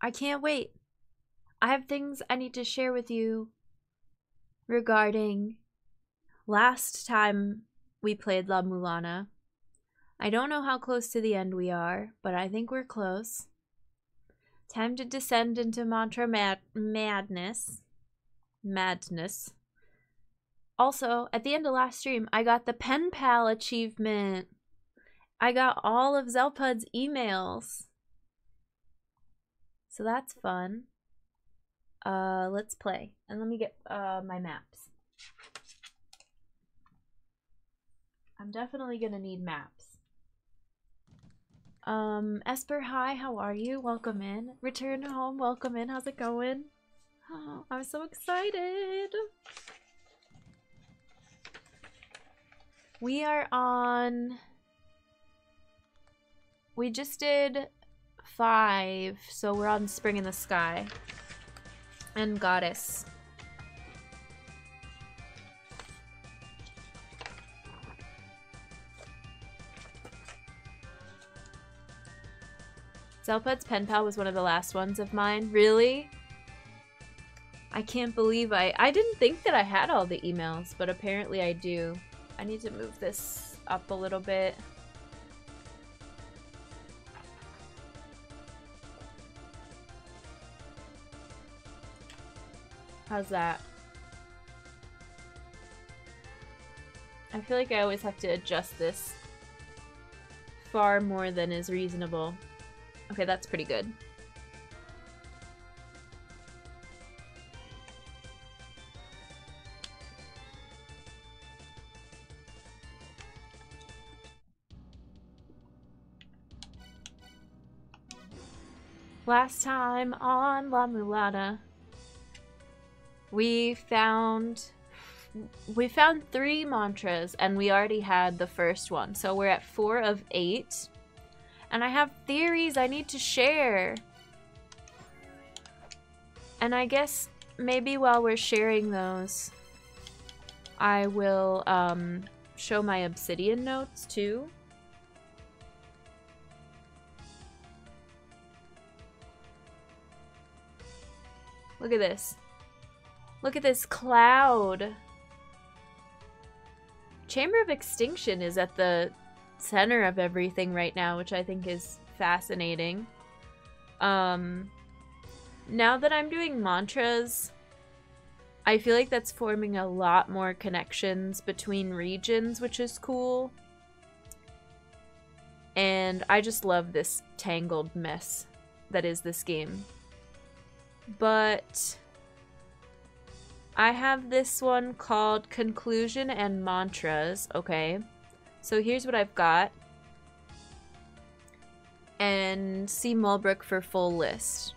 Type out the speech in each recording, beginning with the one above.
I can't wait. I have things I need to share with you regarding last time we played La Mulana. I don't know how close to the end we are, but I think we're close. Time to descend into mantra mad madness. Madness. Also, at the end of last stream, I got the Pen Pal achievement. I got all of Xelpud's emails. So that's fun. Uh, let's play. And let me get uh, my maps. I'm definitely gonna need maps. Um, Esper, hi, how are you? Welcome in. Return home, welcome in. How's it going? Oh, I'm so excited. We are on... We just did five, so we're on Spring in the Sky. And Goddess. Xelpud's pen pal was one of the last ones of mine. Really? I can't believe I... I didn't think that I had all the emails, but apparently I do. I need to move this up a little bit. How's that? I feel like I always have to adjust this far more than is reasonable. Okay, that's pretty good. Last time on La Mulana, we found we found three mantras and we already had the first one. So we're at four of eight. And I have theories I need to share. And I guess maybe while we're sharing those, I will um, show my obsidian notes too. Look at this. Look at this cloud. Chamber of Extinction is at the center of everything right now, which I think is fascinating. Um, now that I'm doing mantras, I feel like that's forming a lot more connections between regions, which is cool. And I just love this tangled mess that is this game. But I have this one called Conclusion and Mantras, okay? So here's what I've got. And see Mulbrook for full list.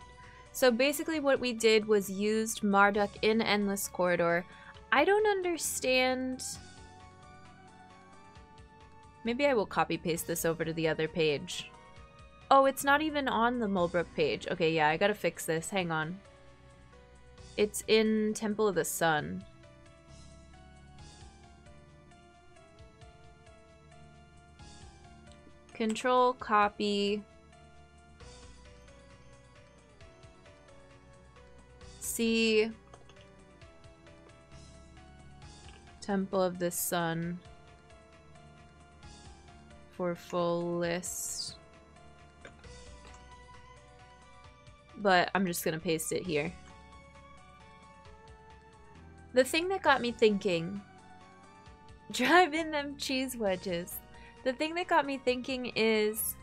So basically what we did was used Marduk in Endless Corridor. I don't understand... Maybe I will copy paste this over to the other page. Oh, it's not even on the Mulbrook page. Okay, yeah, I gotta fix this. Hang on. It's in Temple of the Sun. Control, copy. See. Temple of the Sun. For full list. But I'm just to paste it here. The thing that got me thinking. Drive in them cheese wedges. The thing that got me thinking is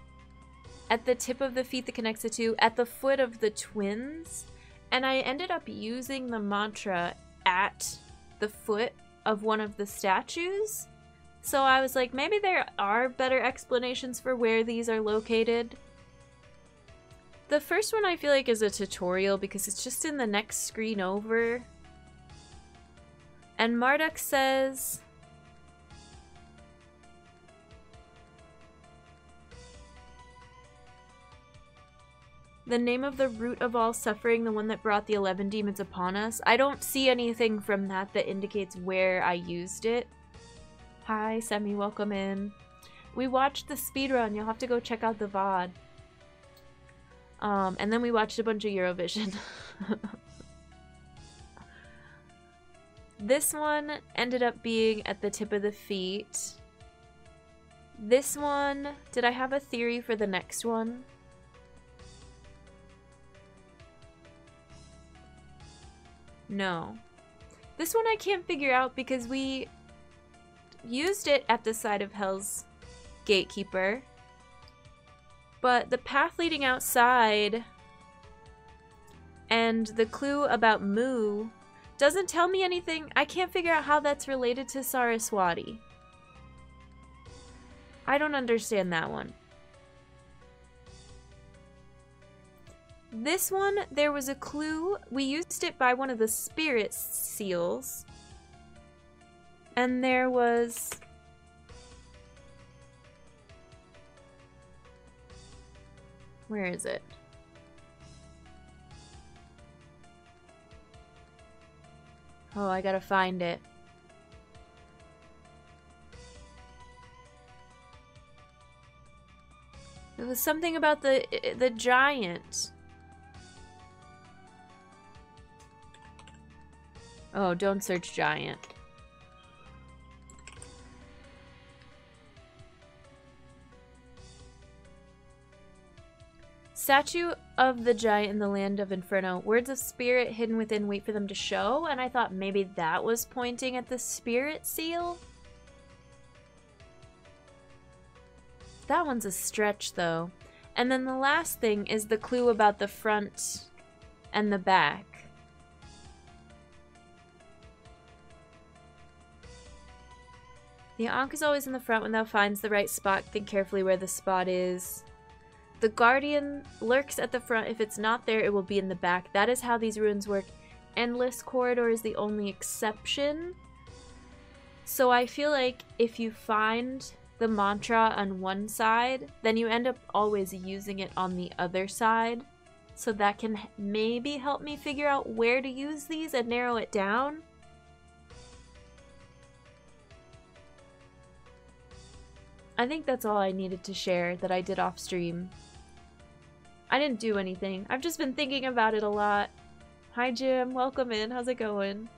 at the tip of the feet that connects the two, at the foot of the twins, and I ended up using the mantra at the foot of one of the statues. So I was like, maybe there are better explanations for where these are located. The first one I feel like is a tutorial because it's just in the next screen over. And Marduk says The name of the root of all suffering, the one that brought the 11 demons upon us. I don't see anything from that that indicates where I used it. Hi, Semi, welcome in. We watched the speedrun. You'll have to go check out the VOD. Um, and then we watched a bunch of Eurovision. this one ended up being at the tip of the feet. This one, did I have a theory for the next one? No. This one I can't figure out because we used it at the side of Hell's Gatekeeper. But the path leading outside and the clue about Moo doesn't tell me anything. I can't figure out how that's related to Saraswati. I don't understand that one. This one, there was a clue. We used it by one of the spirit seals. And there was... Where is it? Oh, I gotta find it. It was something about the the giant. Oh, don't search giant. Statue of the giant in the land of Inferno. Words of spirit hidden within, wait for them to show. And I thought maybe that was pointing at the spirit seal. That one's a stretch though. And then the last thing is the clue about the front and the back. The Ankh is always in the front when thou finds the right spot. Think carefully where the spot is. The Guardian lurks at the front. If it's not there, it will be in the back. That is how these runes work. Endless Corridor is the only exception. So I feel like if you find the mantra on one side, then you end up always using it on the other side. So that can maybe help me figure out where to use these and narrow it down. I think that's all I needed to share that I did off stream. I didn't do anything. I've just been thinking about it a lot. Hi Jim, welcome in. How's it going?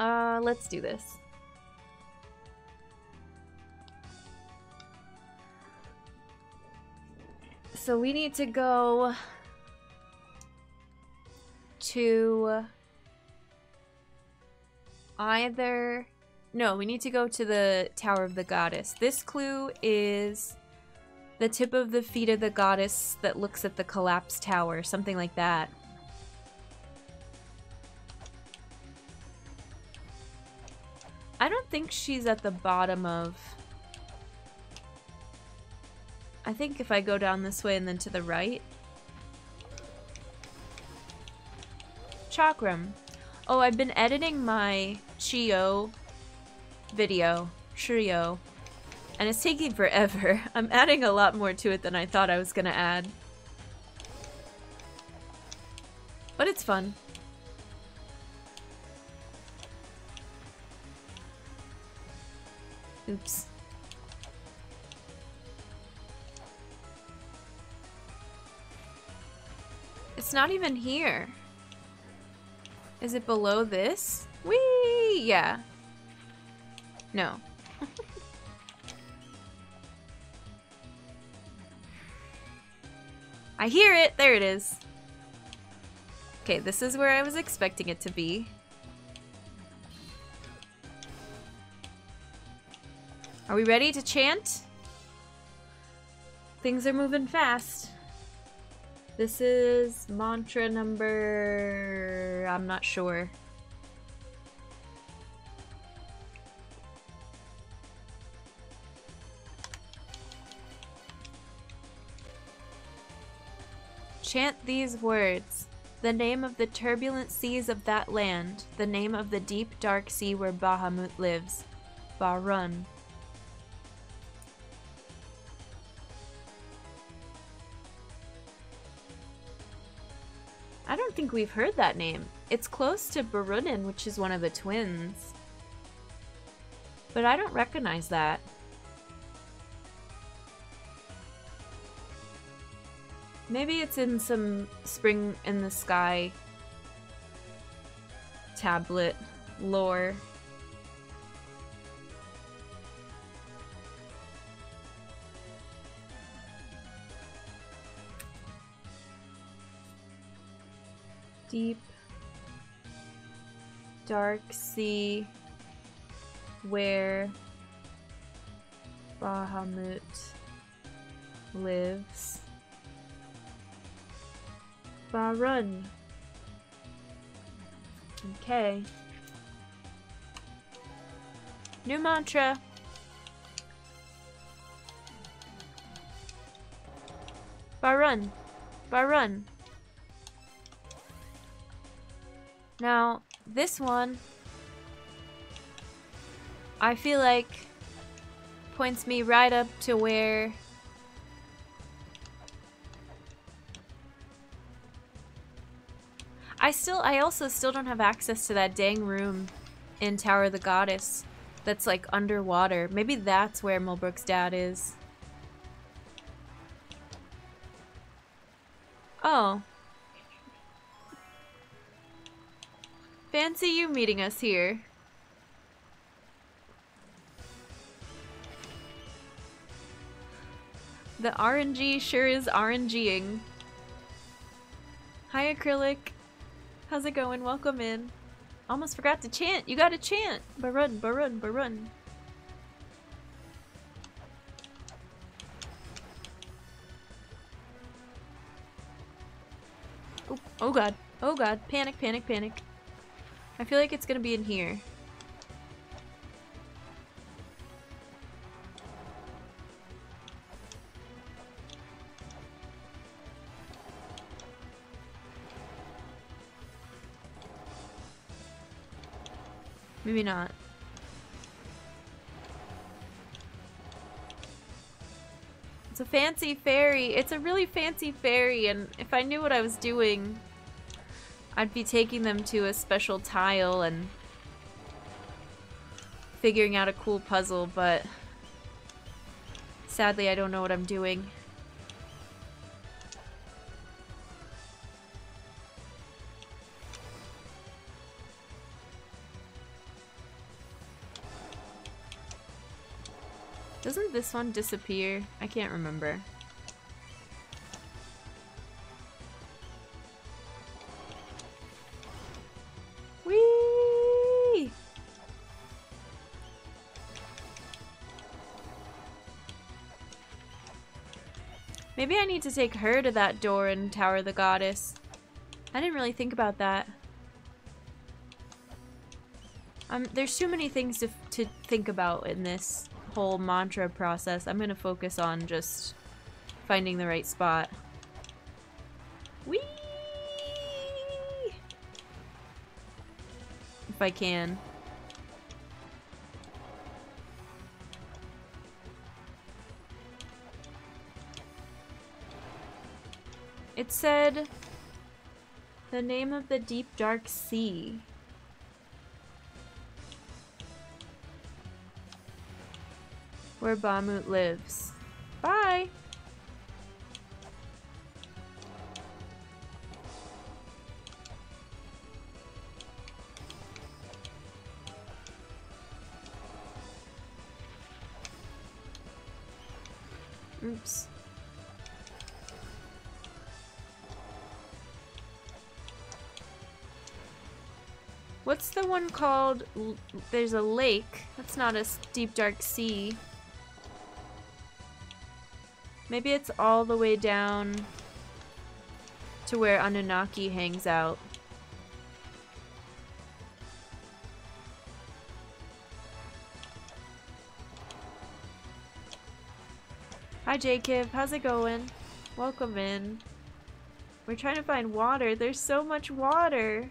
Uh, let's do this. So we need to go to either no, we need to go to the Tower of the Goddess. This clue is the tip of the feet of the goddess that looks at the collapsed tower, something like that. I don't think she's at the bottom of... I think if I go down this way and then to the right... Chakram. Oh, I've been editing my Chio video, Trio, and it's taking forever. I'm adding a lot more to it than I thought I was gonna add. But it's fun. Oops. It's not even here. Is it below this? Whee! Yeah. No. I hear it! There it is. Okay, this is where I was expecting it to be. Are we ready to chant? Things are moving fast. This is mantra number... I'm not sure. Chant these words. The name of the turbulent seas of that land, the name of the deep dark sea where Bahamut lives. Bahrun. I don't think we've heard that name. It's close to Barunin, which is one of the twins. But I don't recognize that. Maybe it's in some Spring in the Sky tablet lore. Deep, dark sea where Bahamut lives. Bahrun. Okay. New mantra. Bahrun. Bahrun. Now, this one, I feel like points me right up to where I still, I also still don't have access to that dang room in Tower of the Goddess that's like underwater. Maybe that's where Mulbrook's dad is. Oh. Fancy you meeting us here. The RNG sure is RNGing. Hi, Acrylic. How's it going? Welcome in. Almost forgot to chant. You gotta chant. Bar run, barun, barun, barun. Oh, oh god. Oh god. Panic, panic, panic. I feel like it's gonna be in here. Maybe not. It's a fancy fairy. It's a really fancy fairy, and if I knew what I was doing, I'd be taking them to a special tile and figuring out a cool puzzle, but sadly I don't know what I'm doing. Doesn't this one disappear? I can't remember. Maybe I need to take her to that door in Tower of the Goddess. I didn't really think about that. Um, there's too many things to, to think about in this whole mantra process, I'm going to focus on just finding the right spot. Whee! If I can. It said the name of the deep dark sea. Where Bahamut lives. Bye! Oops. What's the one called? There's a lake. That's not a deep dark sea. Maybe it's all the way down to where Anunnaki hangs out. Hi Jacob, how's it going? Welcome in. We're trying to find water. There's so much water.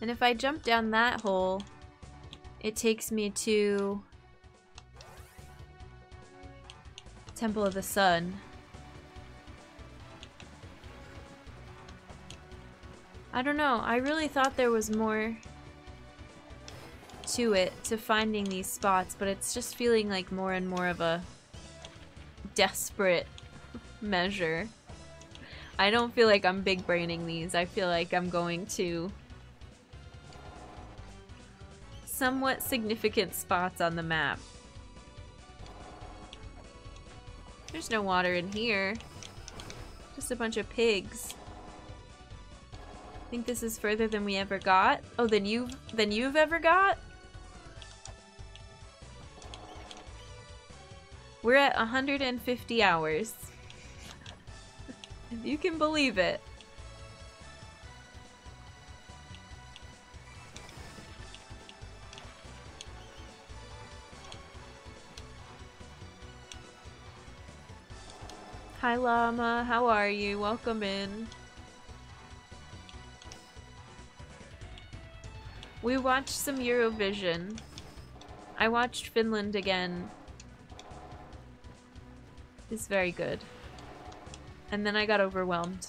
And if I jump down that hole, it takes me to Temple of the Sun. I don't know. I really thought there was more to it, to finding these spots, but it's just feeling like more and more of a desperate measure. I don't feel like I'm big braining these. I feel like I'm going to somewhat significant spots on the map. There's no water in here. Just a bunch of pigs. I think this is further than we ever got? Oh, than you've than you've ever got? We're at 150 hours. if you can believe it. Hi Llama, how are you? Welcome in. We watched some Eurovision. I watched Finland again. It's very good. And then I got overwhelmed.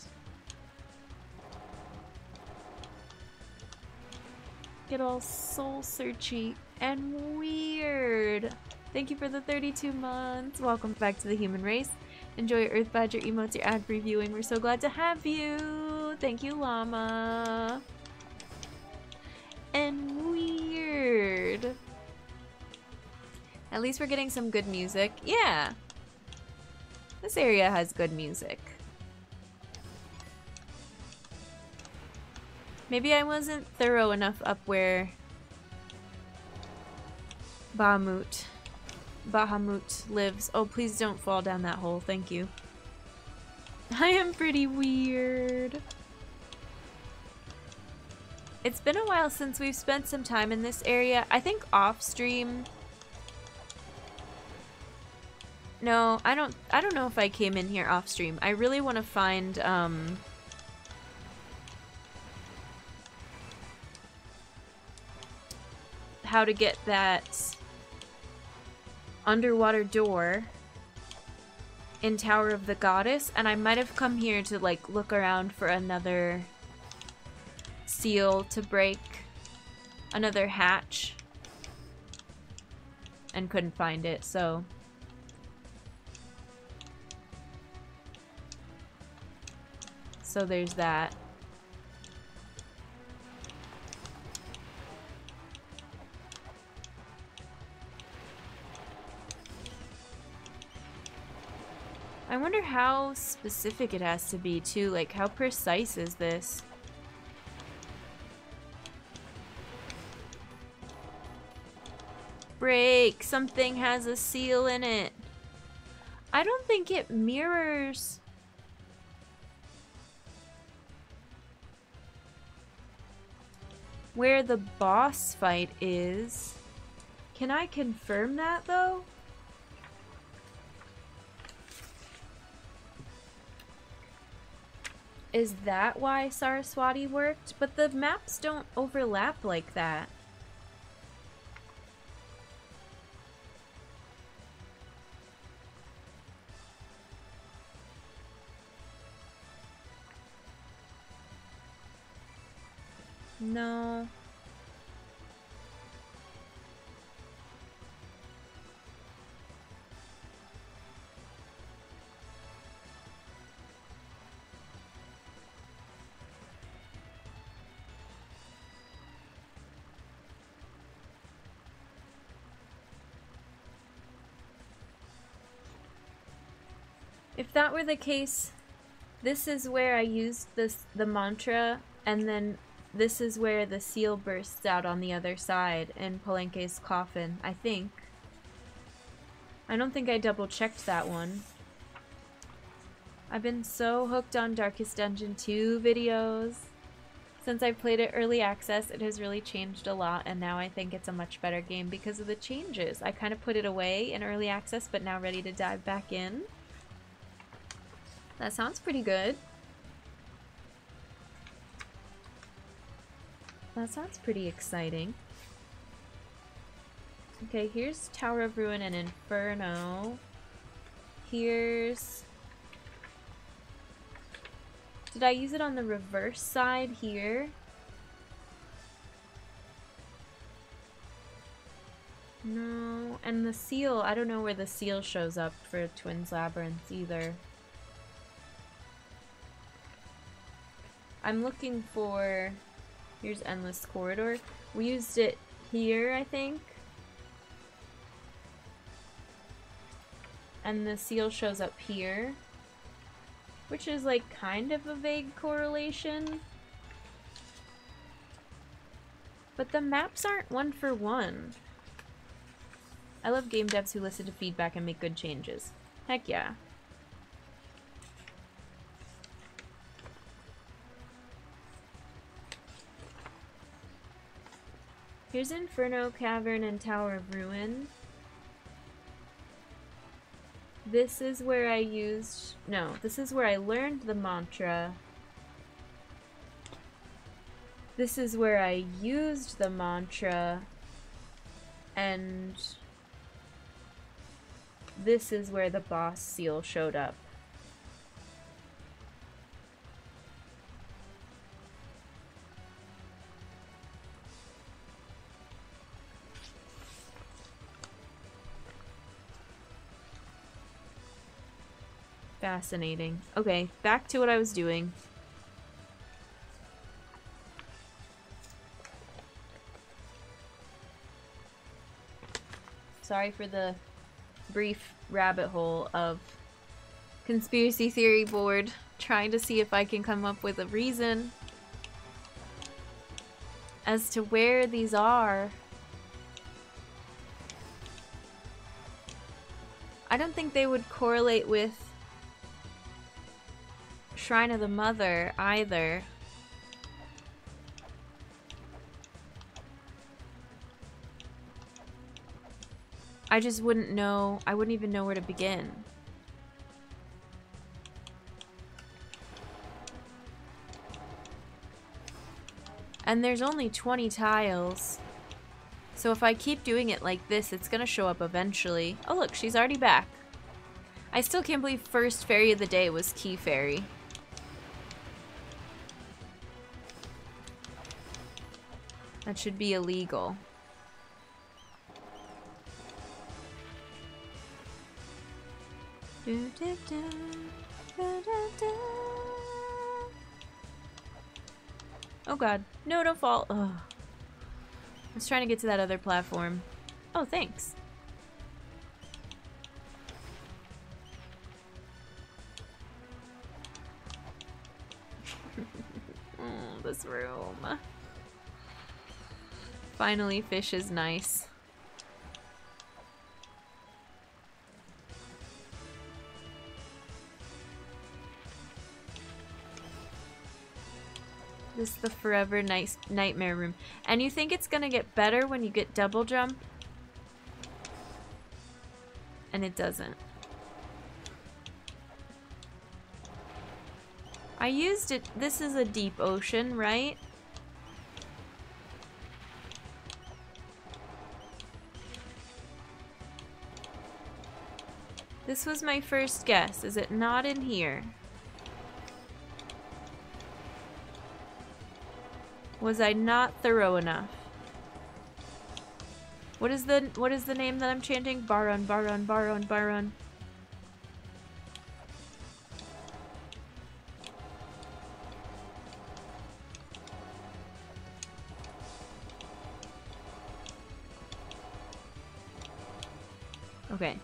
Get all soul searchy and weird. Thank you for the 32 months. Welcome back to the human race. Enjoy your Earth Badger emotes, your ad reviewing. We're so glad to have you. Thank you, Llama. And weird. At least we're getting some good music. Yeah. This area has good music. Maybe I wasn't thorough enough up where Bahamut Bahamut lives. Oh, please don't fall down that hole. Thank you. I am pretty weird. It's been a while since we've spent some time in this area. I think off stream. No, I don't I don't know if I came in here off stream. I really want to find um how to get that underwater door in Tower of the Goddess, and I might have come here to like look around for another seal to break, another hatch, and couldn't find it, so... So there's that. I wonder how specific it has to be too, like how precise is this? Break! Something has a seal in it. I don't think it mirrors... Where the boss fight is. Can I confirm that though? Is that why Saraswati worked? But the maps don't overlap like that. No. If that were the case, this is where I used this the mantra, and then this is where the seal bursts out on the other side in Palenque's coffin, I think. I don't think I double checked that one. I've been so hooked on Darkest Dungeon 2 videos. Since I played it early access, it has really changed a lot, and now I think it's a much better game because of the changes. I kind of put it away in early access, but now ready to dive back in. That sounds pretty good. That sounds pretty exciting. Okay, here's Tower of Ruin and Inferno. Here's... Did I use it on the reverse side here? No, and the seal, I don't know where the seal shows up for Twins Labyrinth either. I'm looking for, here's Endless Corridor. We used it here, I think. And the seal shows up here. Which is like kind of a vague correlation. But the maps aren't one for one. I love game devs who listen to feedback and make good changes. Heck yeah. Here's Inferno, Cavern, and Tower of Ruin. This is where I used... No, this is where I learned the mantra. This is where I used the mantra. And... This is where the boss seal showed up. Fascinating. Okay, back to what I was doing. Sorry for the brief rabbit hole of conspiracy theory board trying to see if I can come up with a reason as to where these are. I don't think they would correlate with Shrine of the Mother either. I just wouldn't know, I wouldn't even know where to begin. And there's only 20 tiles. So if I keep doing it like this, it's gonna show up eventually. Oh look, she's already back. I still can't believe first fairy of the day was Key Fairy. That should be illegal. Oh god. No, don't fall. Ugh. I was trying to get to that other platform. Oh, thanks. oh, this room. Finally, fish is nice. This is the forever nice nightmare room. And you think it's gonna get better when you get double jump? And it doesn't. I used it. This is a deep ocean, right? This was my first guess. Is it not in here? Was I not thorough enough? What is the what is the name that I'm chanting? Baron, Baron, Baron, Baron. Okay.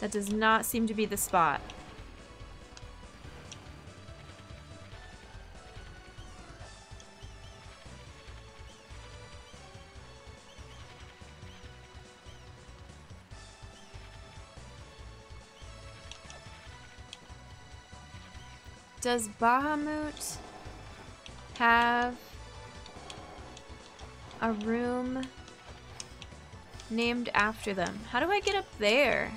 That does not seem to be the spot. Does Bahamut have a room named after them? How do I get up there?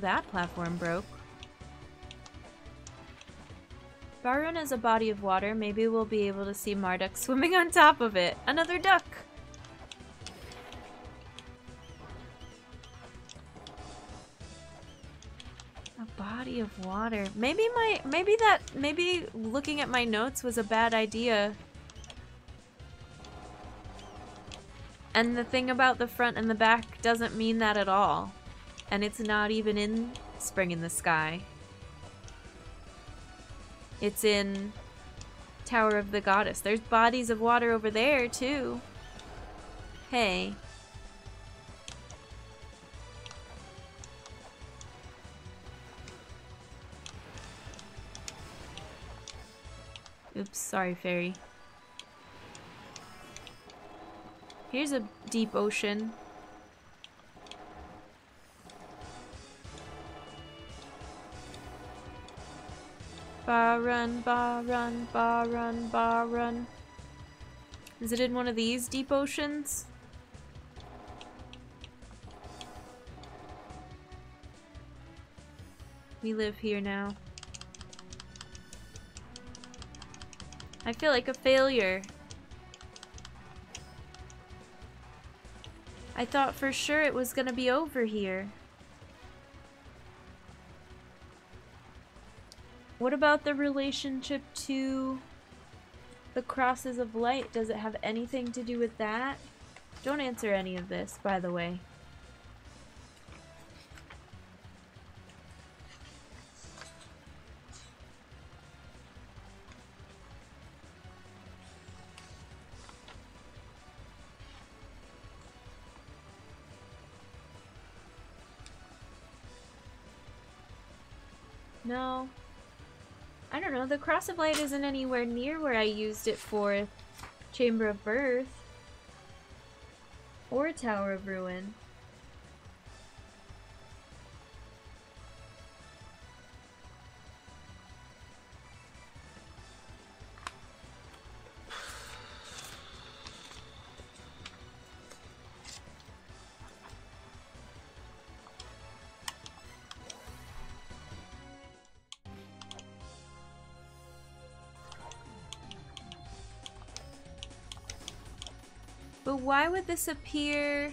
That platform broke. Bahrun is a body of water. Maybe we'll be able to see Marduk swimming on top of it. Another duck! A body of water. Maybe my- maybe that- maybe looking at my notes was a bad idea. And the thing about the front and the back doesn't mean that at all. And it's not even in Spring in the Sky. It's in Tower of the Goddess. There's bodies of water over there, too. Hey. Oops, sorry, fairy. Here's a deep ocean. Bar run, bar run, bar run, bar run. Is it in one of these deep oceans? We live here now. I feel like a failure. I thought for sure it was gonna be over here. What about the relationship to the crosses of light? Does it have anything to do with that? Don't answer any of this, by the way. No. Know, the Cross of Light isn't anywhere near where I used it for Chamber of Birth. Or Tower of Ruin. But why would this appear...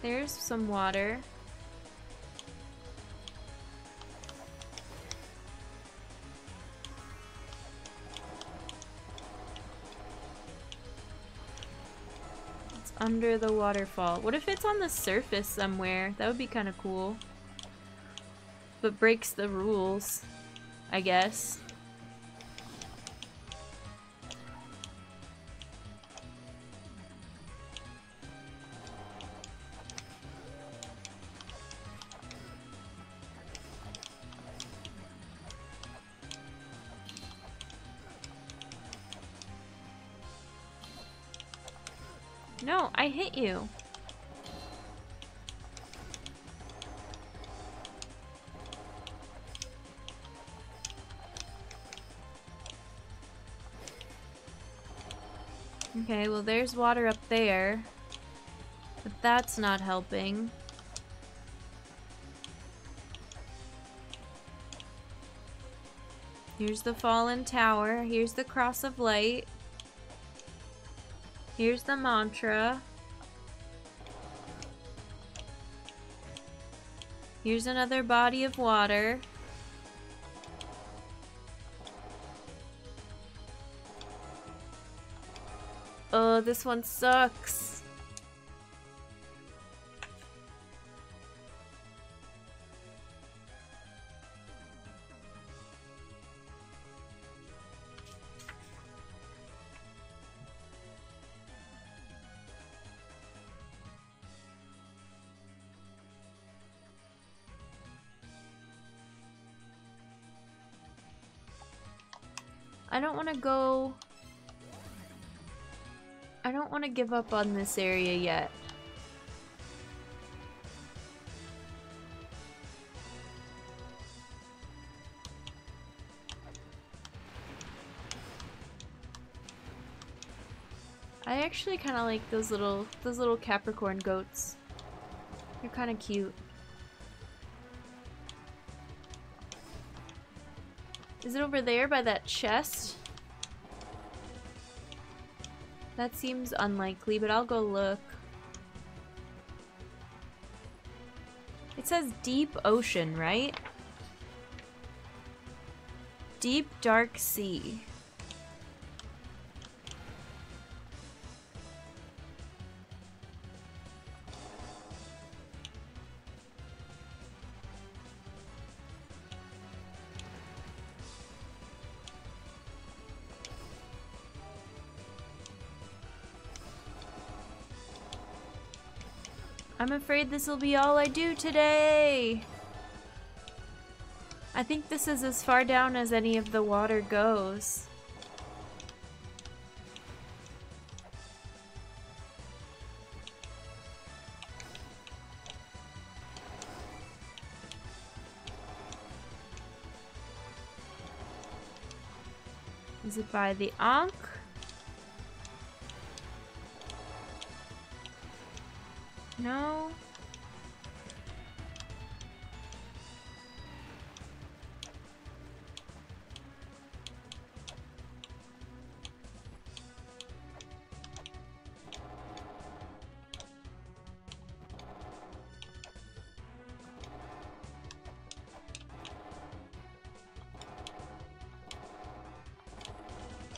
There's some water. Under the waterfall. What if it's on the surface somewhere? That would be kind of cool. But breaks the rules, I guess. You. Okay, well there's water up there. But that's not helping. Here's the fallen tower. Here's the cross of light. Here's the mantra. Here's another body of water. Oh, this one sucks. I don't want to go... I don't want to give up on this area yet. I actually kind of like those little those little Capricorn goats. They're kind of cute. Is it over there by that chest? That seems unlikely, but I'll go look. It says deep ocean, right? Deep dark sea. I'm afraid this will be all I do today. I think this is as far down as any of the water goes. Is it by the Ankh? No.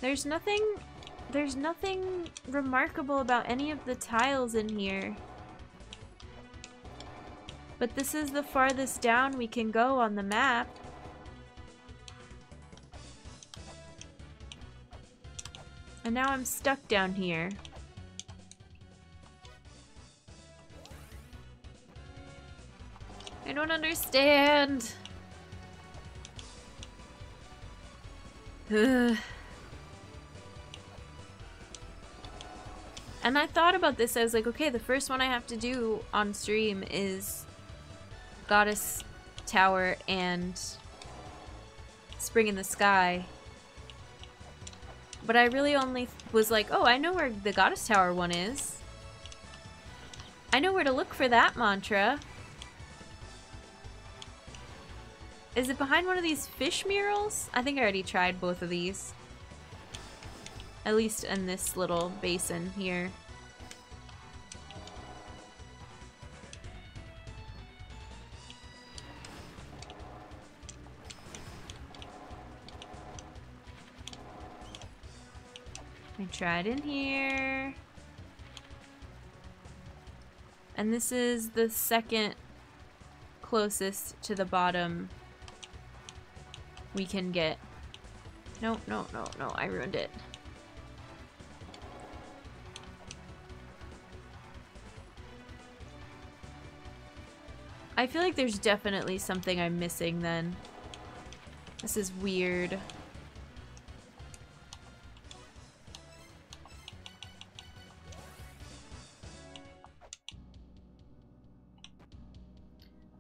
There's nothing there's nothing remarkable about any of the tiles in here. But this is the farthest down we can go on the map. And now I'm stuck down here. I don't understand. Ugh. And I thought about this, I was like, okay, the first one I have to do on stream is Goddess Tower and Spring in the Sky. But I really only was like, oh, I know where the Goddess Tower one is. I know where to look for that mantra. Is it behind one of these fish murals? I think I already tried both of these. At least in this little basin here. I tried in here. And this is the second closest to the bottom we can get. No, no, no, no, I ruined it. I feel like there's definitely something I'm missing then. This is weird.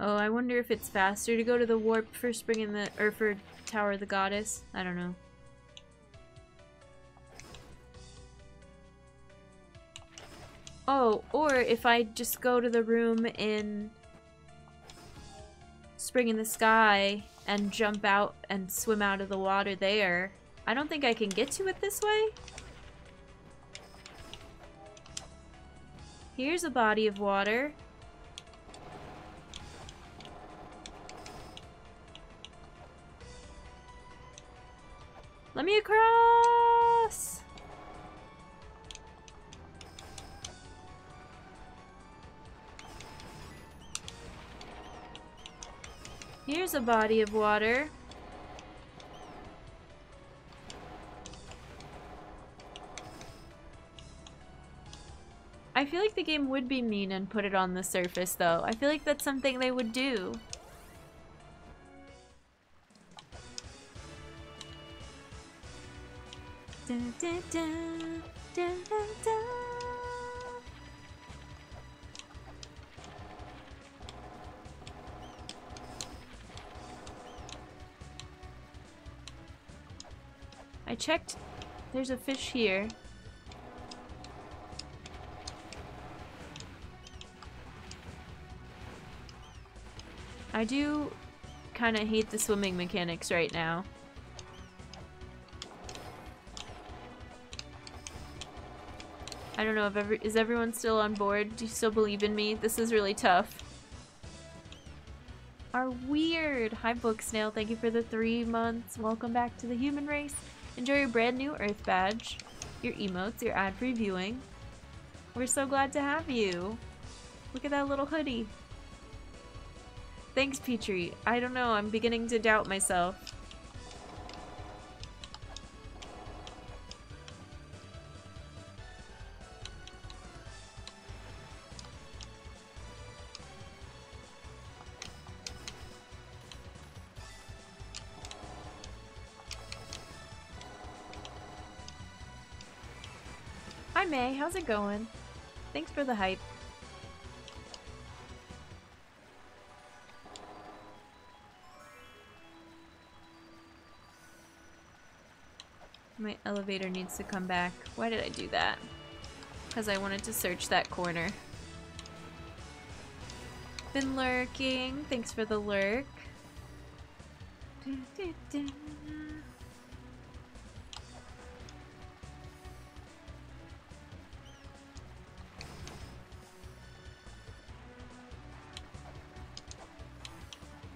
Oh, I wonder if it's faster to go to the warp for Spring in the or for Tower of the Goddess. I don't know. Oh, or if I just go to the room in Spring in the Sky and jump out and swim out of the water there. I don't think I can get to it this way. Here's a body of water. Let me across! Here's a body of water. I feel like the game would be mean and put it on the surface, though. I feel like that's something they would do. I checked. There's a fish here. I do kind of hate the swimming mechanics right now. I don't know if every is everyone still on board? Do you still believe in me? This is really tough. Are weird. Hi Book Snail, thank you for the three months. Welcome back to the human race. Enjoy your brand new Earth badge, your emotes, your ad-free viewing. We're so glad to have you. Look at that little hoodie. Thanks, Petrie. I don't know, I'm beginning to doubt myself. How's it going? Thanks for the hype. My elevator needs to come back. Why did I do that? Because I wanted to search that corner. Been lurking. Thanks for the lurk.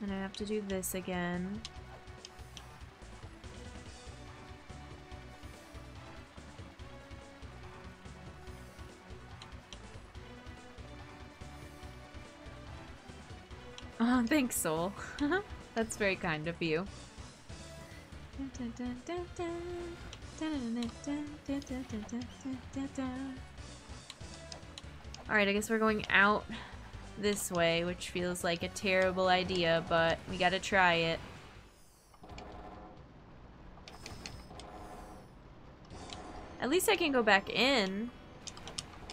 And I have to do this again. Oh, thanks, Soul. That's very kind of you. Alright, I guess we're going out this way, which feels like a terrible idea, but we gotta try it. At least I can go back in.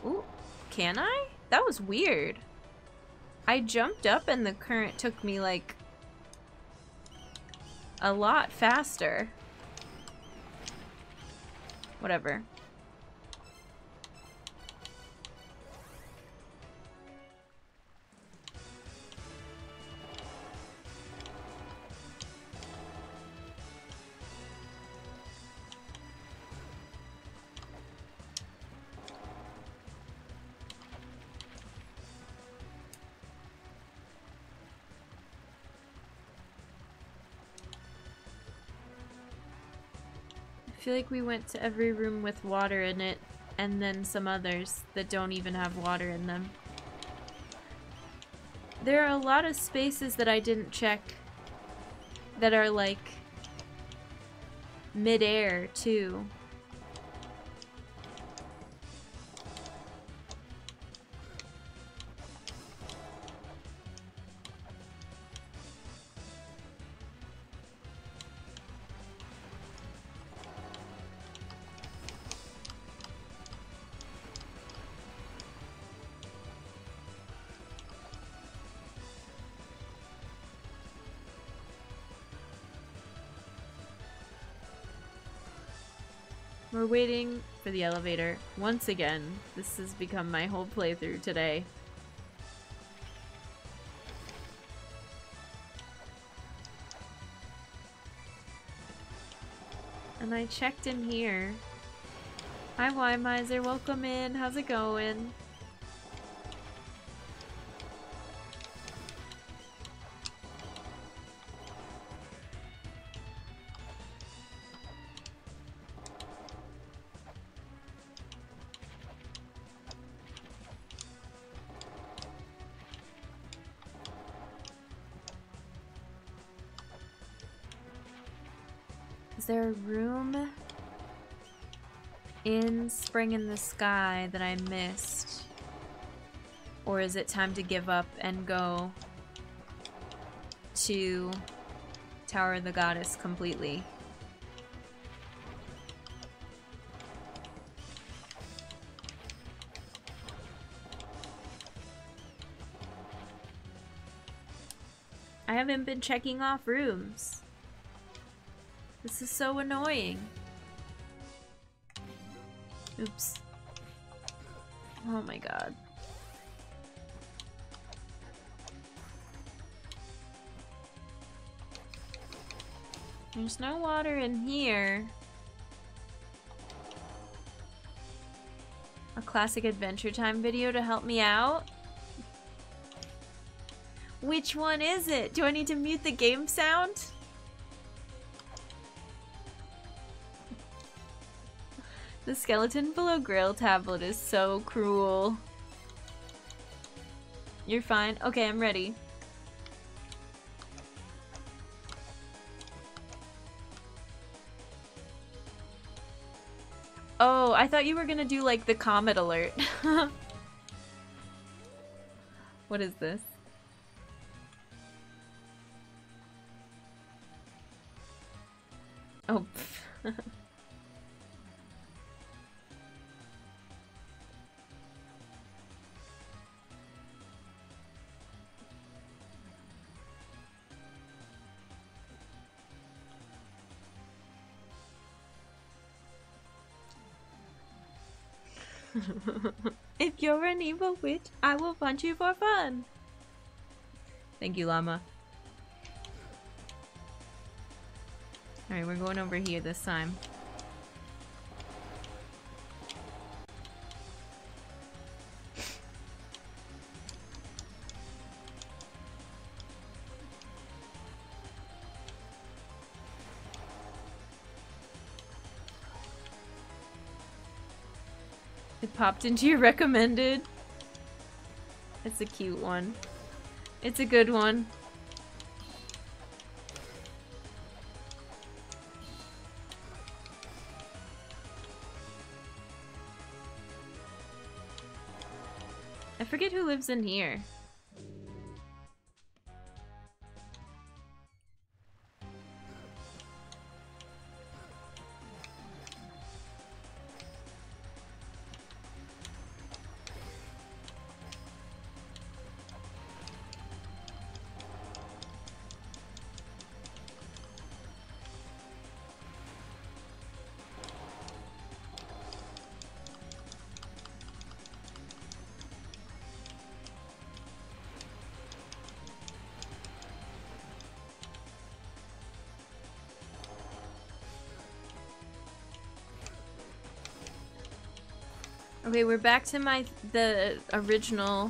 Ooh, can I? That was weird. I jumped up and the current took me like a lot faster. Whatever. Feel like we went to every room with water in it, and then some others that don't even have water in them. There are a lot of spaces that I didn't check that are like mid-air too. Waiting for the elevator. Once again, this has become my whole playthrough today. And I checked in here. Hi, Y Miser. Welcome in. How's it going? Spring in the Sky that I missed? Or is it time to give up and go to Tower of the Goddess completely? I haven't been checking off rooms. This is so annoying. Oops. Oh my god. There's no water in here. A classic Adventure Time video to help me out? Which one is it? Do I need to mute the game sound? The skeleton below Grail tablet is so cruel. You're fine? Okay, I'm ready. Oh, I thought you were gonna do like the comet alert. what is this? If you're an evil witch, I will punch you for fun. Thank you, llama. Alright, we're going over here this time. Popped into your recommended. It's a cute one. It's a good one. I forget who lives in here. Okay, we're back to my the original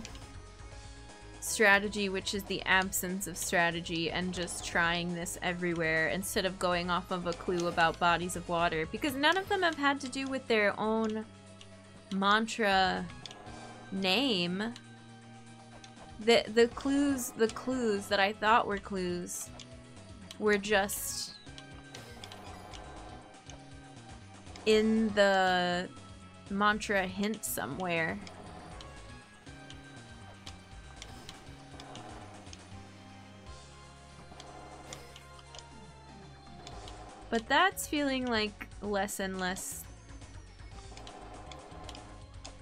strategy, which is the absence of strategy and just trying this everywhere instead of going off of a clue about bodies of water. Because none of them have had to do with their own mantra name. The the clues the clues that I thought were clues were just in the mantra hint somewhere. But that's feeling like less and less...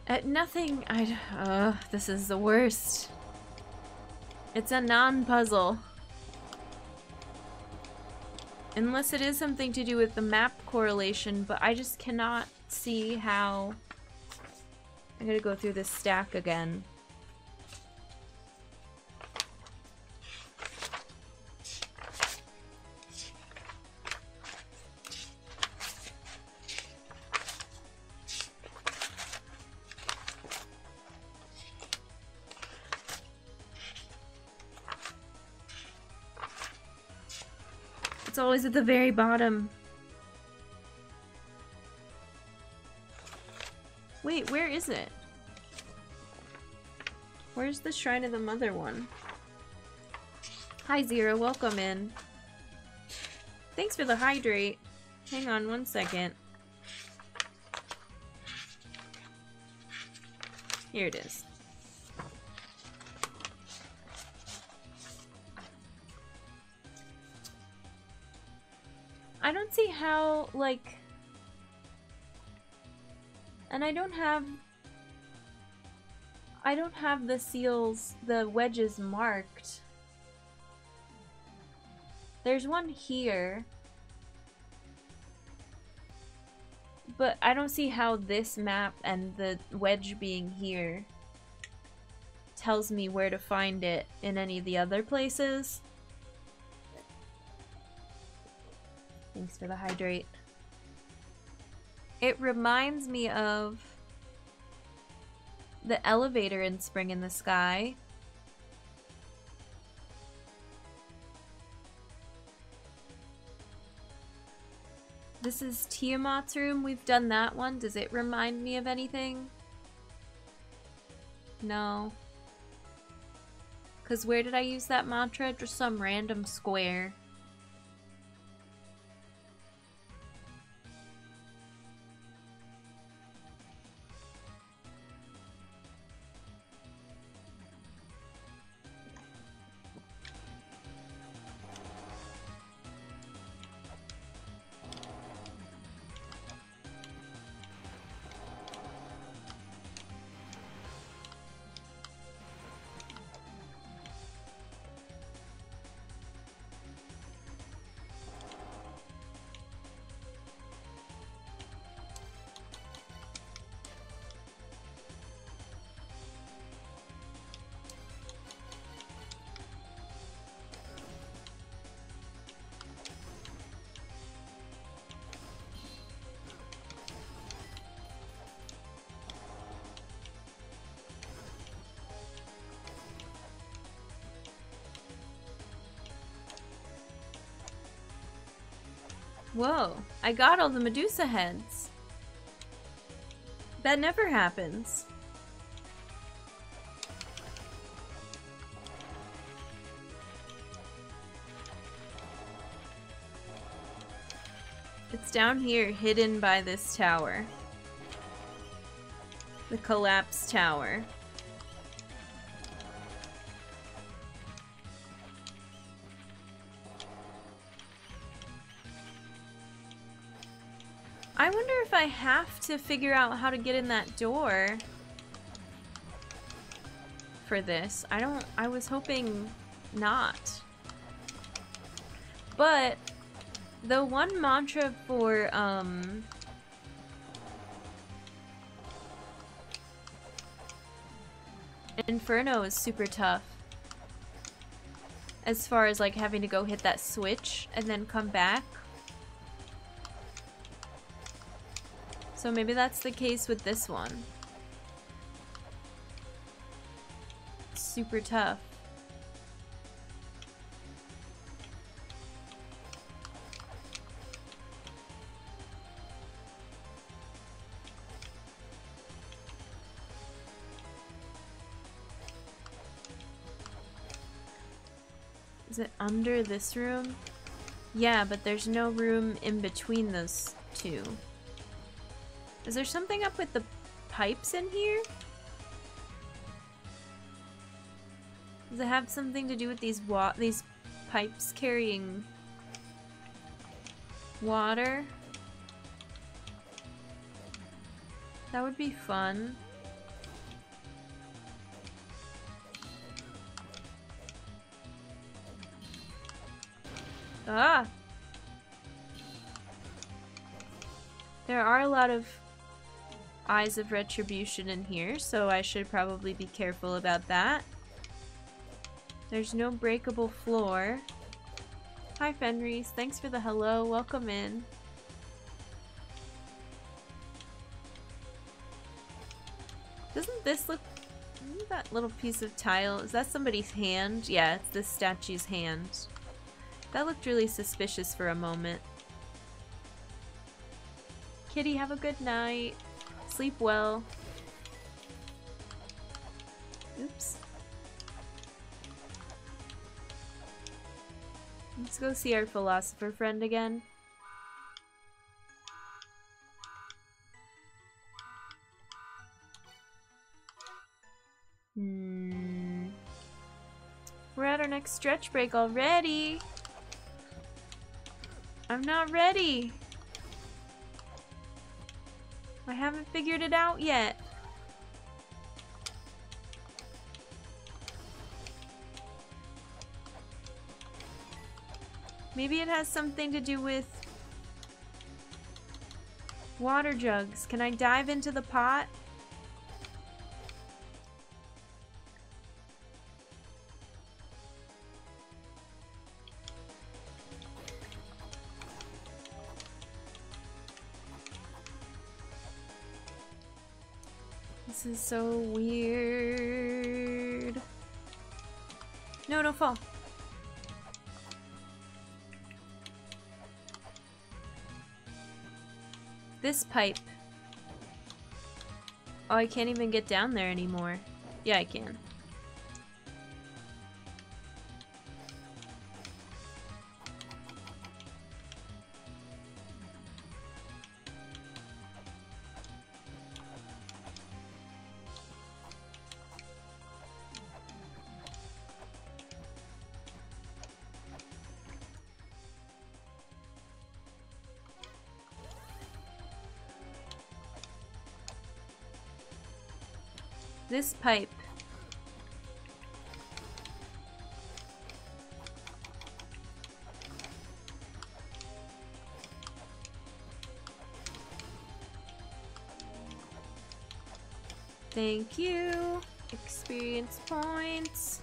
At nothing, I... Uh, this is the worst. It's a non-puzzle. Unless it is something to do with the map correlation, but I just cannot see how... I'm gonna go through this stack again. It's always at the very bottom. Is it? Where's the Shrine of the Mother one? Hi Zero, welcome in. Thanks for the hydrate. Hang on one second. Here it is. I don't see how, like... And I don't have... I don't have the seals, the wedges marked. There's one here. But I don't see how this map and the wedge being here tells me where to find it in any of the other places. Thanks for the hydrate. It reminds me of the elevator in Spring in the Sky. This is Tiamat's room. We've done that one. Does it remind me of anything? No. Because where did I use that mantra? Just some random square. Whoa, I got all the Medusa heads. That never happens. It's down here, hidden by this tower. The collapsed tower. To figure out how to get in that door for this. I don't, I was hoping not. But the one mantra for, um, Inferno is super tough. As far as like having to go hit that switch and then come back. So maybe that's the case with this one. Super tough. Is it under this room? Yeah, but there's no room in between those two. Is there something up with the pipes in here? Does it have something to do with these wa these pipes carrying water? That would be fun. Ah! There are a lot of Eyes of Retribution in here, so I should probably be careful about that. There's no breakable floor. Hi Fenris, thanks for the hello, welcome in. Doesn't this look... That little piece of tile, is that somebody's hand? Yeah, it's this statue's hand. That looked really suspicious for a moment. Kitty, have a good night. Sleep well. Oops. Let's go see our philosopher friend again. Hmm. We're at our next stretch break already. I'm not ready. I haven't figured it out yet. Maybe it has something to do with water jugs. Can I dive into the pot? This is so weird. No, don't fall. This pipe. Oh, I can't even get down there anymore. Yeah, I can. This pipe. Thank you. Experience points.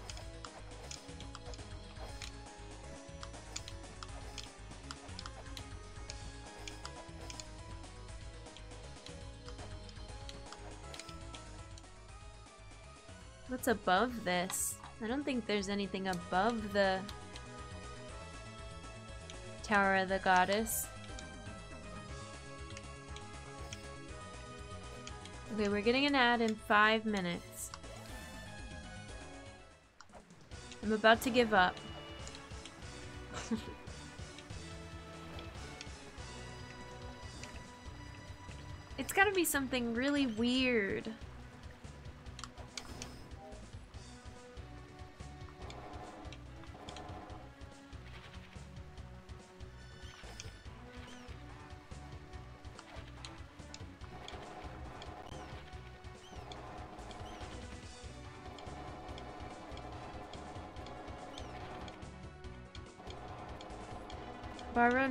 What's above this? I don't think there's anything above the Tower of the Goddess. Okay, we're getting an ad in five minutes. I'm about to give up. it's gotta be something really weird.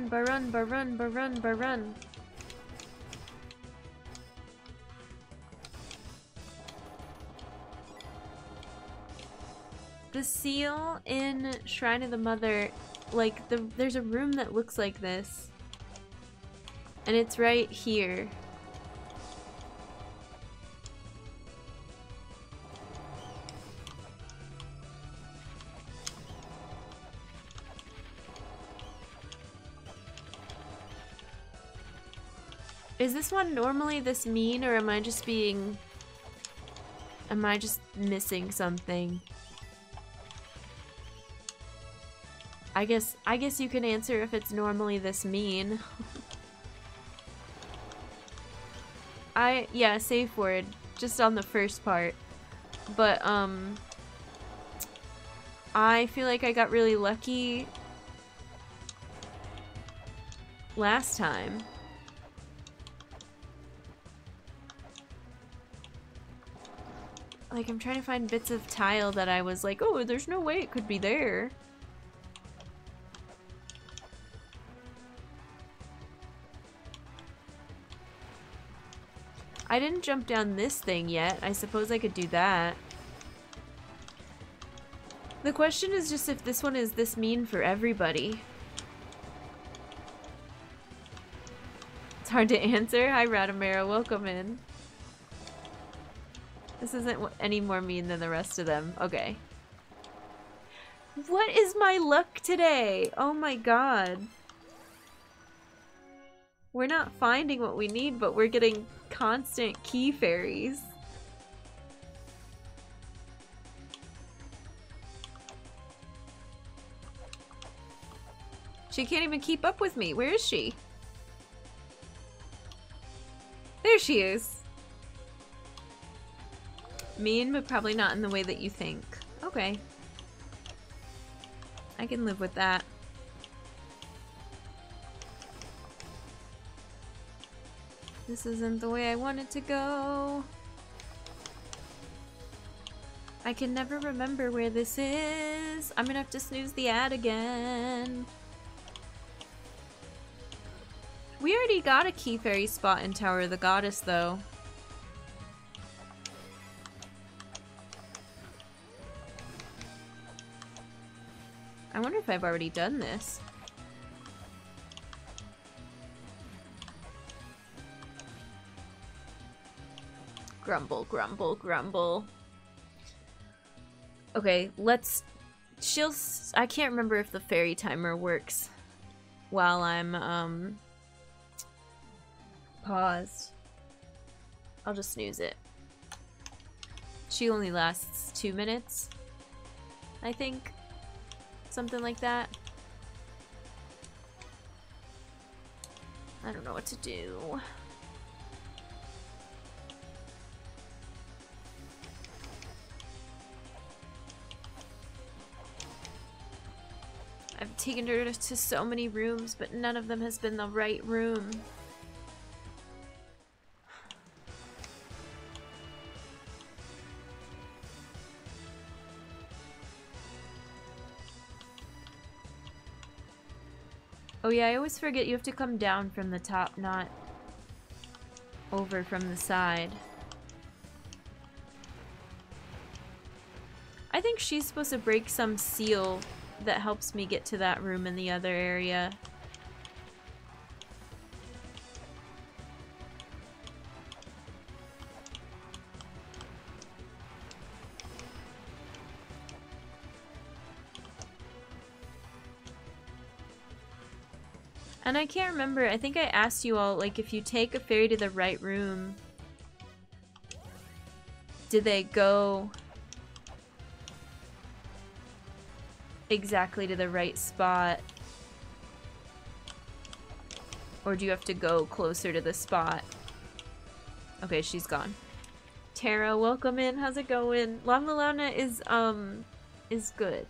Bahrun, bahrun, bahrun, bahrun, bahrun. The seal in Shrine of the Mother, like, the there's a room that looks like this. And it's right here. Is this one normally this mean or am I just being... Am I just missing something? I guess I guess you can answer if it's normally this mean. I yeah, safe word just on the first part. But um I feel like I got really lucky last time. Like, I'm trying to find bits of tile that I was like, oh, there's no way it could be there. I didn't jump down this thing yet. I suppose I could do that. The question is just if this one is this mean for everybody. It's hard to answer. Hi, Radamera. Welcome in. This isn't any more mean than the rest of them. Okay. What is my luck today? Oh my god. We're not finding what we need, but we're getting constant key fairies. She can't even keep up with me. Where is she? There she is. Mean, but probably not in the way that you think. Okay. I can live with that. This isn't the way I wanted to go. I can never remember where this is. I'm gonna have to snooze the ad again. We already got a key fairy spot in Tower of the Goddess, though. I wonder if I've already done this. Grumble, grumble, grumble. Okay, let's... She'll... I can't remember if the fairy timer works while I'm, um... Paused. I'll just snooze it. She only lasts two minutes. I think. Something like that. I don't know what to do. I've taken her to so many rooms, but none of them has been the right room. Oh yeah, I always forget you have to come down from the top, not over from the side. I think she's supposed to break some seal that helps me get to that room in the other area. And I can't remember, I think I asked you all, like, if you take a fairy to the right room, do they go exactly to the right spot? Or do you have to go closer to the spot? Okay, she's gone. Tara, welcome in. How's it going? La Mulana is, um, is good.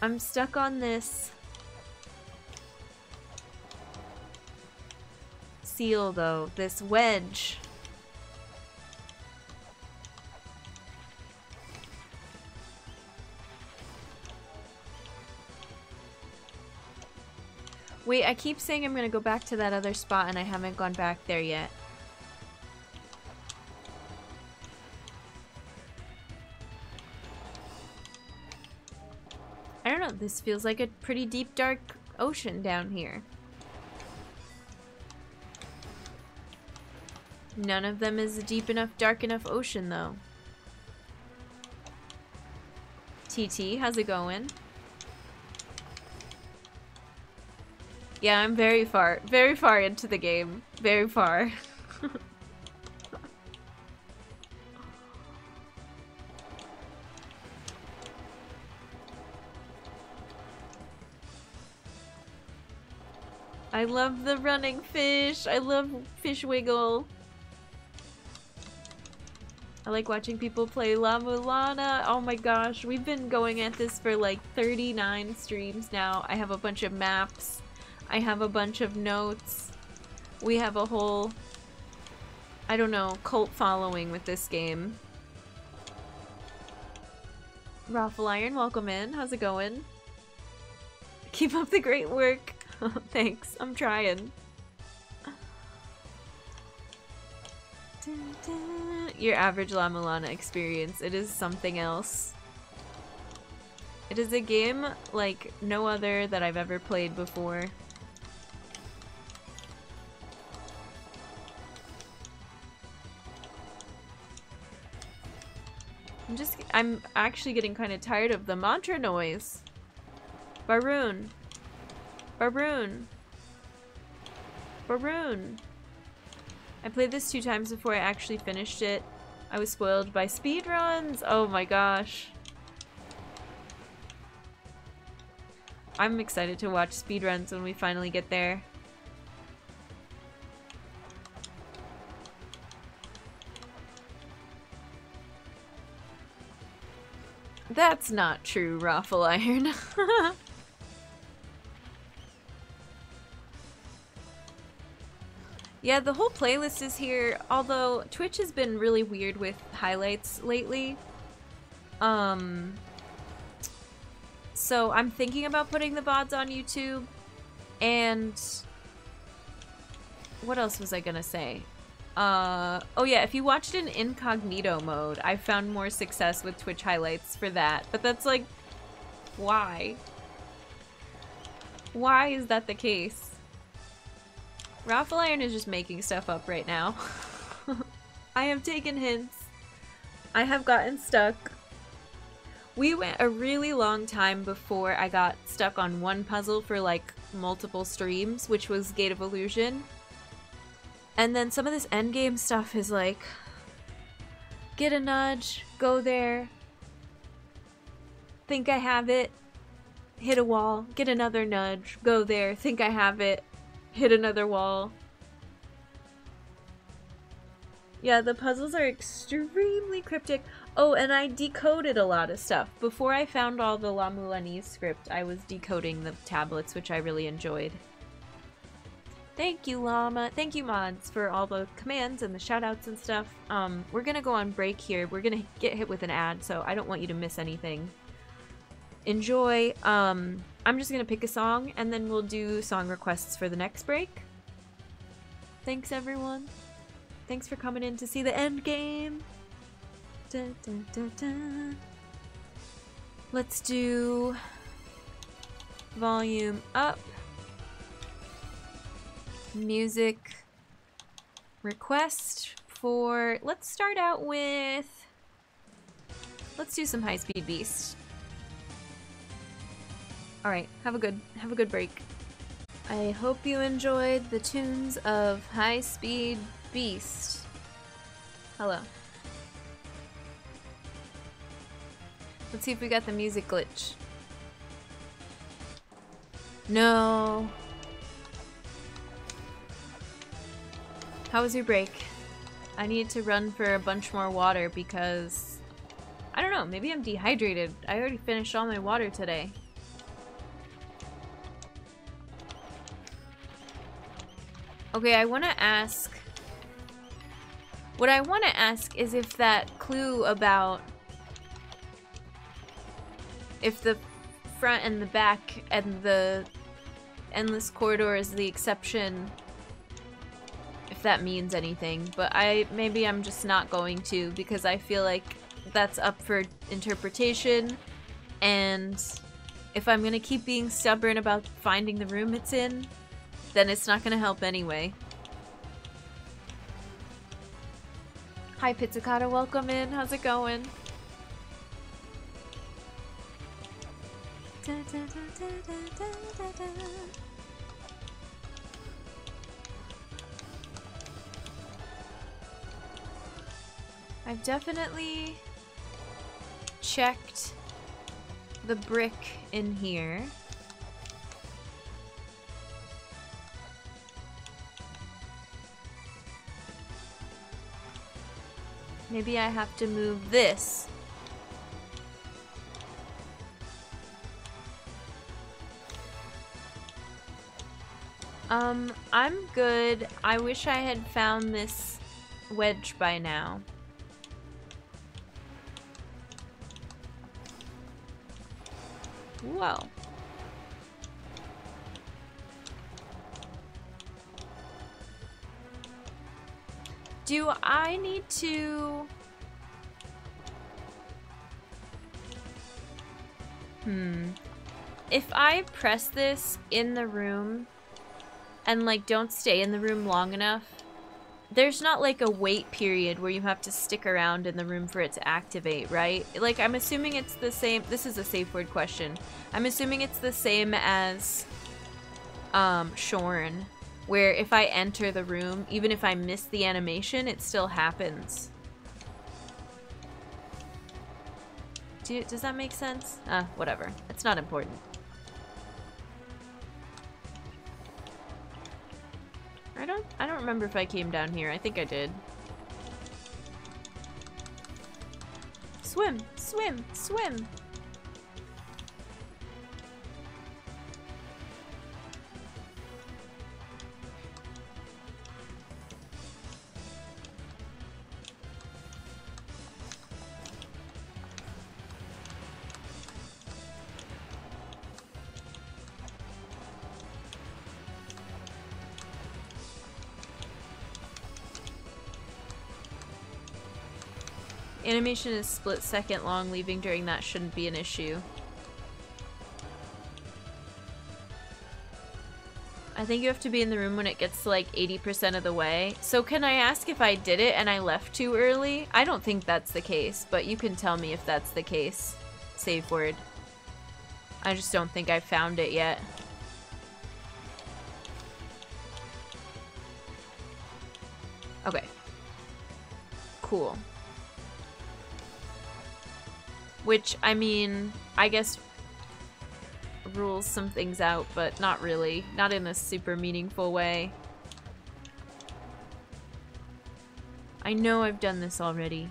I'm stuck on this seal, though. This wedge. Wait, I keep saying I'm gonna go back to that other spot and I haven't gone back there yet. I don't know, this feels like a pretty deep dark ocean down here. None of them is a deep enough, dark enough ocean, though. TT, how's it going? Yeah, I'm very far, very far into the game. Very far. I love the running fish. I love Fish Wiggle. I like watching people play La Mulana. Oh my gosh, we've been going at this for like 39 streams now. I have a bunch of maps. I have a bunch of notes. We have a whole, I don't know, cult following with this game. Raffle Iron, welcome in. How's it going? Keep up the great work. Thanks, I'm trying. Your average La Mulana experience. It is something else. It is a game like no other that I've ever played before. I'm just- I'm actually getting kind of tired of the mantra noise. Baroon. Baroon. Baroon. I played this two times before I actually finished it. I was spoiled by speedruns. Oh my gosh. I'm excited to watch speedruns when we finally get there. That's not true, Raffle Iron. Yeah, the whole playlist is here, although Twitch has been really weird with highlights lately. Um, so I'm thinking about putting the VODs on YouTube, and what else was I gonna say? Uh, oh yeah, if you watched in incognito mode, I found more success with Twitch highlights for that, but that's like, why? Why is that the case? Raffle Iron is just making stuff up right now. I have taken hints. I have gotten stuck. We went a really long time before I got stuck on one puzzle for like multiple streams, which was Gate of Illusion. And then some of this endgame stuff is like, get a nudge, go there, think I have it, hit a wall, get another nudge, go there, think I have it, hit another wall. Yeah, the puzzles are extremely cryptic. Oh, and I decoded a lot of stuff. Before I found all the La Mulanese script, I was decoding the tablets, which I really enjoyed. Thank you, Llama. Thank you, mods, for all the commands and the shoutouts and stuff. Um, we're gonna go on break here. We're gonna get hit with an ad, so I don't want you to miss anything enjoy. Um, I'm just gonna pick a song and then we'll do song requests for the next break. Thanks everyone. Thanks for coming in to see the end game. Da, da, da, Let's do volume up. Music request for let's start out with let's do some high speed beast. Alright, have a good have a good break. I hope you enjoyed the tunes of High Speed Beast. Hello. Let's see if we got the music glitch. No. How was your break? I need to run for a bunch more water because... I don't know, maybe I'm dehydrated. I already finished all my water today. Okay, I want to ask... What I want to ask is if that clue about... If the front and the back and the endless corridor is the exception if that means anything but I maybe I'm just not going to because I feel like that's up for interpretation. And if I'm gonna keep being stubborn about finding the room it's in then it's not gonna help anyway. Hi Pizzicata, welcome in. How's it going? Da, da, da, I've definitely checked the brick in here. Maybe I have to move this. Um, I'm good. I wish I had found this wedge by now. Well. Do I need to... Hmm. If I press this in the room and like don't stay in the room long enough, there's not like a wait period where you have to stick around in the room for it to activate, right? Like I'm assuming it's the same, this is a safe word question. I'm assuming it's the same as um, Shorn, where if I enter the room, even if I miss the animation, it still happens. Do, does that make sense? Uh, whatever. It's not important. I don't I don't remember if I came down here. I think I did. Swim! Swim! Swim! Animation is split second long, leaving during that shouldn't be an issue. I think you have to be in the room when it gets to like 80% of the way. So can I ask if I did it and I left too early? I don't think that's the case, but you can tell me if that's the case. Save word. I just don't think I found it yet. Okay. Cool. Which, I mean, I guess rules some things out, but not really. Not in a super meaningful way. I know I've done this already.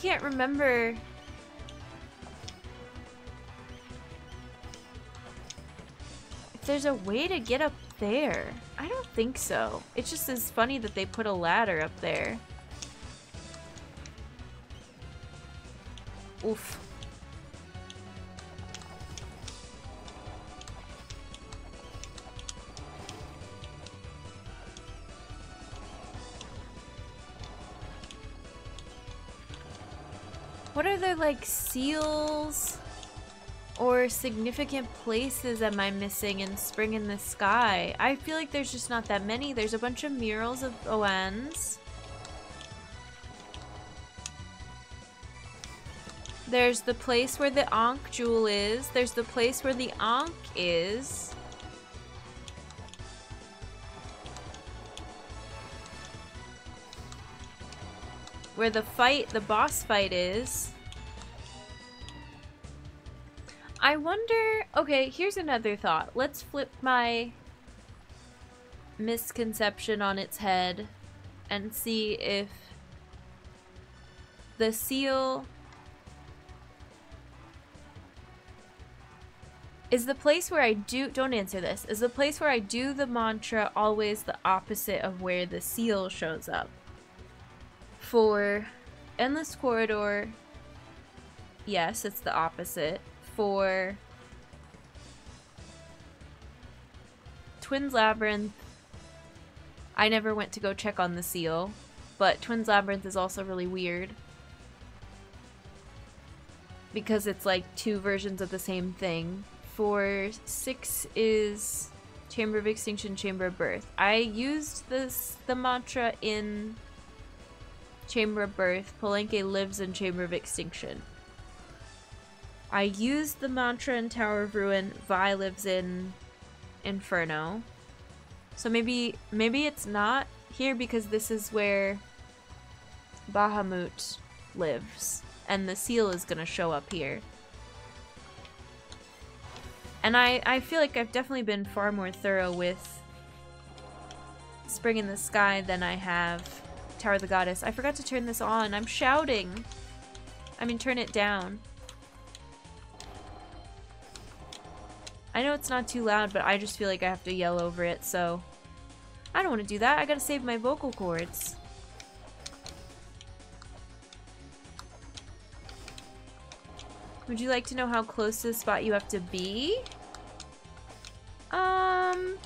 Can't remember. If there's a way to get up there. I don't think so. It's just as funny that they put a ladder up there. Oof. Like seals or significant places am I missing in Spring in the Sky? I feel like there's just not that many. There's a bunch of murals of Oans. There's the place where the Ankh jewel is. There's the place where the Ankh is. where the fight, the boss fight is. I wonder... Okay, here's another thought. Let's flip my misconception on its head and see if the seal... Is the place where I do... Don't answer this. Is the place where I do the mantra always the opposite of where the seal shows up? For Endless Corridor, yes, it's the opposite. For Twins Labyrinth, I never went to go check on the seal, but Twins Labyrinth is also really weird. Because it's like two versions of the same thing. For 6 is Chamber of Extinction, Chamber of Birth. I used this the mantra in Chamber of Birth. Palenque lives in Chamber of Extinction. I used the mantra in Tower of Ruin. Viy lives in Inferno. So maybe maybe it's not here because this is where Bahamut lives. And the seal is to show up here. And I, I feel like I've definitely been far more thorough with Spring in the Sky than I have Tower of the Goddess. I forgot to turn this on. I'm shouting. I mean, turn it down. I know it's not too loud, but I just feel like I have to yell over it, so... I don't want to do that. I gotta save my vocal cords. Would you like to know how close to the spot you have to be? Um...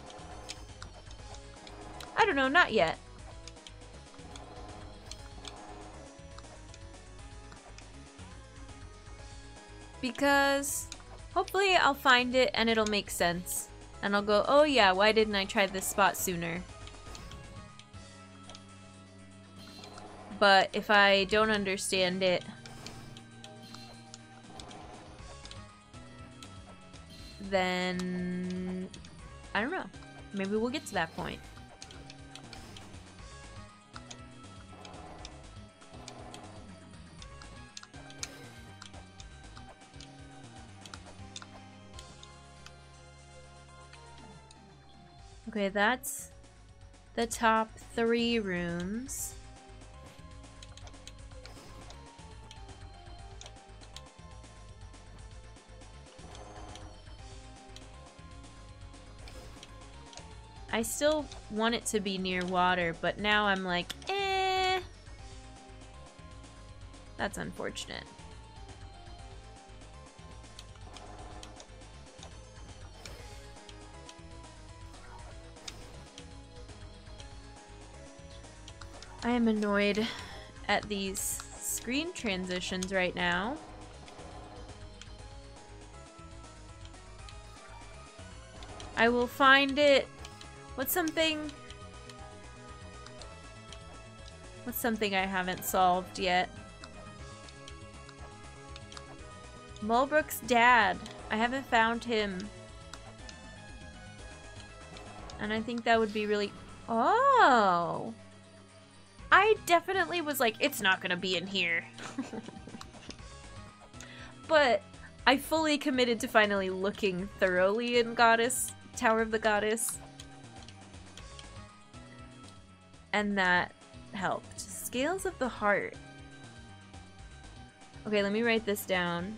I don't know, not yet. because hopefully I'll find it and it'll make sense. And I'll go, oh yeah, why didn't I try this spot sooner? But if I don't understand it, then I don't know. Maybe we'll get to that point. Okay, that's the top three rooms. I still want it to be near water, but now I'm like, eh. That's unfortunate. I am annoyed at these screen transitions right now. I will find it. What's something... What's something I haven't solved yet? Mulbruk's dad. I haven't found him. And I think that would be really... Oh! I definitely was like, it's not gonna be in here. but I fully committed to finally looking thoroughly in Goddess, Tower of the Goddess. And that helped. Scales of the Heart. Okay, let me write this down.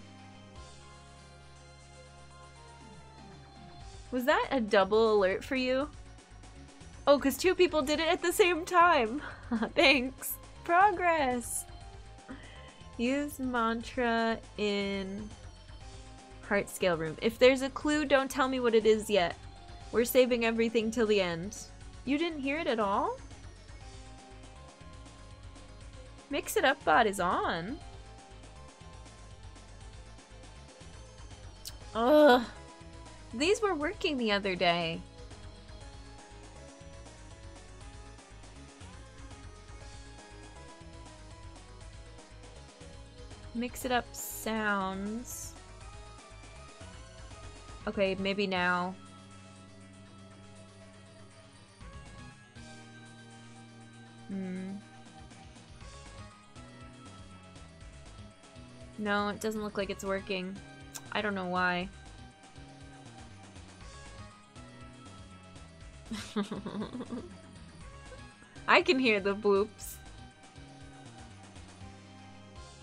Was that a double alert for you? Oh, because two people did it at the same time. Thanks. Progress. Use mantra in heart scale room. If there's a clue, don't tell me what it is yet. We're saving everything till the end. You didn't hear it at all? Mix it up bot is on. Ugh. These were working the other day. Mix it up sounds. Okay, maybe now. Hmm. No, it doesn't look like it's working. I don't know why. I can hear the boops.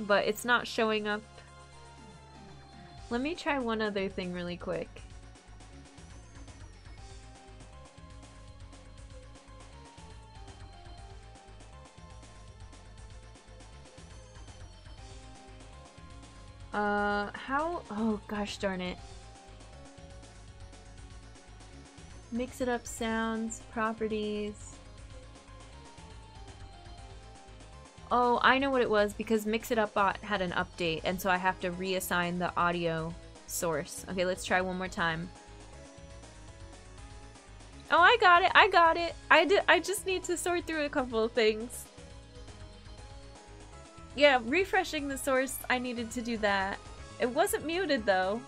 But it's not showing up. Let me try one other thing really quick. Uh, how? Oh, gosh darn it. Mix it up sounds, properties. Oh, I know what it was because Mix It Up Bot had an update and so I have to reassign the audio source. Okay, let's try one more time. Oh, I got it. I got it. I did I just need to sort through a couple of things. Yeah, refreshing the source, I needed to do that. It wasn't muted though.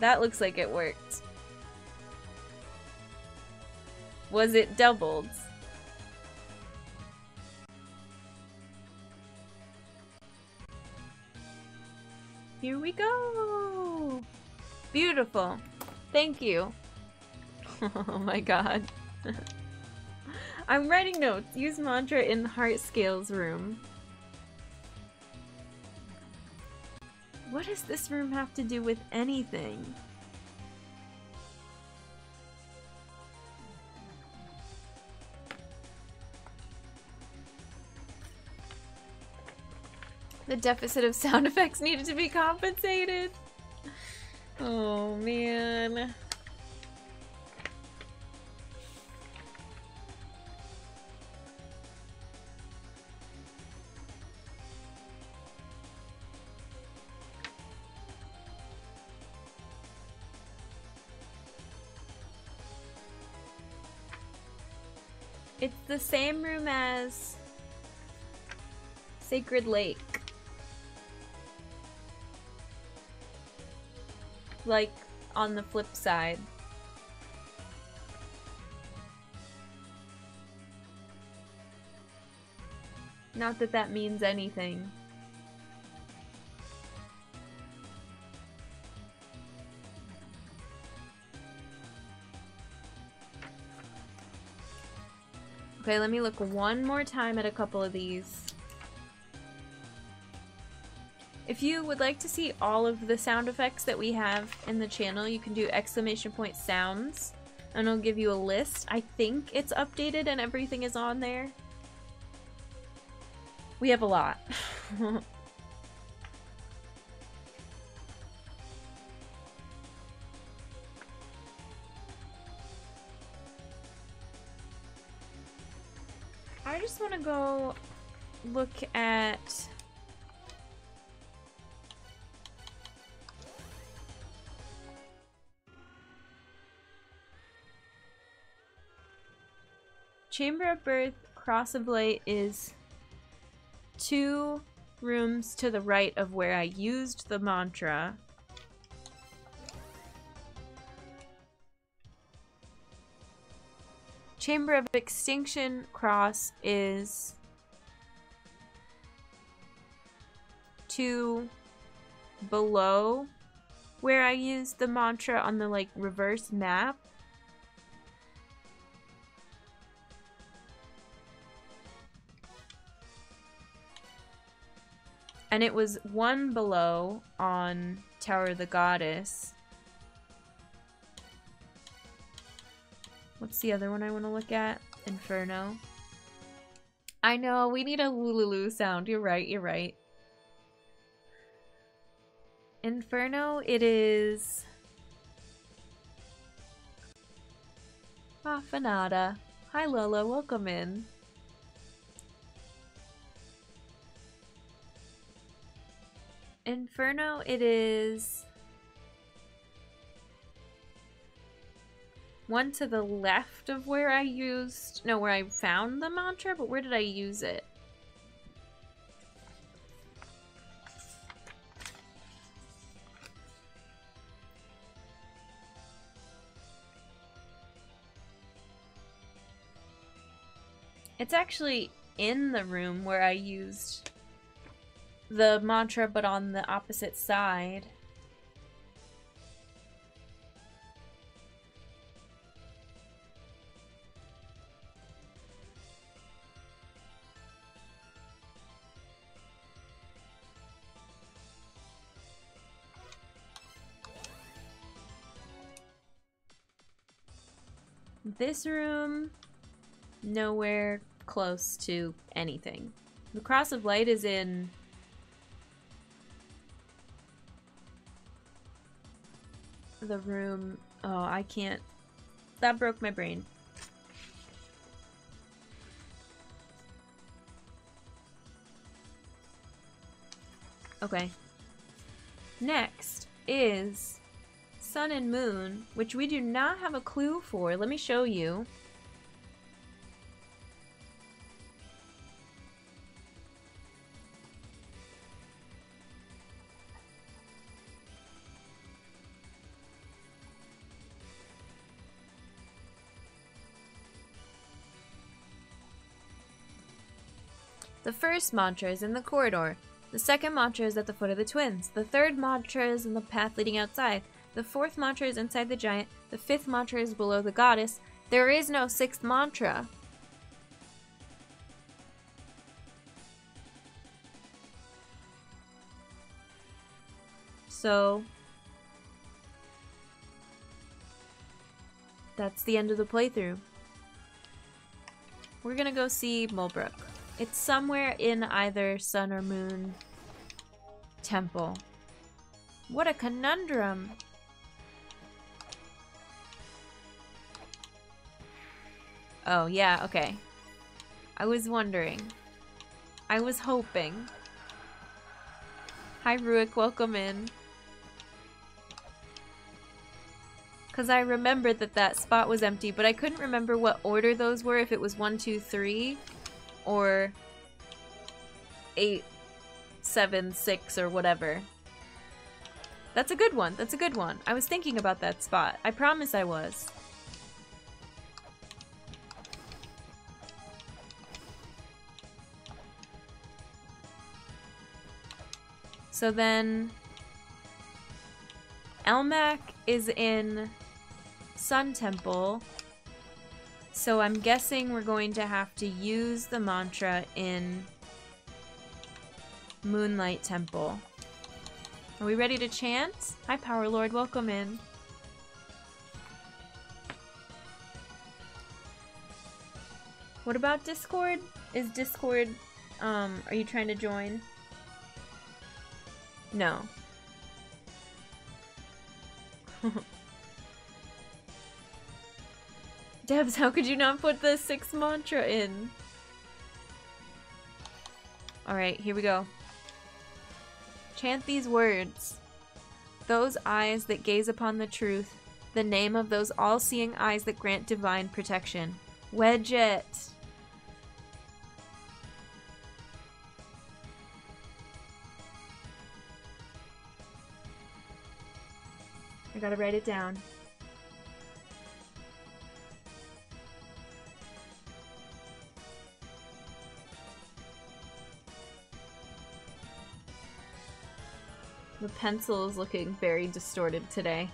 That looks like it worked. Was it doubled? Here we go! Beautiful. Thank you. oh my god. I'm writing notes. Use mantra in the heart scales room. What does this room have to do with anything? The deficit of sound effects needed to be compensated. Oh man. It's the same room as Sacred Lake. Like, on the flip side. Not that that means anything. Okay, let me look one more time at a couple of these. If you would like to see all of the sound effects that we have in the channel, you can do exclamation point sounds and it'll give you a list. I think it's updated and everything is on there. We have a lot. I just want to go look at Chamber of Birth, Cross of Light is two rooms to the right of where I used the mantra. Chamber of Extinction Cross is two below where I used the mantra on the like reverse map. And it was one below on Tower of the Goddess. What's the other one I want to look at? Inferno. I know, we need a Lululu sound. You're right, you're right. Inferno, it is... Fanada. Hi, Lola. Welcome in. Inferno, it is... One to the left of where I used... No, where I found the mantra, but where did I use it? It's actually in the room where I used the mantra, but on the opposite side. This room, nowhere close to anything. The Cross of Light is in the room. Oh, I can't. That broke my brain. Okay. Next is Sun and Moon, which we do not have a clue for. Let me show you. First mantra is in the corridor. The second mantra is at the foot of the twins. The third mantra is in the path leading outside. The fourth mantra is inside the giant. The fifth mantra is below the goddess. There is no sixth mantra. So... That's the end of the playthrough. We're gonna go see Mulbruk. It's somewhere in either Sun or Moon temple. What a conundrum! Oh, yeah, okay. I was wondering. I was hoping. Hi, Ruik, welcome in. Because I remembered that that spot was empty, but I couldn't remember what order those were, if it was one, two, three or eight, seven, six, or whatever. That's a good one. That's a good one. I was thinking about that spot. I promise I was. So then... Elmac is in Sun Temple. So I'm guessing we're going to have to use the mantra in Moonlight Temple. Are we ready to chant? Hi, Power Lord. Welcome in. What about Discord? Is Discord, um, are you trying to join? No. Debs, how could you not put the sixth mantra in? Alright, here we go. Chant these words. Those eyes that gaze upon the truth, the name of those all-seeing eyes that grant divine protection. Wedjet! I gotta write it down. The pencil is looking very distorted today.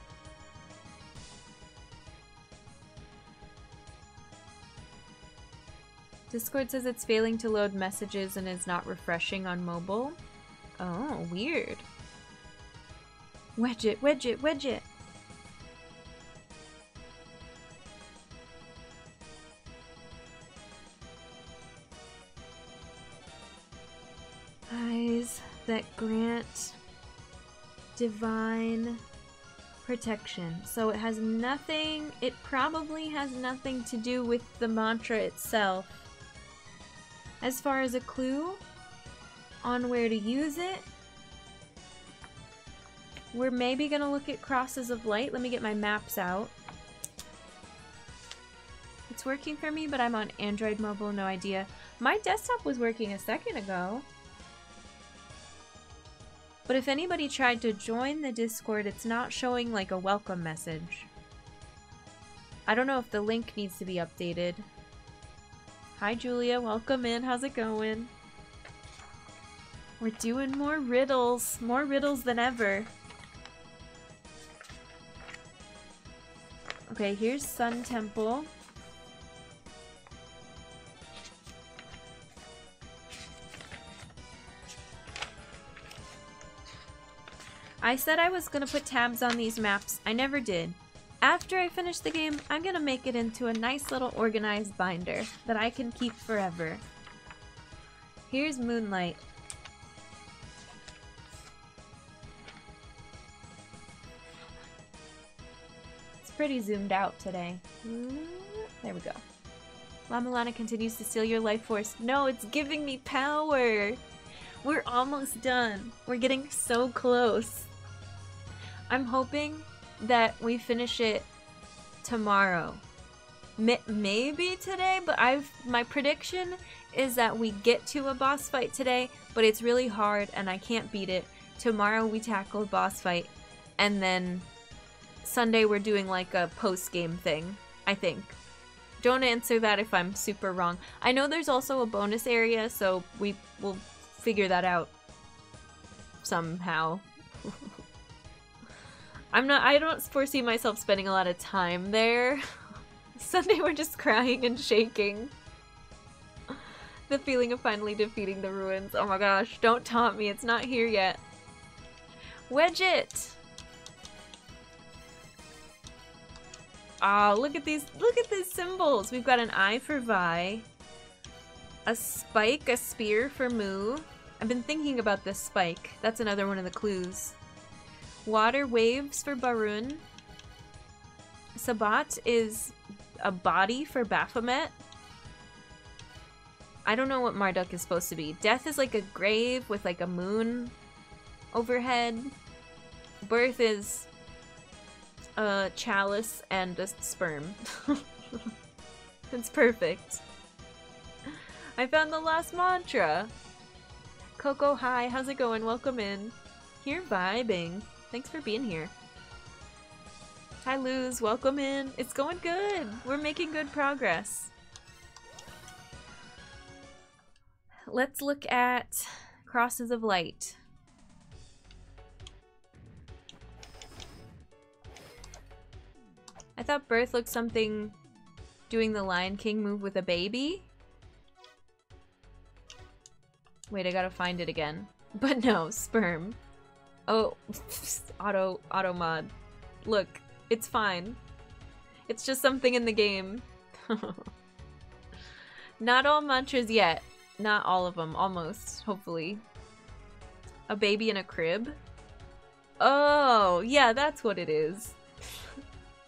Discord says it's failing to load messages and is not refreshing on mobile. Oh, weird. Wedjet, wedge it, wedjet! Eyes that grant divine protection. So it has nothing, it probably has nothing to do with the mantra itself. As far as a clue on where to use it, we're maybe gonna look at crosses of light. Let me get my maps out. It's working for me, but I'm on Android mobile, no idea. My desktop was working a second ago. But if anybody tried to join the Discord, it's not showing like a welcome message. I don't know if the link needs to be updated. Hi Julia, welcome in. How's it going? We're doing more riddles. More riddles than ever. Okay, here's Sun Temple. I said I was gonna put tabs on these maps. I never did. After I finish the game, I'm gonna make it into a nice little organized binder that I can keep forever. Here's Moonlight. It's pretty zoomed out today. There we go. La Mulana continues to steal your life force. No, it's giving me power! We're almost done. We're getting so close. I'm hoping that we finish it tomorrow. M maybe today, but I've my prediction is that we get to a boss fight today, but it's really hard and I can't beat it. Tomorrow we tackle a boss fight, and then Sunday we're doing like a post-game thing, I think. Don't answer that if I'm super wrong. I know there's also a bonus area, so we will figure that out somehow. I'm not- I don't foresee myself spending a lot of time there. Sunday we're just crying and shaking. The feeling of finally defeating the ruins. Oh my gosh, don't taunt me, it's not here yet. Wedjet! Ah, oh, look at these- look at these symbols! We've got an eye for Viy, a spike, a spear for Mu. I've been thinking about this spike. That's another one of the clues. Water waves for Bahrun. Sabbat is a body for Baphomet. I don't know what Marduk is supposed to be. Death is like a grave with like a moon overhead. Birth is a chalice and a sperm. it's perfect. I found the last mantra. Coco, hi, how's it going? Welcome in. Here vibing. Thanks for being here. Hi Luz, welcome in. It's going good. We're making good progress. Let's look at Crosses of Light. I thought Birth looked something doing the Lion King move with a baby. Wait, I gotta find it again. But no, sperm. Oh, auto auto mod. Look, it's fine. It's just something in the game. Not all mantras yet. Not all of them, almost, hopefully. A baby in a crib? Oh, yeah, that's what it is.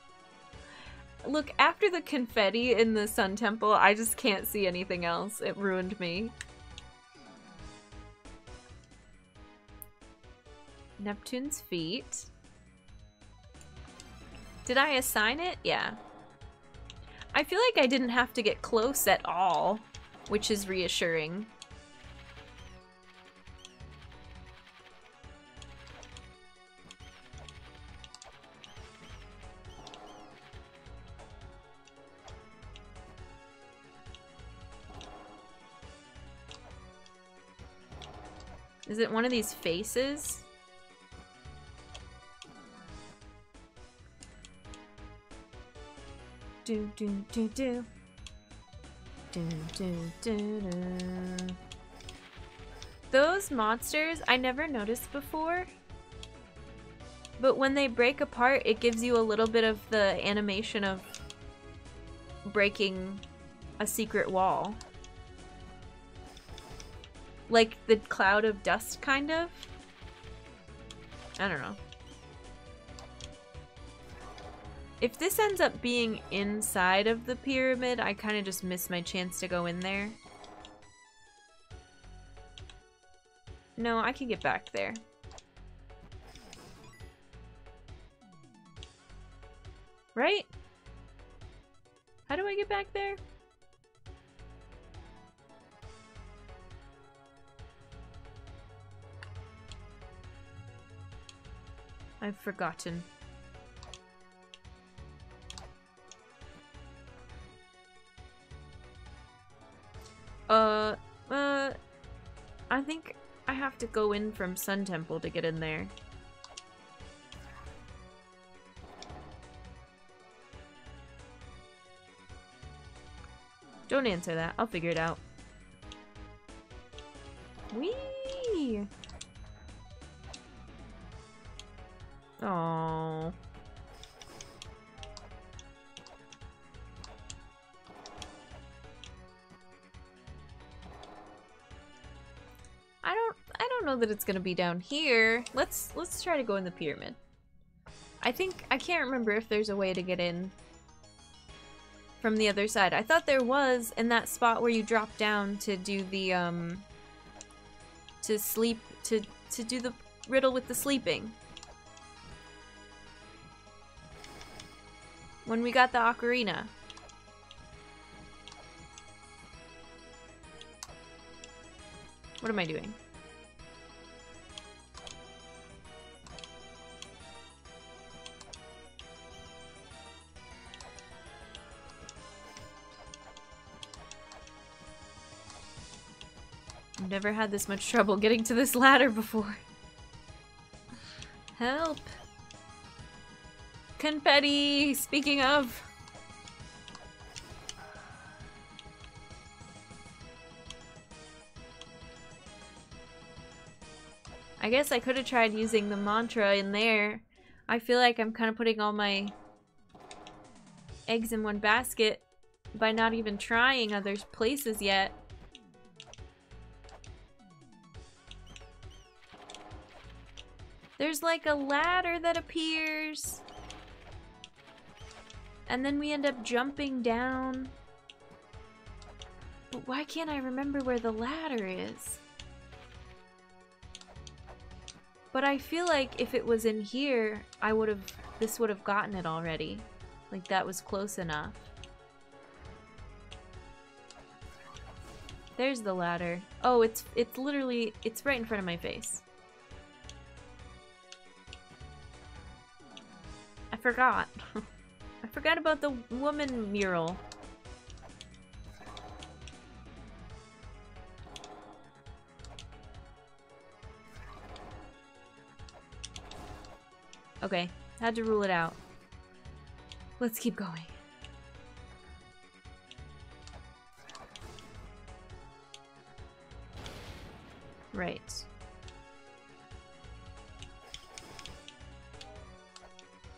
Look, after the confetti in the Sun Temple, I just can't see anything else. It ruined me. Neptune's feet. Did I assign it? Yeah. I feel like I didn't have to get close at all, which is reassuring. Is it one of these faces? Do do do do. Do do do do. Those monsters I never noticed before. But when they break apart, it gives you a little bit of the animation of breaking a secret wall. Like the cloud of dust, kind of? I don't know. If this ends up being inside of the pyramid, I kind of just miss my chance to go in there. No, I can get back there. Right? How do I get back there? I've forgotten. Uh, uh, I think I have to go in from Sun Temple to get in there. Don't answer that. I'll figure it out. Whee! Oh. Don't know that it's gonna be down here. Let's let's try to go in the pyramid. I think I can't remember if there's a way to get in from the other side. I thought there was in that spot where you drop down to do the um to sleep to to do the riddle with the sleeping. when we got the ocarina. What am I doing? I've never had this much trouble getting to this ladder before. Help! confetti! Speaking of... I guess I could have tried using the mantra in there. I feel like I'm kind of putting all my eggs in one basket by not even trying other places yet. There's like a ladder that appears. And then we end up jumping down. But why can't I remember where the ladder is? But I feel like if it was in here, I would have, this would have gotten it already. Like that was close enough. There's the ladder. Oh, it's, it's literally, it's right in front of my face. I forgot. I forgot about the woman mural. Okay, had to rule it out. Let's keep going. Right.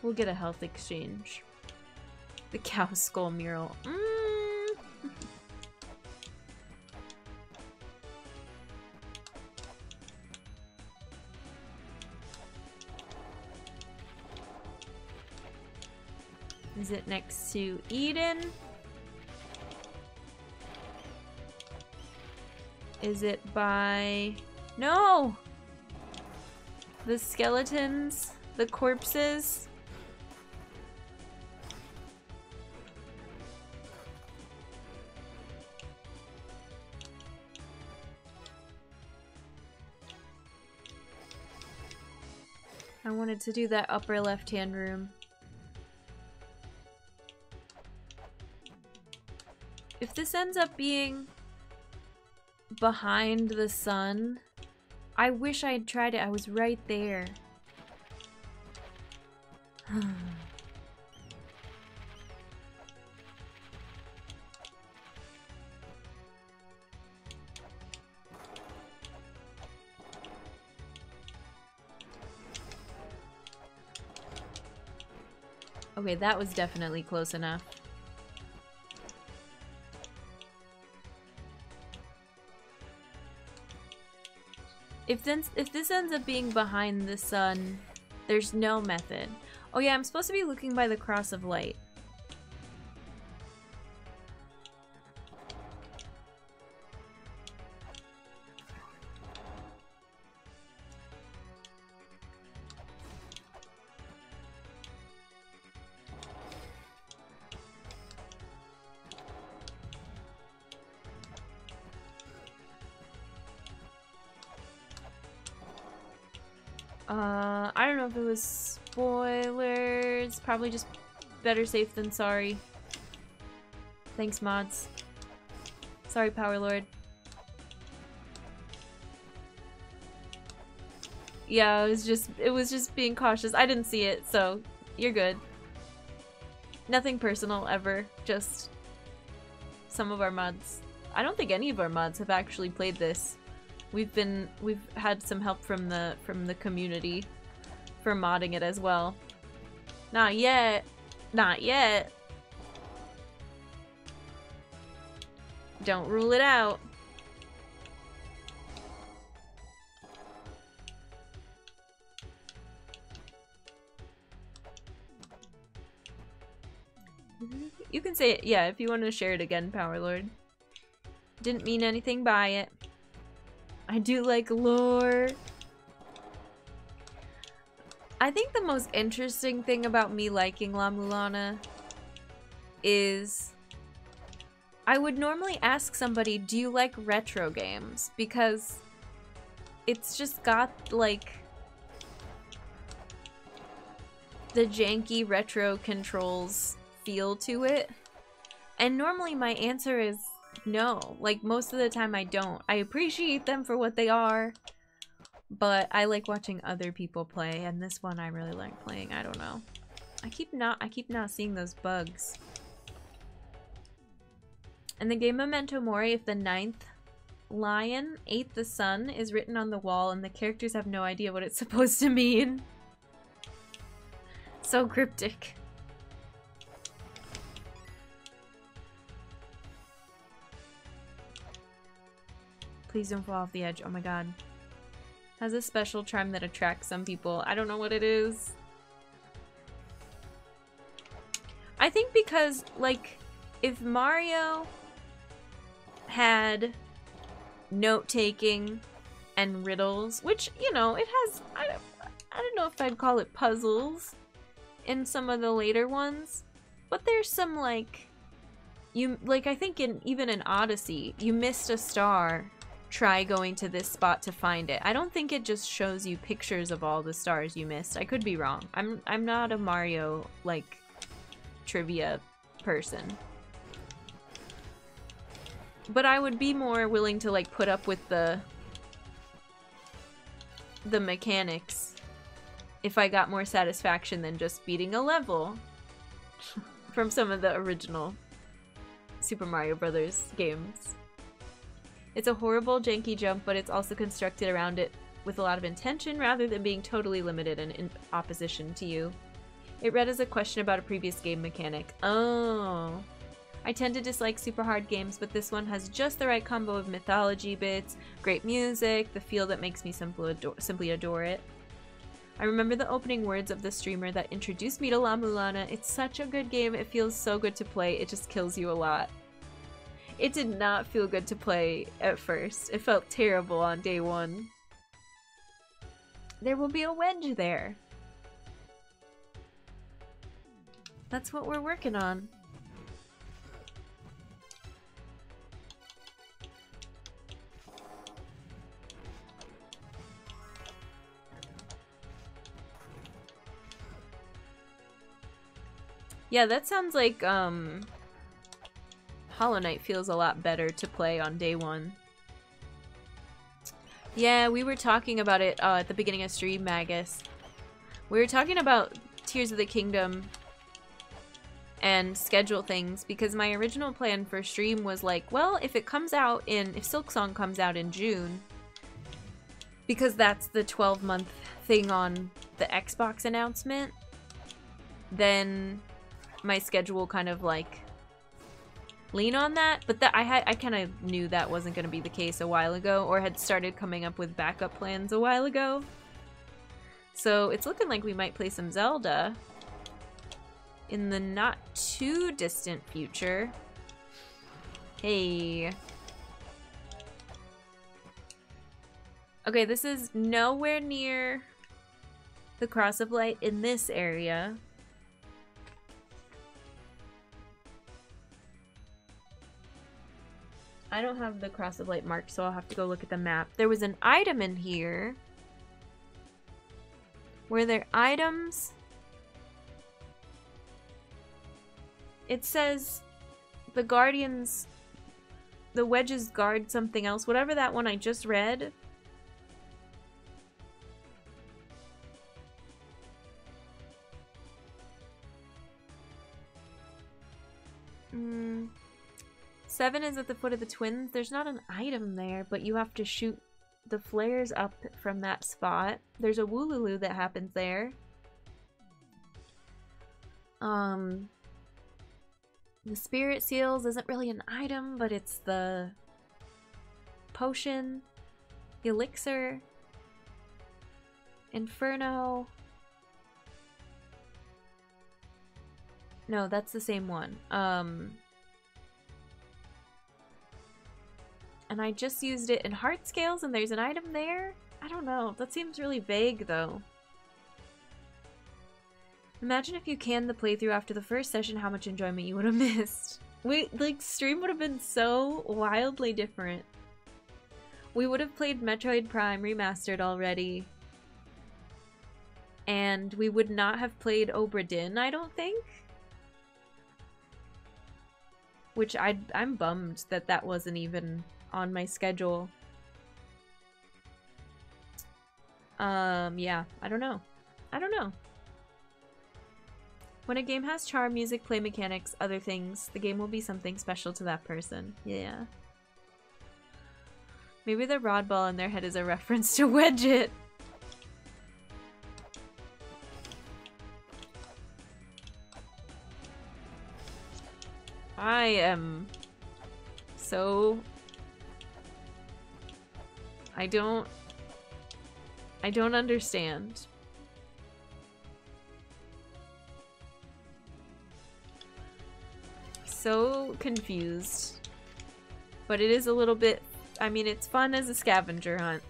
We'll get a health exchange. The cow skull mural. Mm. Is it next to Eden? Is it by... No! the skeletons, the corpses. Wanted to do that upper left-hand room. If this ends up being behind the sun, I wish I had tried it. I was right there. okay, that was definitely close enough. If this, if this ends up being behind the sun, there's no method. Oh yeah, I'm supposed to be looking by the cross of light. Uh, I don't know if it was spoilers. Probably just better safe than sorry. Thanks, mods. Sorry, Power Lord. Yeah, it was just it was just being cautious. I didn't see it, so you're good. Nothing personal ever, just some of our mods. I don't think any of our mods have actually played this. We've been we've had some help from the from the community for modding it as well. Not yet. Not yet. Don't rule it out. You can say it, yeah, if you want to share it again, Power Lord. Didn't mean anything by it. I do like lore. I think the most interesting thing about me liking La Mulana is I would normally ask somebody, do you like retro games? Because it's just got like the janky retro controls feel to it. And normally my answer is no. Like, most of the time I don't. I appreciate them for what they are, but I like watching other people play, and this one I really like playing. I don't know. I keep not- I keep not seeing those bugs. In the game Memento Mori, if the ninth lion ate the sun is written on the wall and the characters have no idea what it's supposed to mean. So cryptic. Please don't fall off the edge. Oh my god. Has a special charm that attracts some people. I don't know what it is. I think because, like, if Mario had note-taking and riddles, which, you know, it has, I don't, I don't know if I'd call it puzzles in some of the later ones, but there's some, like, you, like, I think in, even in Odyssey, you missed a star try going to this spot to find it. I don't think it just shows you pictures of all the stars you missed. I could be wrong. I'm I'm not a Mario like trivia person. But I would be more willing to like put up with the the mechanics if I got more satisfaction than just beating a level from some of the original Super Mario Brothers games. It's a horrible, janky jump, but it's also constructed around it with a lot of intention rather than being totally limited and in opposition to you. It read as a question about a previous game mechanic. Oh. I tend to dislike super hard games, but this one has just the right combo of mythology bits, great music, the feel that makes me simply adore, simply adore it. I remember the opening words of the streamer that introduced me to La Mulana. It's such a good game, it feels so good to play, it just kills you a lot. It did not feel good to play at first. It felt terrible on day one. there will be a wedge there. That's what we're working on. Yeah, that sounds like, um... Hollow Knight feels a lot better to play on day one. Yeah, we were talking about it uh, at the beginning of stream, Magus. We were talking about Tears of the Kingdom and schedule things because my original plan for stream was like, well, if it comes out in, if Silksong comes out in June, because that's the 12 month thing on the Xbox announcement, then my schedule kind of like lean on that. But that I had I kind of knew that wasn't going to be the case a while ago, or had started coming up with backup plans a while ago. So it's looking like we might play some Zelda in the not too distant future. Hey. Okay, this is nowhere near the Cross of Light in this area. I don't have the Cross of Light marked, so I'll have to go look at the map. There was an item in here. Were there items? It says the Guardians, the Wedges guard something else. Whatever that one I just read. Hmm. Seven is at the foot of the twins. There's not an item there, but you have to shoot the flares up from that spot. There's a Wooloo that happens there. Um, the spirit seals isn't really an item, but it's the potion, elixir, inferno. No, that's the same one. Um, and I just used it in heart scales and there's an item there? I don't know. That seems really vague though. Imagine if you canned the playthrough after the first session, how much enjoyment you would have missed. We, like, stream would have been so wildly different. We would have played Metroid Prime Remastered already. And we would not have played Obra Dinn, I don't think. Which I, I'm bummed that that wasn't even on my schedule. Um, yeah, I don't know. I don't know. When a game has charm, music, play mechanics, other things, the game will be something special to that person. Yeah. Maybe the rod ball in their head is a reference to Wedjet. I am so I don't... I don't understand. So confused. But it is a little bit... I mean, it's fun as a scavenger hunt.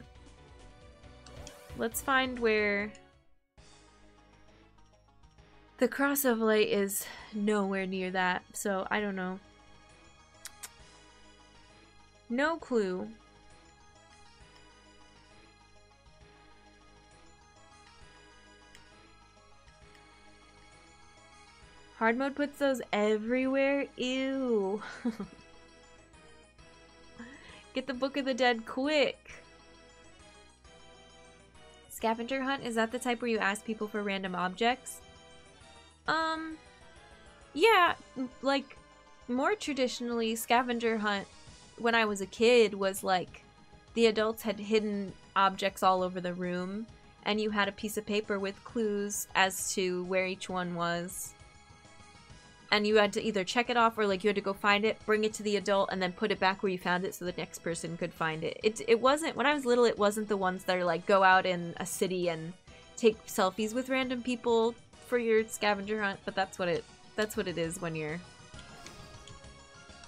Let's find where... The cross of light is nowhere near that, so I don't know. No clue. Hard mode puts those everywhere? Ew. Get the Book of the Dead quick. Scavenger hunt? Is that the type where you ask people for random objects? Um, yeah, like, more traditionally, scavenger hunt, when I was a kid, was like, the adults had hidden objects all over the room, and you had a piece of paper with clues as to where each one was and you had to either check it off or like you had to go find it, bring it to the adult, and then put it back where you found it so the next person could find it. It it wasn't when I was little. It wasn't the ones that are like go out in a city and take selfies with random people for your scavenger hunt. But that's what it that's what it is when you're.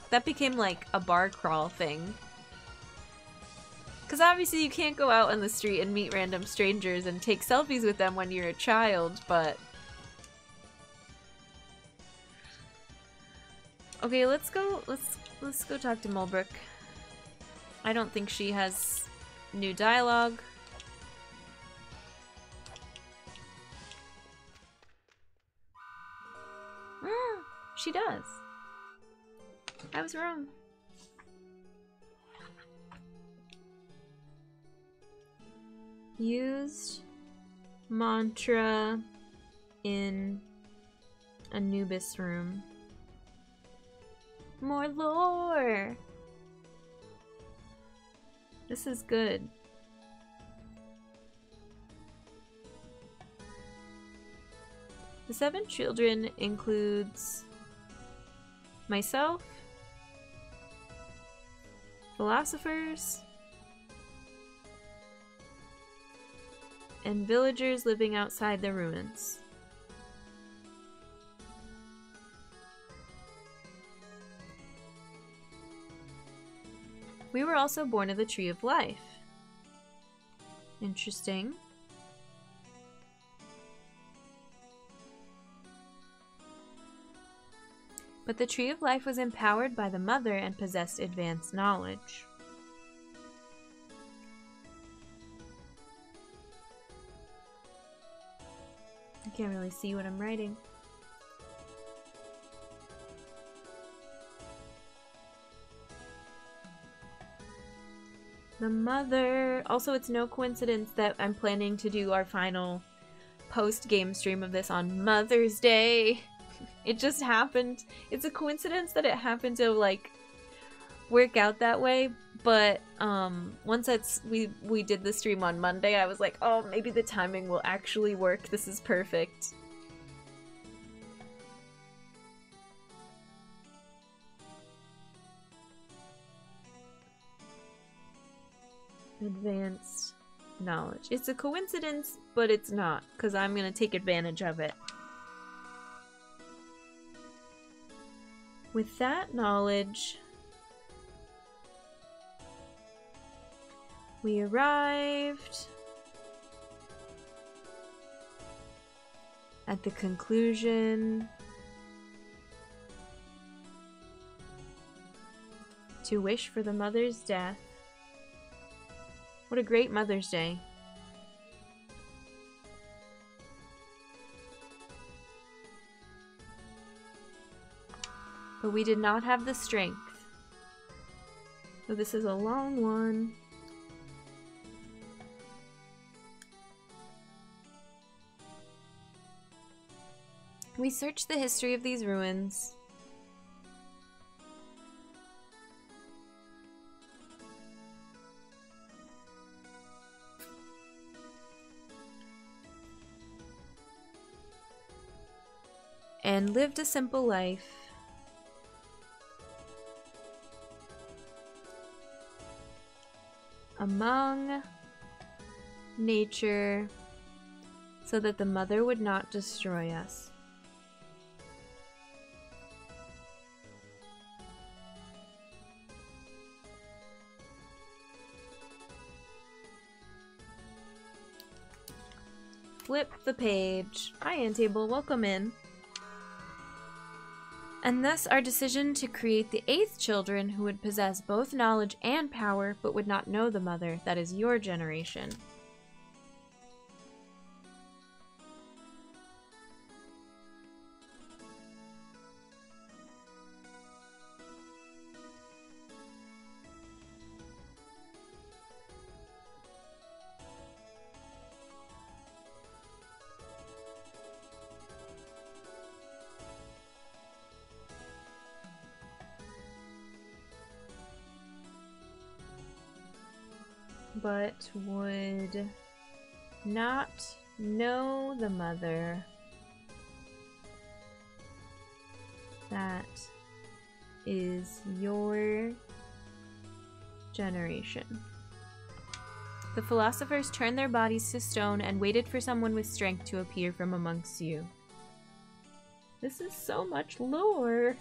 That became like a bar crawl thing. Because obviously you can't go out on the street and meet random strangers and take selfies with them when you're a child, but... Okay, let's go, let's, let's go talk to Mulbruk. I don't think she has new dialogue. Ah, she does. I was wrong. Used mantra in Anubis room. More lore! This is good. The seven children includes myself, philosophers, and villagers living outside the ruins. We were also born of the Tree of Life. Interesting. But the Tree of Life was empowered by the Mother and possessed advanced knowledge. I can't really see what I'm writing. The mother. Also, it's no coincidence that I'm planning to do our final post-game stream of this on Mother's Day. It just happened. It's a coincidence that it happened to, like, work out that way, but um once that's we we did the stream on Monday, I was like, "Oh, maybe the timing will actually work. This is perfect." Advanced knowledge. It's a coincidence, but it's not, because I'm going to take advantage of it. With that knowledge, we arrived at the conclusion to wish for the mother's death what a great Mother's Day. But we did not have the strength. So this is a long one. We searched the history of these ruins. And lived a simple life. Among nature so that the mother would not destroy us. Flip the page. Hi, Antable. Welcome in. And thus our decision to create the eighth children who would possess both knowledge and power but would not know the mother, that is your generation. But would not know the mother. That is your generation. The philosophers turned their bodies to stone and waited for someone with strength to appear from amongst you. This is so much lore.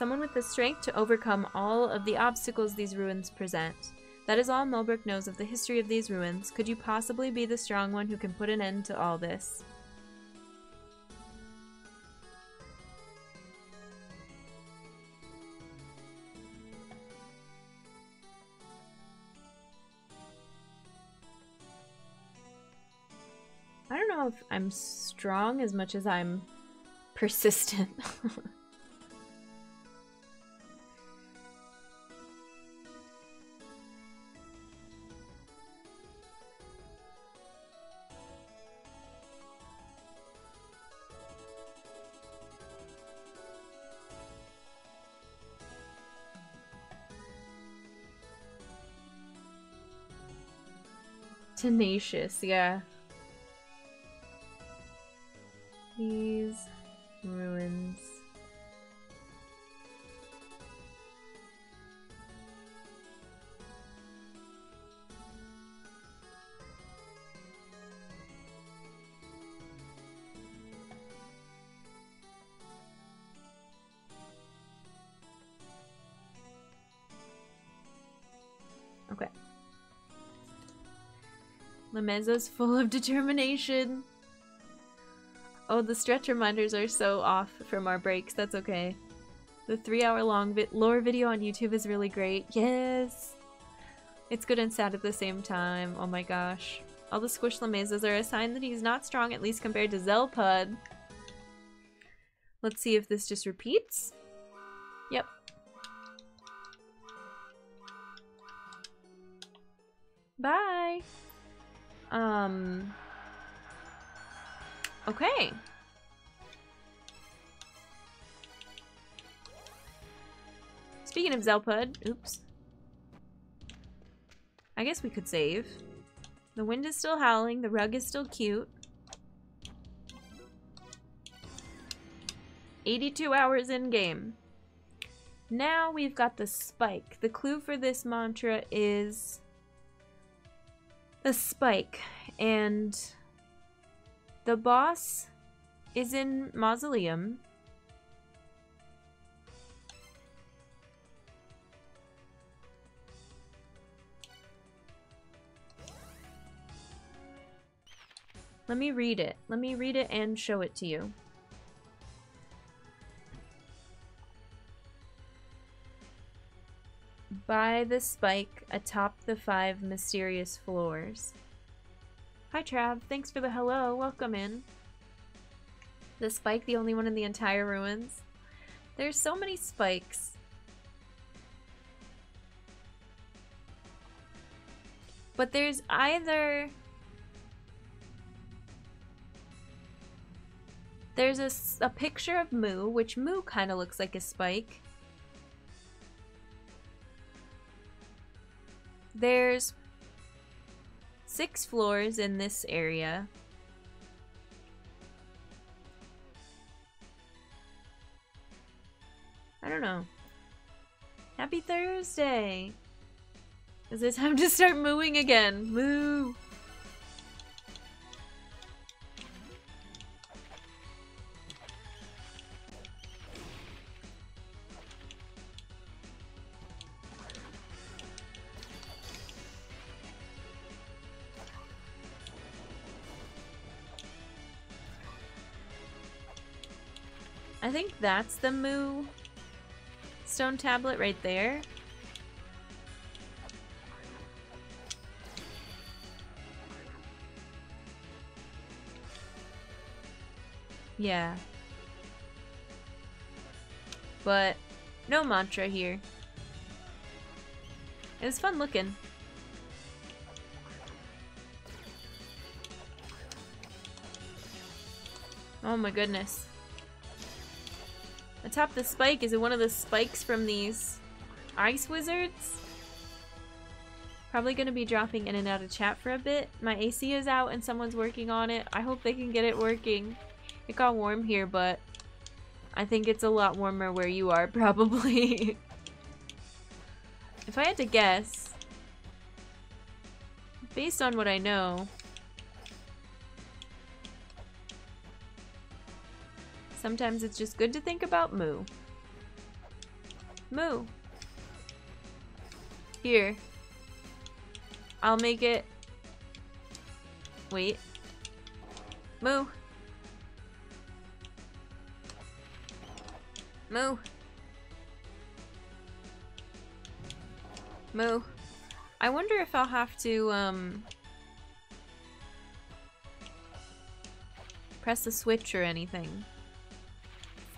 Someone with the strength to overcome all of the obstacles these ruins present. That is all Mulbruk knows of the history of these ruins. Could you possibly be the strong one who can put an end to all this? I don't know if I'm strong as much as I'm persistent. Tenacious, yeah. Lemeza's full of determination. Oh, the stretch reminders are so off from our breaks. That's okay. The three hour long Viy lore video on YouTube is really great. Yes! It's good and sad at the same time. Oh my gosh. All the squish Lemezas are a sign that he's not strong, at least compared to Xelpud. Let's see if this just repeats. Yep. Bye! Um... Okay. Speaking of Xelpud, oops. I guess we could save. The wind is still howling, the rug is still cute. 82 hours in game. Now we've got the spike. The clue for this mantra is the spike. And the boss is in Mausoleum. Let me read it. Let me read it and show it to you. By the spike atop the five mysterious floors. Hi Trav, thanks for the hello, welcome in. The spike the only one in the entire ruins? There's so many spikes. But there's either... There's a, a picture of Moo, which Moo kind of looks like a spike. There's six floors in this area. I don't know. Happy Thursday! Is it time to start mooing again? Moo! I think that's the Moo stone tablet right there. Yeah. But no mantra here. It was fun looking. Oh my goodness. Atop the spike, is it one of the spikes from these ice wizards? Probably going to be dropping in and out of chat for a bit. My AC is out and someone's working on it. I hope they can get it working. It got warm here, but I think it's a lot warmer where you are, probably. if I had to guess, based on what I know, Sometimes it's just good to think about Moo. Moo. Here. I'll make it... Wait. Moo. Moo. Moo. I wonder if I'll have to, um... Press a switch or anything.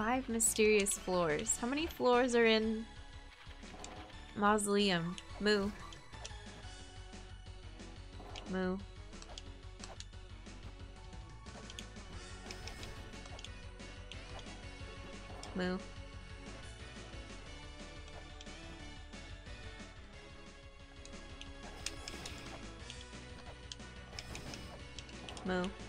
Five mysterious floors. How many floors are in Mausoleum? Moo. Moo. Moo. Moo.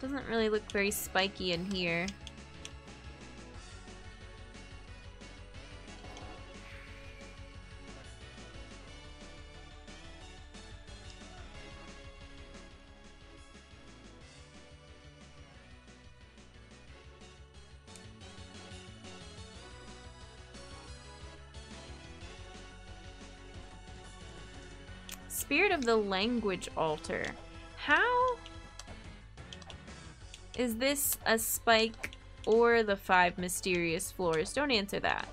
Doesn't really look very spiky in here. Spirit of the Language Altar. Is this a spike or the five mysterious floors? Don't answer that.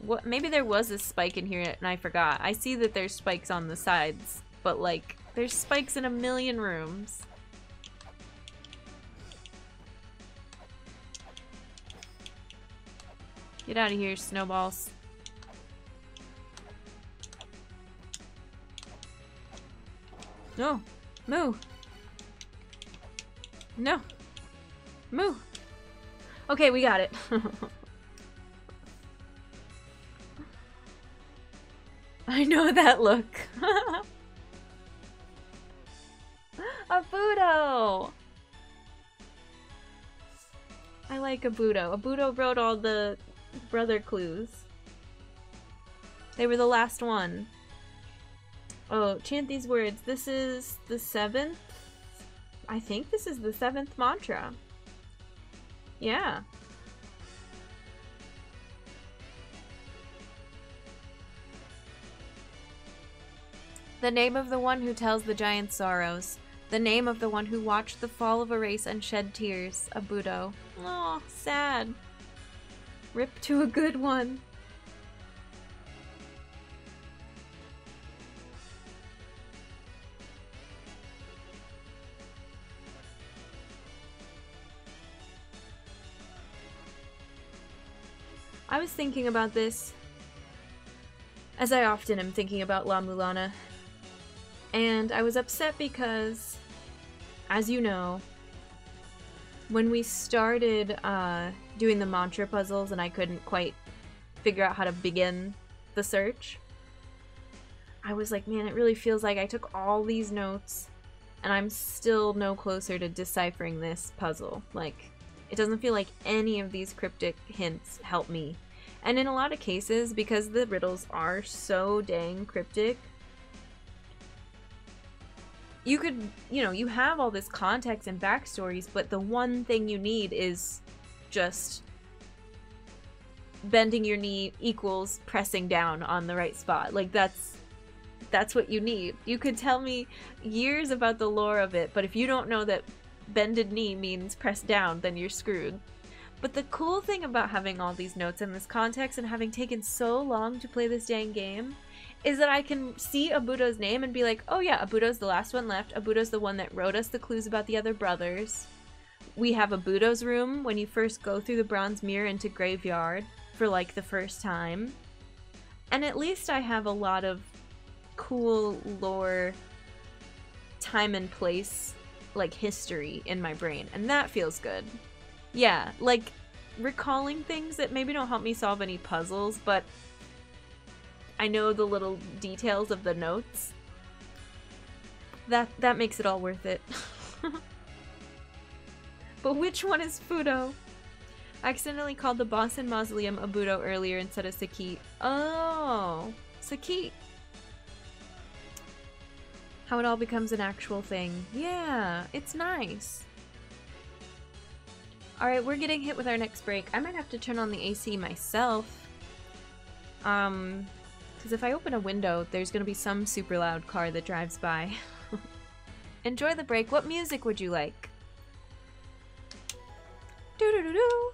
What? Maybe there was a spike in here and I forgot. I see that there's spikes on the sides, but like, there's spikes in a million rooms. Get out of here, snowballs. No. Moo. No. Moo. Okay, we got it. I know that look. a Budo! I like Abuto. A Budo wrote all the brother clues. They were the last one. Oh, chant these words. This is the seventh? I think this is the seventh mantra. Yeah. The name of the one who tells the giant sorrows. The name of the one who watched the fall of a race and shed tears. Abuto. Oh, sad. Rip to a good one. I was thinking about this, as I often am thinking about La Mulana, and I was upset because, as you know, when we started uh, doing the mantra puzzles and I couldn't quite figure out how to begin the search, I was like, man, it really feels like I took all these notes and I'm still no closer to deciphering this puzzle. Like, it doesn't feel like any of these cryptic hints help me and in a lot of cases, because the riddles are so dang cryptic, you could, you know, you have all this context and backstories, but the one thing you need is just bending your knee equals pressing down on the right spot. Like that's that's what you need. You could tell me years about the lore of it, but if you don't know that bended knee means press down, then you're screwed. But the cool thing about having all these notes in this context and having taken so long to play this dang game is that I can see Abuto's name and be like, oh yeah, Abuto's the last one left. Abuto's the one that wrote us the clues about the other brothers. We have Abuto's room when you first go through the bronze mirror into Graveyard for like the first time. And at least I have a lot of cool lore, time and place, like history in my brain, and that feels good. Yeah, like recalling things that maybe don't help me solve any puzzles, but I know the little details of the notes. That that makes it all worth it. but which one is Fudo? I accidentally called the Boston Mausoleum Abuto earlier instead of Sakit. Oh, Sakit. How it all becomes an actual thing. Yeah, it's nice. Alright, we're getting hit with our next break. I might have to turn on the AC myself. Um, because if I open a window, there's going to be some super loud car that drives by. Enjoy the break. What music would you like? Doo doo doo doo.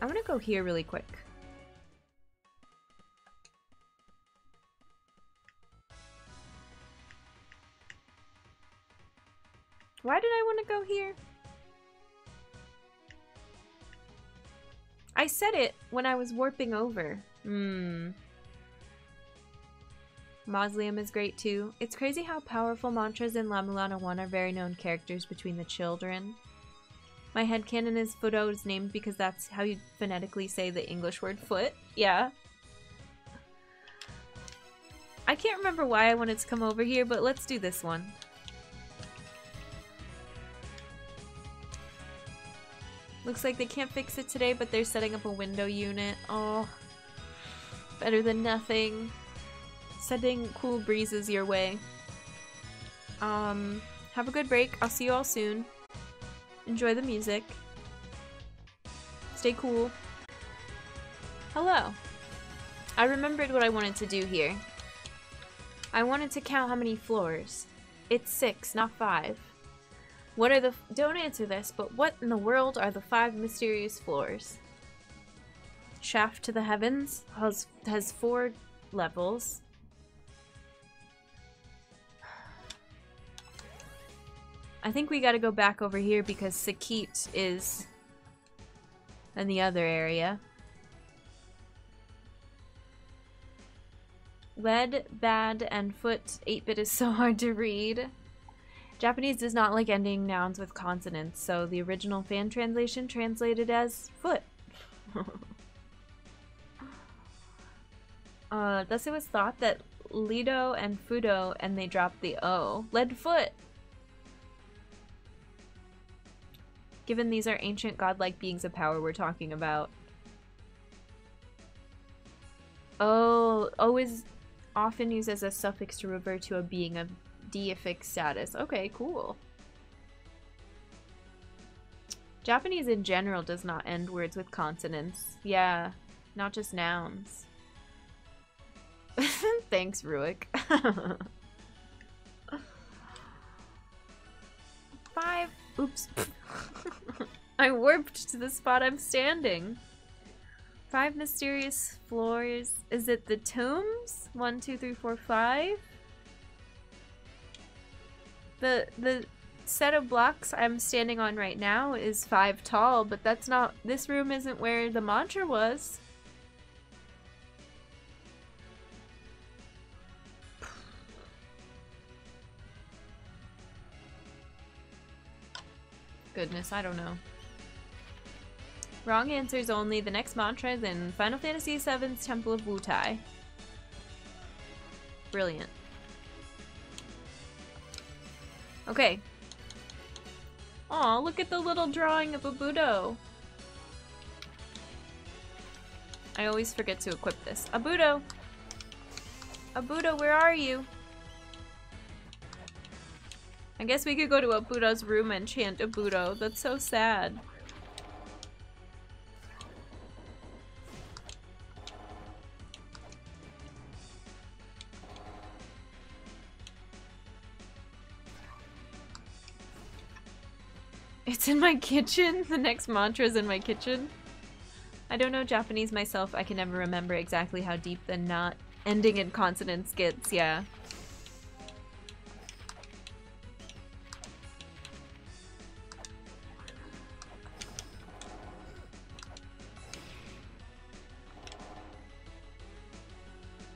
I'm gonna go here really quick. Why did I want to go here? I said it when I was warping over. Hmm. Mausoleum is great too. It's crazy how powerful mantras in La Mulana 1 are very known characters between the children. My head headcanon is Fudo is named because that's how you phonetically say the English word foot. Yeah. I can't remember why I wanted to come over here, but let's do this one. Looks like they can't fix it today, but they're setting up a window unit. Oh, better than nothing. Sending cool breezes your way. Um, have a good break. I'll see you all soon. Enjoy the music. Stay cool. Hello. I remembered what I wanted to do here. I wanted to count how many floors. It's six, not five. What are the- don't answer this, but what in the world are the five mysterious floors? Shaft to the Heavens has, has four levels. I think we gotta go back over here because Sakit is in the other area. Lead, bad, and foot 8-bit is so hard to read. Japanese does not like ending nouns with consonants, so the original fan translation translated as foot. uh, thus it was thought that Ledo and Fudo and they dropped the O. Lead foot! Given these are ancient godlike beings of power we're talking about. Oh, O is often used as a suffix to refer to a being of deific status. Okay, cool. Japanese in general does not end words with consonants. Yeah, not just nouns. Thanks, Ruik. Five. Oops. I warped to the spot I'm standing. Five mysterious floors. Is it the tombs? One, two, three, four, five? The the set of blocks I'm standing on right now is five tall, but that's not this room isn't where the mantra was. Goodness, I don't know. Wrong answers only. The next mantra is in Final Fantasy VII's Temple of Wutai. Brilliant. Okay. Aw, look at the little drawing of Abuto. I always forget to equip this. Abuto! Abuto, where are you? I guess we could go to Abuto's room and chant Abuto. That's so sad. My kitchen? The next mantra is in my kitchen? I don't know Japanese myself. I can never remember exactly how deep the not ending in consonants gets, yeah.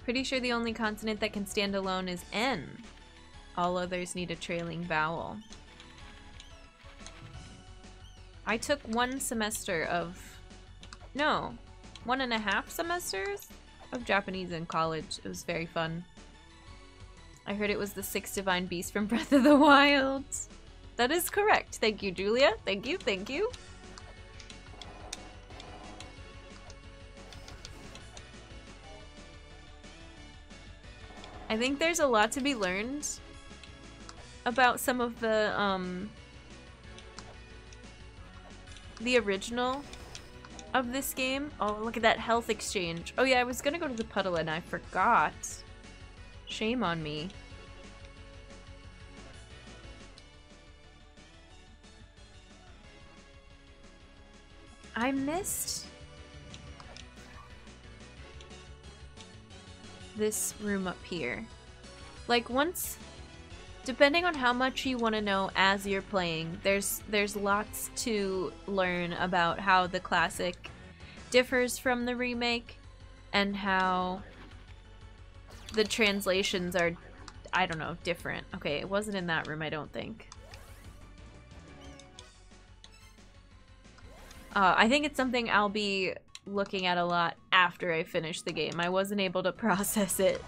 Pretty sure the only consonant that can stand alone is N. All others need a trailing vowel. I took one semester of... No, one and a half semesters of Japanese in college. It was very fun. I heard it was the sixth divine beast from Breath of the Wild. That is correct. Thank you, Julia. Thank you, thank you. I think there's a lot to be learned about some of the, um, the original of this game. Oh, look at that health exchange. Oh yeah, I was gonna go to the puddle and I forgot. Shame on me. I missed this room up here. Like once depending on how much you want to know as you're playing, there's there's lots to learn about how the classic differs from the remake and how the translations are I don't know, different. Okay, it wasn't in that room, I don't think. Uh, I think it's something I'll be looking at a lot after I finish the game. I wasn't able to process it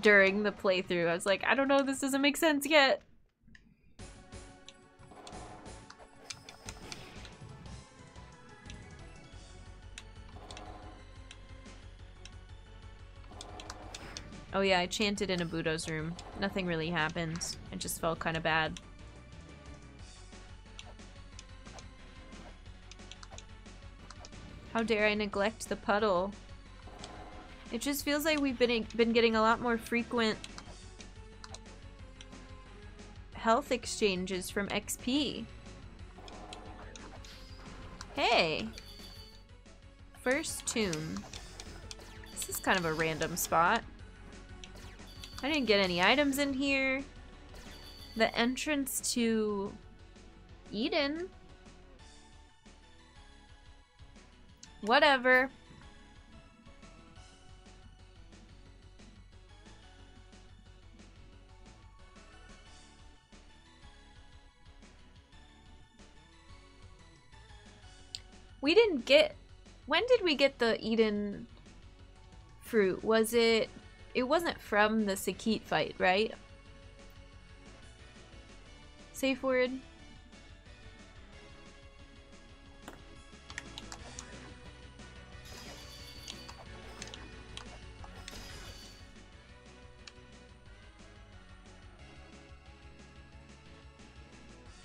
during the playthrough. I was like, I don't know, this doesn't make sense yet. Oh yeah, I chanted in Abuto's room. Nothing really happened. It just felt kind of bad. How dare I neglect the puddle? It just feels like we've been been getting a lot more frequent health exchanges from XP. Hey! First tomb. This is kind of a random spot. I didn't get any items in here. The entrance to Eden. Whatever. We didn't get... When did we get the Eden fruit? Was it... It wasn't from the Sakit fight, right? Safe word?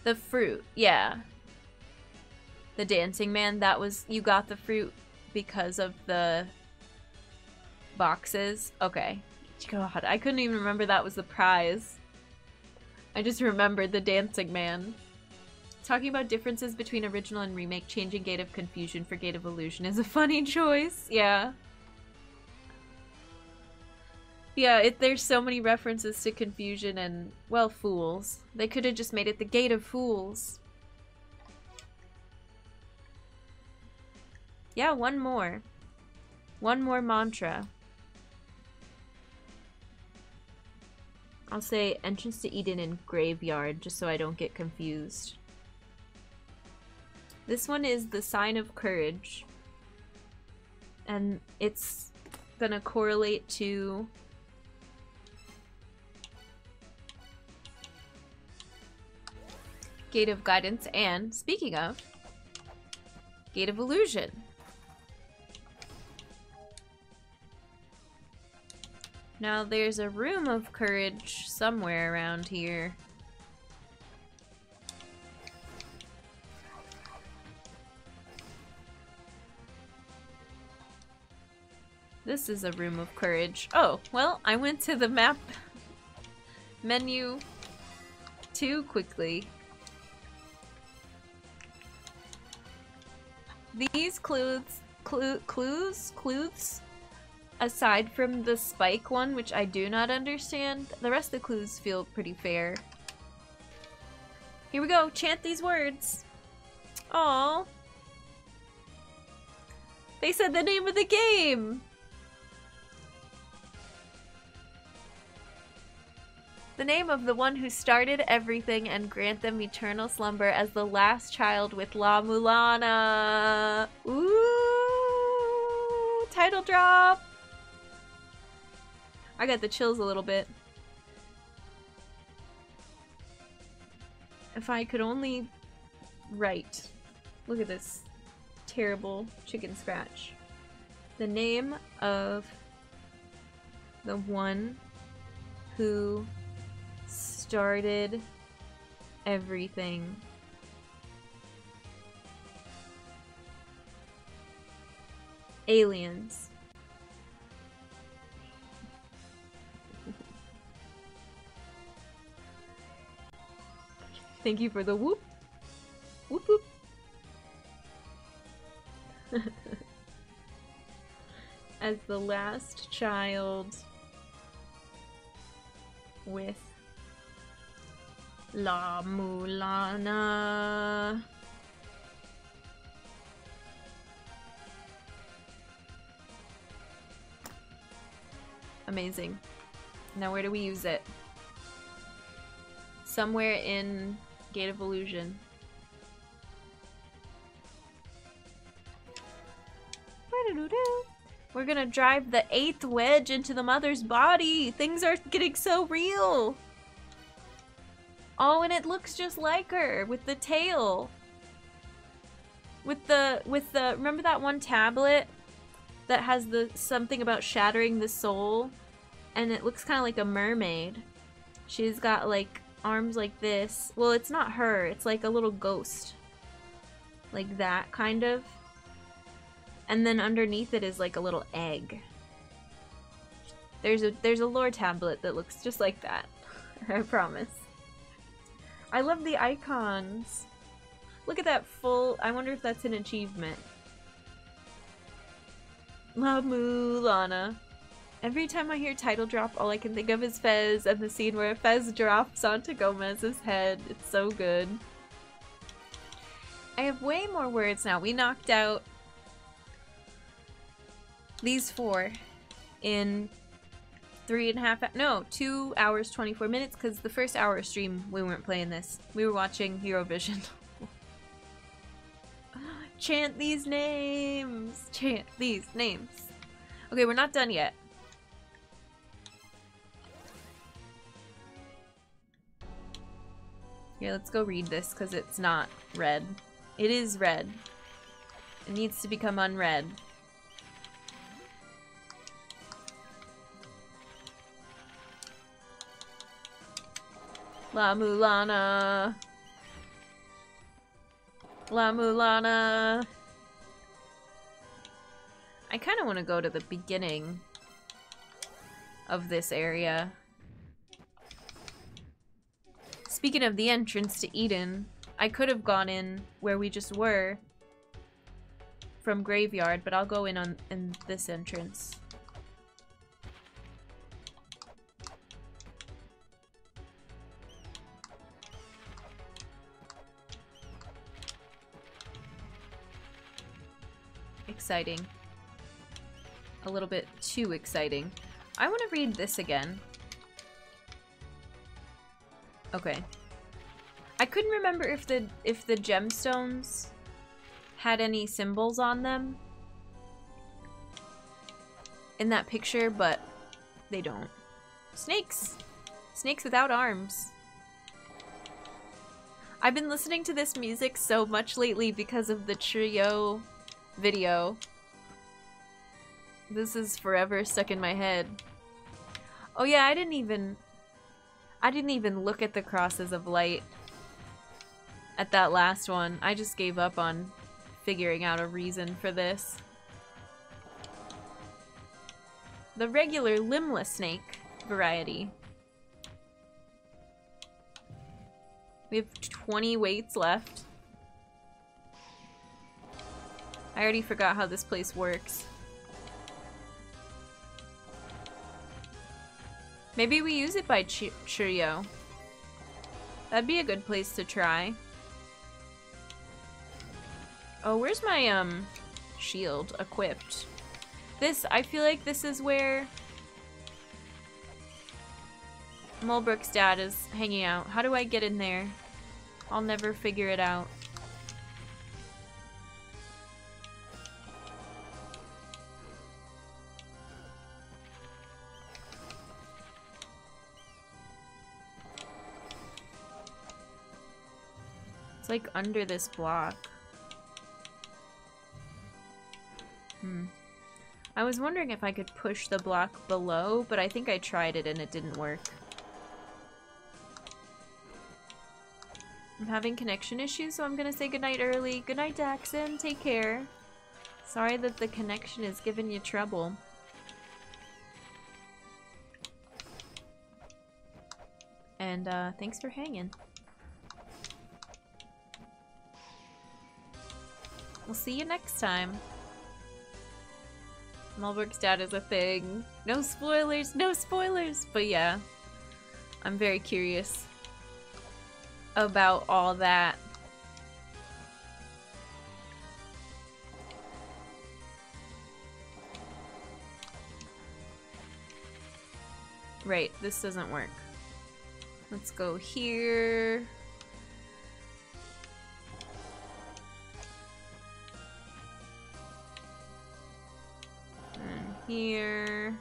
The fruit, yeah the dancing man, that was, you got the fruit because of the boxes? Okay. God, I couldn't even remember that was the prize. I just remembered the dancing man. Talking about differences between original and remake, changing Gate of Confusion for Gate of Illusion is a funny choice. Yeah. Yeah, it, there's so many references to confusion and, well, fools. They could have just made it the Gate of Fools. Yeah, one more. One more mantra. I'll say entrance to Eden and graveyard, just so I don't get confused. This one is the sign of courage. And it's gonna correlate to Gate of Guidance and, speaking of, Gate of Illusion. Now there's a room of courage somewhere around here. This is a room of courage. Oh, well, I went to the map menu too quickly. These clues, clue, clues, clues aside from the spike one, which I do not understand, the rest of the clues feel pretty fair. Here we go, chant these words. Oh. They said the name of the game! The name of the one who started everything and grant them eternal slumber as the last child with La Mulana. Ooh, title drop. I got the chills a little bit. If I could only write. Look at this terrible chicken scratch. The name of the one who started everything. Aliens. Thank you for the whoop. Whoop whoop. As the last child with La Mulana. Amazing. Now where do we use it? Somewhere in Gate of Illusion. We're gonna drive the eighth wedge into the mother's body. Things are getting so real. Oh, and it looks just like her with the tail. With the, with the, remember that one tablet that has the, something about shattering the soul? And it looks kind of like a mermaid. She's got like arms like this. Well, it's not her. It's like a little ghost. Like that, kind of. And then underneath it is like a little egg. There's a there's a lore tablet that looks just like that. I promise. I love the icons. Look at that full... I wonder if that's an achievement. La Mulana. Every time I hear title drop, all I can think of is Fez and the scene where Fez drops onto Gomez's head. It's so good. I have way more words now. We knocked out these four in three and a half, no, two hours, 24 minutes, because the first hour of stream, we weren't playing this. We were watching Eurovision. Chant these names! Chant these names! Okay, we're not done yet. Here, let's go read this, because it's not red. It is red. It needs to become unread. La Mulana. La Mulana. I kind of want to go to the beginning of this area. Speaking of the entrance to Eden, I could have gone in where we just were from Graveyard, but I'll go in on in this entrance. exciting. A little bit too exciting. I want to read this again. Okay. I couldn't remember if the if the gemstones had any symbols on them in that picture, but they don't. Snakes! Snakes without arms. I've been listening to this music so much lately because of the trio video. This is forever stuck in my head. Oh yeah, I didn't even... I didn't even look at the crosses of light at that last one. I just gave up on figuring out a reason for this. The regular limbless snake variety. We have 20 weights left. I already forgot how this place works. Maybe we use it by Ch Churio. That'd be a good place to try. Oh, where's my, um, shield equipped? This, I feel like this is where Mulbruk's dad is hanging out. How do I get in there? I'll never figure it out. It's like under this block. Hmm. I was wondering if I could push the block below, but I think I tried it and it didn't work. I'm having connection issues, so I'm gonna say goodnight early. Goodnight, Daxon. Take care. Sorry that the connection is giving you trouble. And uh, thanks for hanging. We'll see you next time. Mulbruk's dad is a thing. No spoilers, no spoilers! But yeah, I'm very curious about all that. Right, this doesn't work. Let's go here. Here.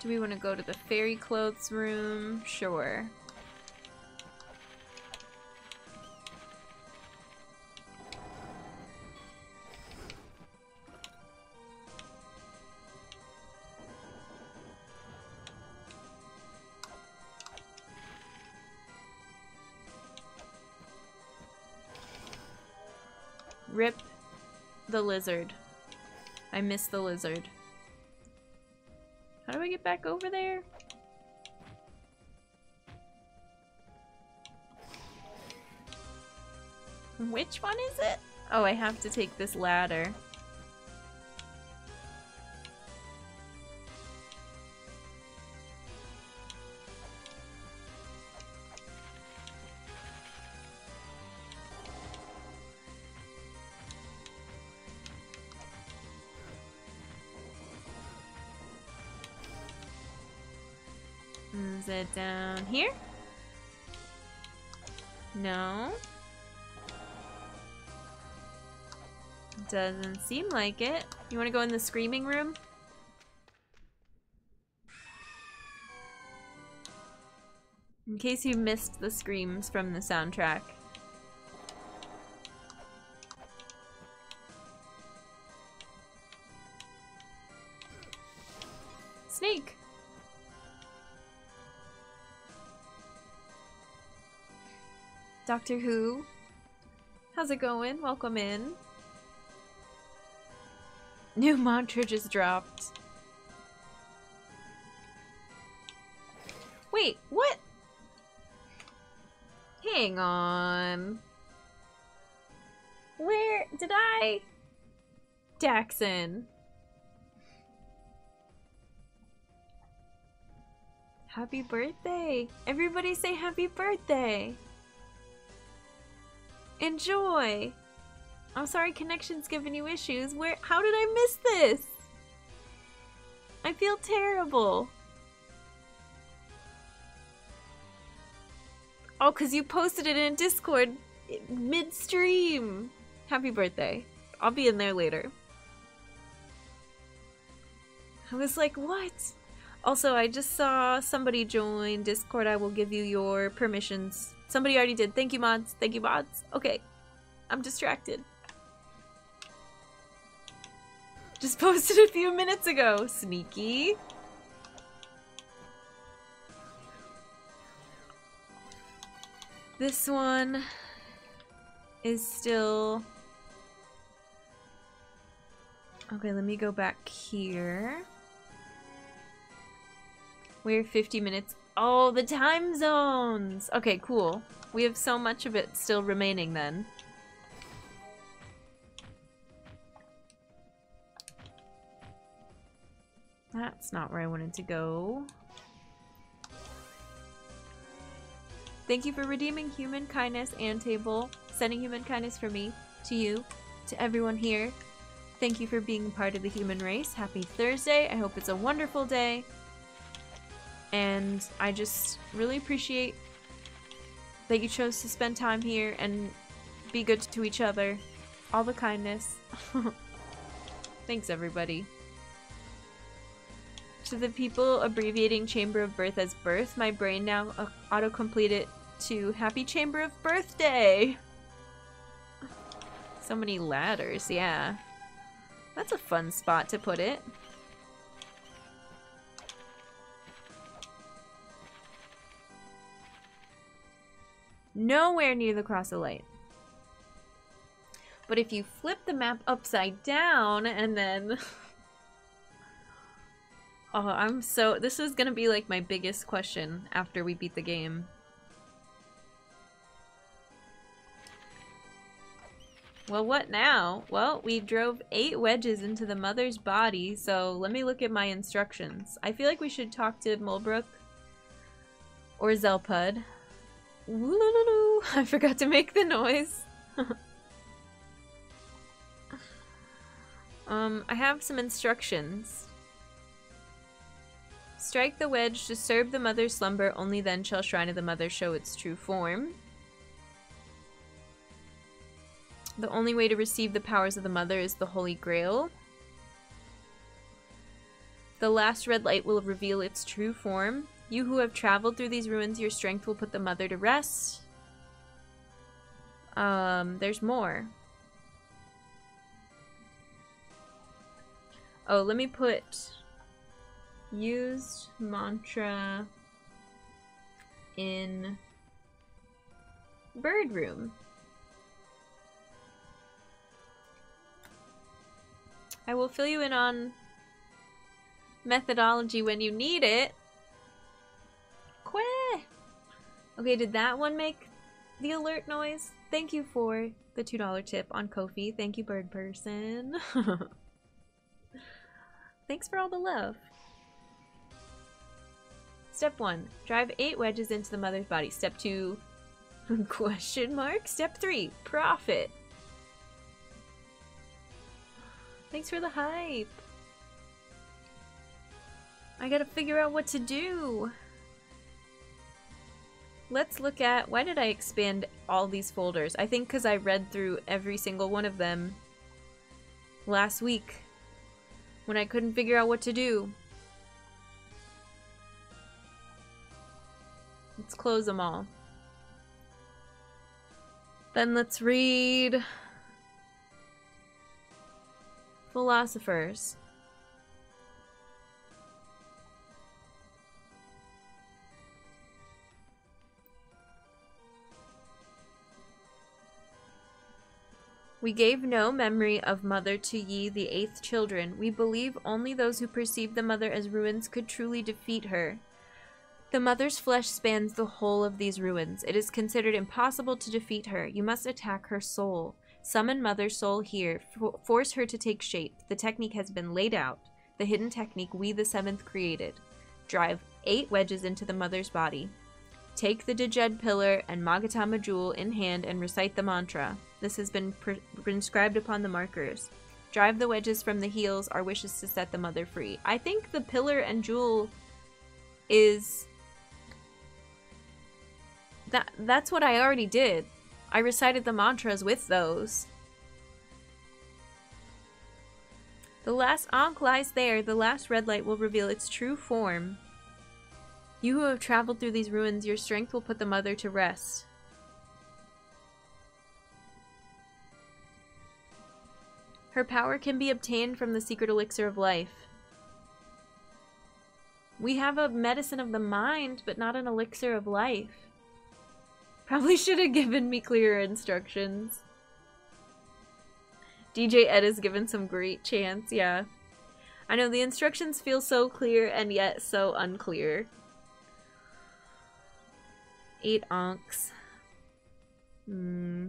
Do we want to go to the fairy clothes room? Sure. Rip the lizard. I miss the lizard. How do I get back over there? Which one is it? Oh, I have to take this ladder. It down here? No. Doesn't seem like it. You want to go in the screaming room? In case you missed the screams from the soundtrack. Doctor Who. How's it going? Welcome in. New mantra just dropped. Wait, what? Hang on. Where did I? Daxon. Happy birthday! Everybody say happy birthday! Enjoy! I'm sorry connection's giving you issues. Where- how did I miss this? I feel terrible. Oh, because you posted it in Discord midstream. Happy birthday. I'll be in there later. I was like, what? Also, I just saw somebody join Discord. I will give you your permissions. Somebody already did. Thank you, mods. Thank you, mods. Okay. I'm distracted. Just posted a few minutes ago. Sneaky. This one is still... Okay, let me go back here. We're 50 minutes. Oh, the time zones! Okay, cool. We have so much of it still remaining then. That's not where I wanted to go. Thank you for redeeming human kindness and table, sending human kindness for me, to you, to everyone here. Thank you for being part of the human race. Happy Thursday. I hope it's a wonderful day. And I just really appreciate that you chose to spend time here and be good to each other. All the kindness. Thanks, everybody. To the people abbreviating Chamber of Birth as birth, my brain now uh, auto-complete it to Happy Chamber of Birthday! So many ladders, yeah. That's a fun spot to put it. Nowhere near the cross of light. But if you flip the map upside down and then... oh, I'm so... This is gonna be like my biggest question after we beat the game. Well, what now? Well, we drove eight wedges into the mother's body, so let me look at my instructions. I feel like we should talk to Mulbruk or Xelpud. I forgot to make the noise. um, I have some instructions. Strike the wedge, disturb the mother's slumber, only then shall Shrine of the Mother show its true form. The only way to receive the powers of the Mother is the Holy Grail. The last red light will reveal its true form. You who have traveled through these ruins, your strength will put the Mother to rest. Um, there's more. Oh, let me put used mantra in bird room. I will fill you in on methodology when you need it. Okay, did that one make the alert noise? Thank you for the $2 tip on Ko-fi. Thank you, bird person. Thanks for all the love. Step 1. Drive 8 wedges into the mother's body. Step 2. Question mark? Step 3. Profit. Thanks for the hype. I gotta figure out what to do. Let's look at, why did I expand all these folders? I think because I read through every single one of them last week when I couldn't figure out what to do. Let's close them all. Then let's read Philosophers. We gave no memory of mother to ye, the eighth children. We believe only those who perceive the mother as ruins could truly defeat her. The mother's flesh spans the whole of these ruins. It is considered impossible to defeat her. You must attack her soul. Summon Mother Soul here. force her to take shape. The technique has been laid out. The hidden technique we the Seventh created. Drive eight wedges into the Mother's body. Take the Djed pillar and Magatama jewel in hand and recite the mantra. This has been inscribed upon the markers. Drive the wedges from the heels, our wishes to set the mother free. I think the pillar and jewel is... That That's what I already did. I recited the mantras with those. The last Ankh lies there. The last red light will reveal its true form. You who have traveled through these ruins, your strength will put the mother to rest. Her power can be obtained from the secret elixir of life. We have a medicine of the mind, but not an elixir of life. Probably should have given me clearer instructions. DJ Ed has given some great chance, yeah. I know the instructions feel so clear and yet so unclear. Eight onks. Hmm.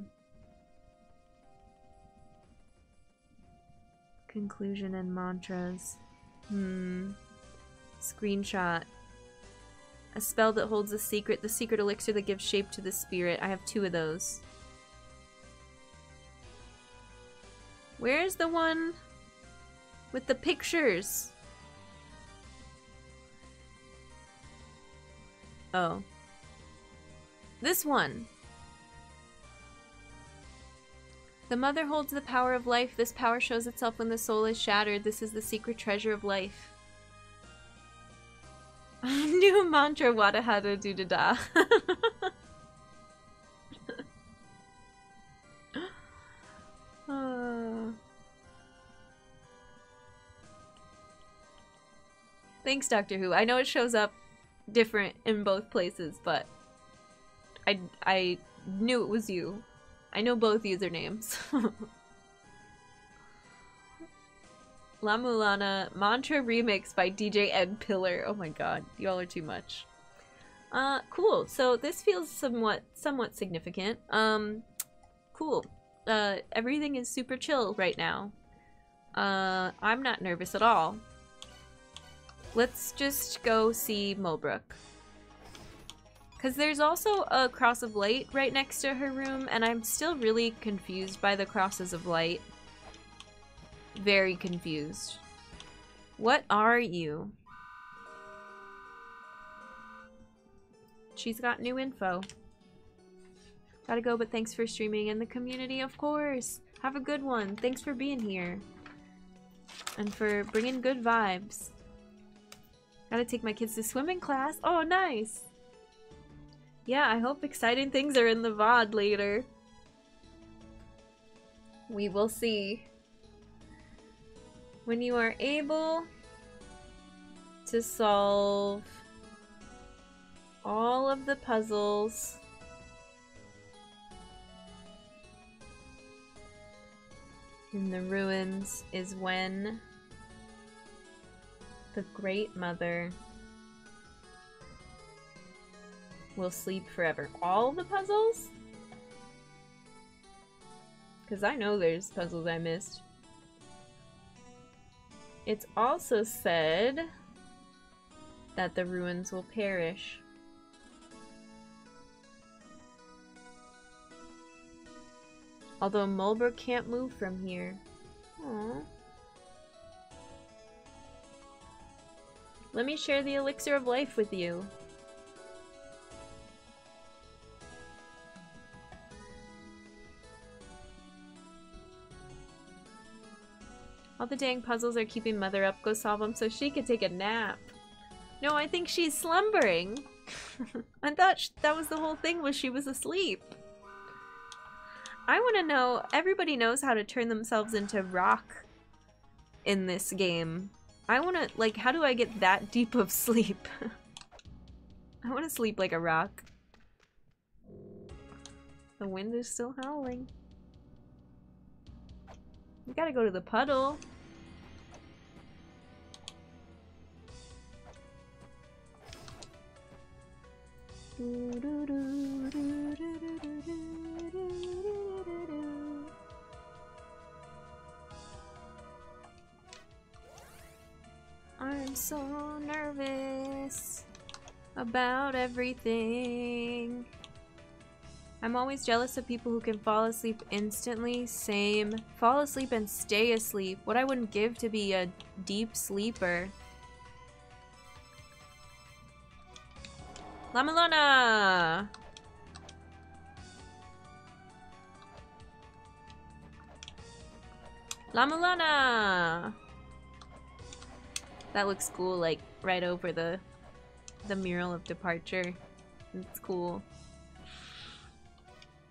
Conclusion and mantras. Hmm. Screenshot. A spell that holds a secret, the secret elixir that gives shape to the spirit. I have two of those. Where's the one with the pictures? Oh. This one. The mother holds the power of life. This power shows itself when the soul is shattered. This is the secret treasure of life. New mantra wada hada do da da. Thanks, Doctor Who. I know it shows up different in both places, but I, I knew it was you. I know both usernames. La Mulana Mantra Remix by DJ Ed Pillar. Oh my god, y'all are too much. Uh, cool. So this feels somewhat somewhat significant. Um, cool. Uh, everything is super chill right now. Uh, I'm not nervous at all. Let's just go see Mulbruk. Because there's also a cross of light right next to her room, and I'm still really confused by the crosses of light. Very confused. What are you? She's got new info. Gotta go, but thanks for streaming and the community, of course. Have a good one. Thanks for being here. And for bringing good vibes. Gotta take my kids to swimming class. Oh, nice. Yeah, I hope exciting things are in the VOD later. We will see. When you are able to solve all of the puzzles in the ruins is when the Great Mother will sleep forever. All the puzzles? Because I know there's puzzles I missed. It's also said that the ruins will perish. Although Mulbruk can't move from here. Aww. Let me share the elixir of life with you. All the dang puzzles are keeping Mother up. Go solve them so she could take a nap. No, I think she's slumbering. I thought that was the whole thing was she was asleep. I want to know, everybody knows how to turn themselves into rock in this game. I want to, like, how do I get that deep of sleep? I want to sleep like a rock. The wind is still howling. We gotta go to the puddle. I'm so nervous about everything. I'm always jealous of people who can fall asleep instantly. Same. Fall asleep and stay asleep. What I wouldn't give to be a deep sleeper. La Mulana! La Mulana! That looks cool, like right over the the mural of departure. It's cool.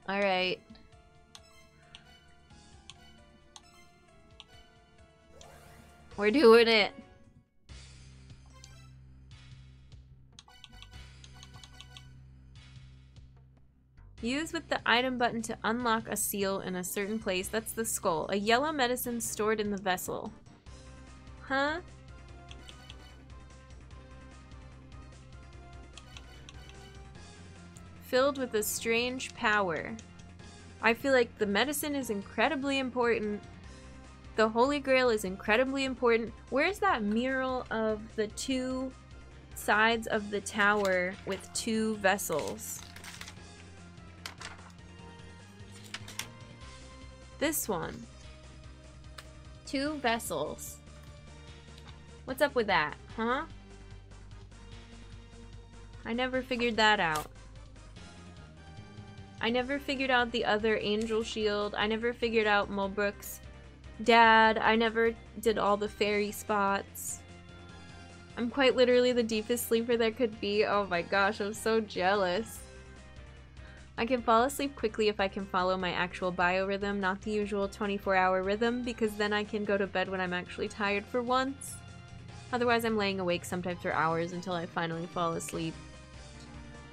Alright. We're doing it. Use with the item button to unlock a seal in a certain place. That's the skull. A yellow medicine stored in the vessel. Huh? filled with a strange power. I feel like the medicine is incredibly important. The Holy Grail is incredibly important. Where's that mural of the two sides of the tower with two vessels? This one. Two vessels. What's up with that, huh? I never figured that out. I never figured out the other angel shield. I never figured out Mulbruk's dad. I never did all the fairy spots. I'm quite literally the deepest sleeper there could be. Oh my gosh, I'm so jealous. I can fall asleep quickly if I can follow my actual biorhythm, not the usual 24 hour rhythm, because then I can go to bed when I'm actually tired for once. Otherwise, I'm laying awake sometimes for hours until I finally fall asleep.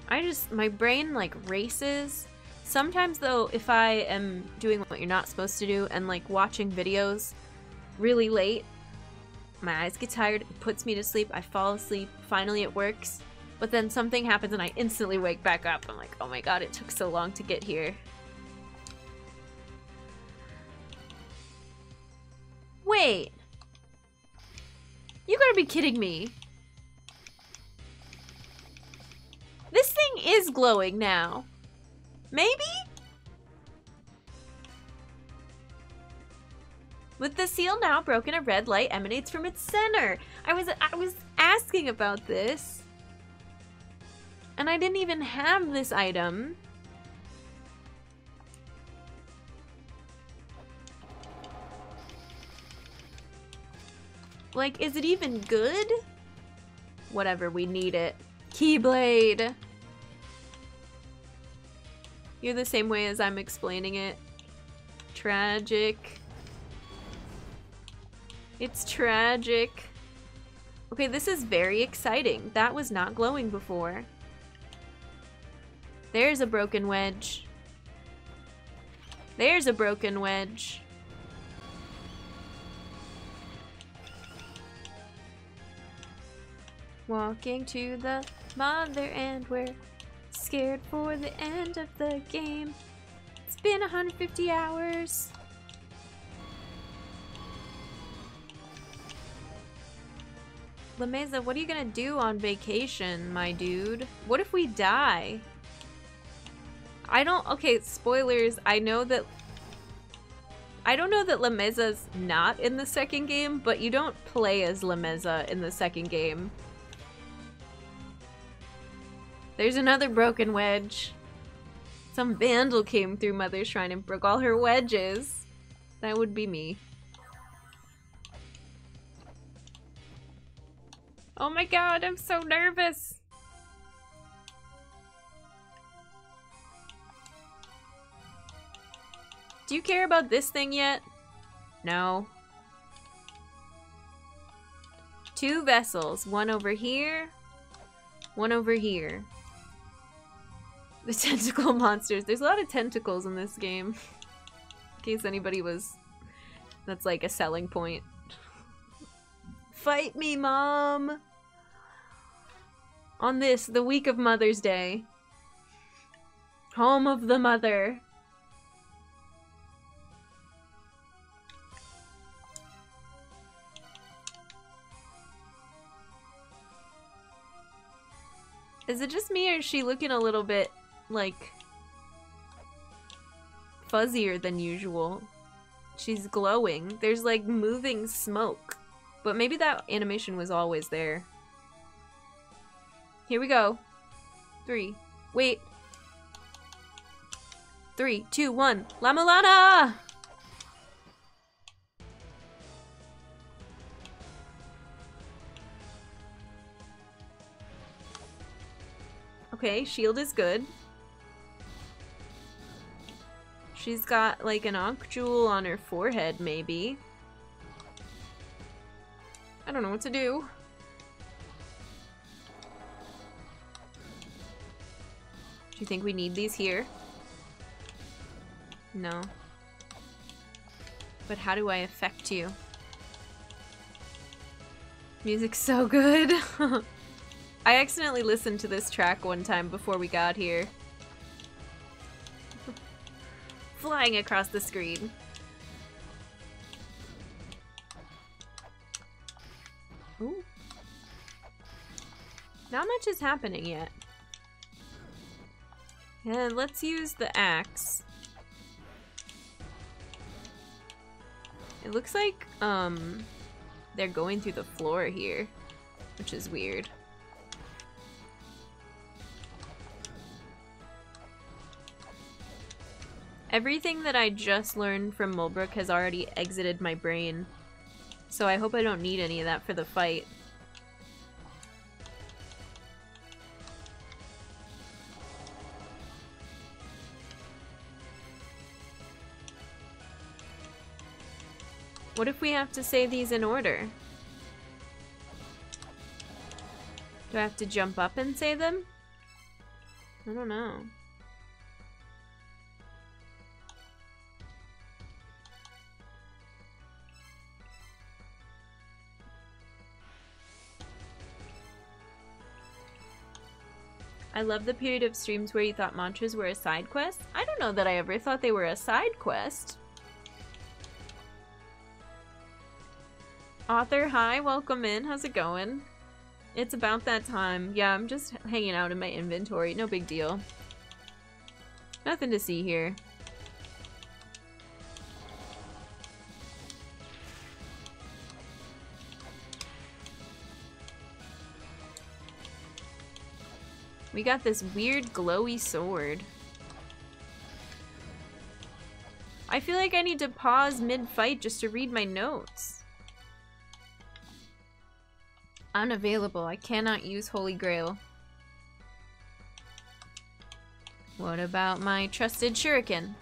I just, my brain like races Sometimes though, if I am doing what you're not supposed to do and like watching videos really late, my eyes get tired, it puts me to sleep, I fall asleep, finally it works. But then something happens and I instantly wake back up. I'm like, oh my god, it took so long to get here. Wait. You gotta be kidding me. This thing is glowing now. Maybe? With the seal now broken, a red light emanates from its center. I was I was asking about this. And I didn't even have this item. Like, is it even good? Whatever, we need it. Keyblade! You're the same way as I'm explaining it. Tragic. It's tragic. Okay, this is very exciting. That was not glowing before. There's a broken wedge. There's a broken wedge. Walking to the mother and we're scared for the end of the game. It's been 150 hours. Lemeza, what are you gonna do on vacation, my dude? What if we die? I don't- okay, spoilers, I know that- I don't know that Lemeza's not in the second game, but you don't play as Lemeza in the second game. There's another broken wedge. Some vandal came through Mother's Shrine and broke all her wedges. That would be me. Oh my god, I'm so nervous. Do you care about this thing yet? No. Two vessels. One over here. One over here. The tentacle monsters. There's a lot of tentacles in this game. in case anybody was... That's like a selling point. Fight me, Mom! On this, the week of Mother's Day. Home of the Mother. Is it just me or is she looking a little bit, like, fuzzier than usual? She's glowing. There's, like, moving smoke. But maybe that animation was always there. Here we go. Three. Wait. Three, two, one. La Mulana! Okay, shield is good. She's got like an Ankh jewel on her forehead, maybe. I don't know what to do. Do you think we need these here? No. But how do I affect you? Music's so good. I accidentally listened to this track one time before we got here. Flying across the screen. Ooh. Not much is happening yet. And let's use the axe. It looks like, um, they're going through the floor here, which is weird. Everything that I just learned from Mulbruk has already exited my brain. So I hope I don't need any of that for the fight. What if we have to say these in order? Do I have to jump up and say them? I don't know. I love the period of streams where you thought mantras were a side quest. I don't know that I ever thought they were a side quest. Author, hi, welcome in. How's it going? It's about that time. Yeah, I'm just hanging out in my inventory. No big deal. Nothing to see here. We got this weird glowy sword. I feel like I need to pause mid-fight just to read my notes. Unavailable. I cannot use Holy Grail. What about my trusted shuriken?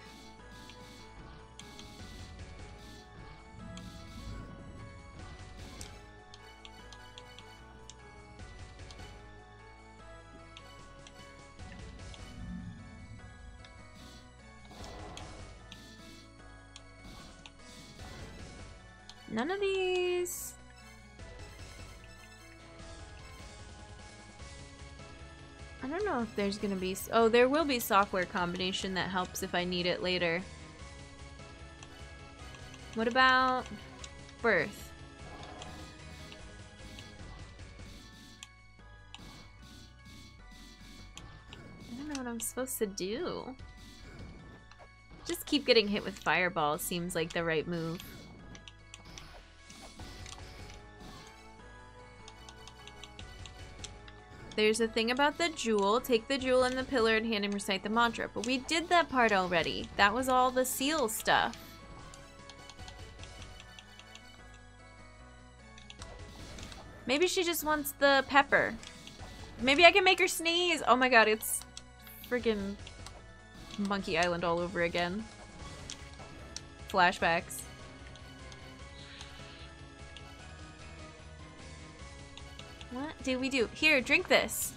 None of these. I don't know if there's gonna be... Oh, there will be software combination that helps if I need it later. What about birth? I don't know what I'm supposed to do. Just keep getting hit with fireballs seems like the right move. There's a thing about the jewel. Take the jewel and the pillar in hand and recite the mantra. But we did that part already. That was all the seal stuff. Maybe she just wants the pepper. Maybe I can make her sneeze. Oh my god, it's freaking Monkey Island all over again. Flashbacks. What do we do? Here, drink this.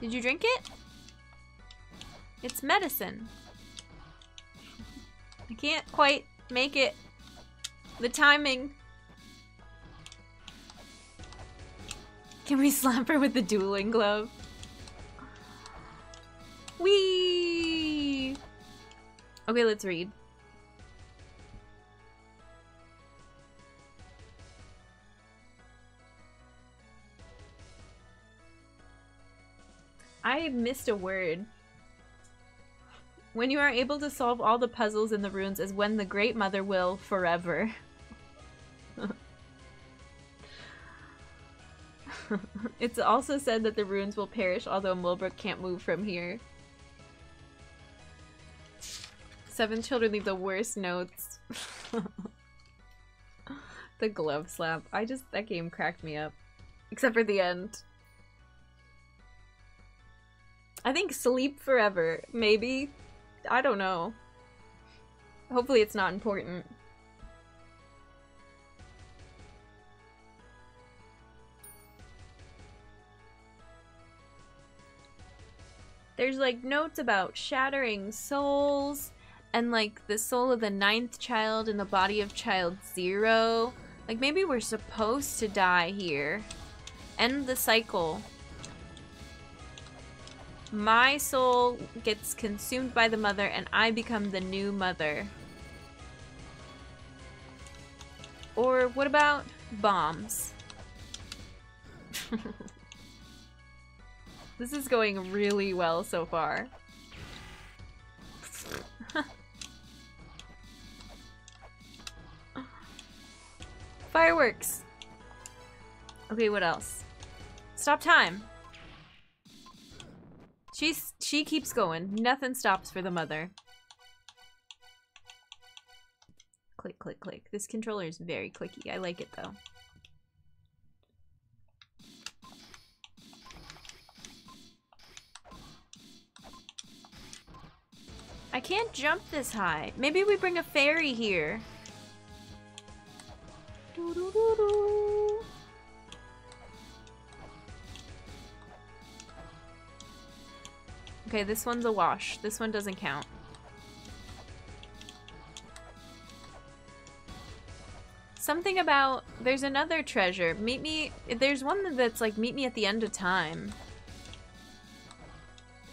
Did you drink it? It's medicine. I can't quite make it. The timing. Can we slap her with the dueling glove? Wee! Okay, let's read. I missed a word. When you are able to solve all the puzzles in the runes is when the Great Mother will forever. it's also said that the runes will perish, although Mulbruk can't move from here. Seven children leave the worst notes. the glove slap. I just, that game cracked me up. Except for the end. I think sleep forever. Maybe. I don't know. Hopefully it's not important. There's like notes about shattering souls and like the soul of the ninth child in the body of child zero. Like maybe we're supposed to die here. End the cycle. My soul gets consumed by the mother and I become the new mother. Or what about bombs? this is going really well so far. Fireworks! Okay, what else? Stop time! She's she keeps going. Nothing stops for the mother. Click, click, click. This controller is very clicky. I like it though. I can't jump this high. Maybe we bring a fairy here. Doo -doo -doo Okay, this one's a wash. This one doesn't count. Something about there's another treasure. Meet me. There's one that's like meet me at the end of time.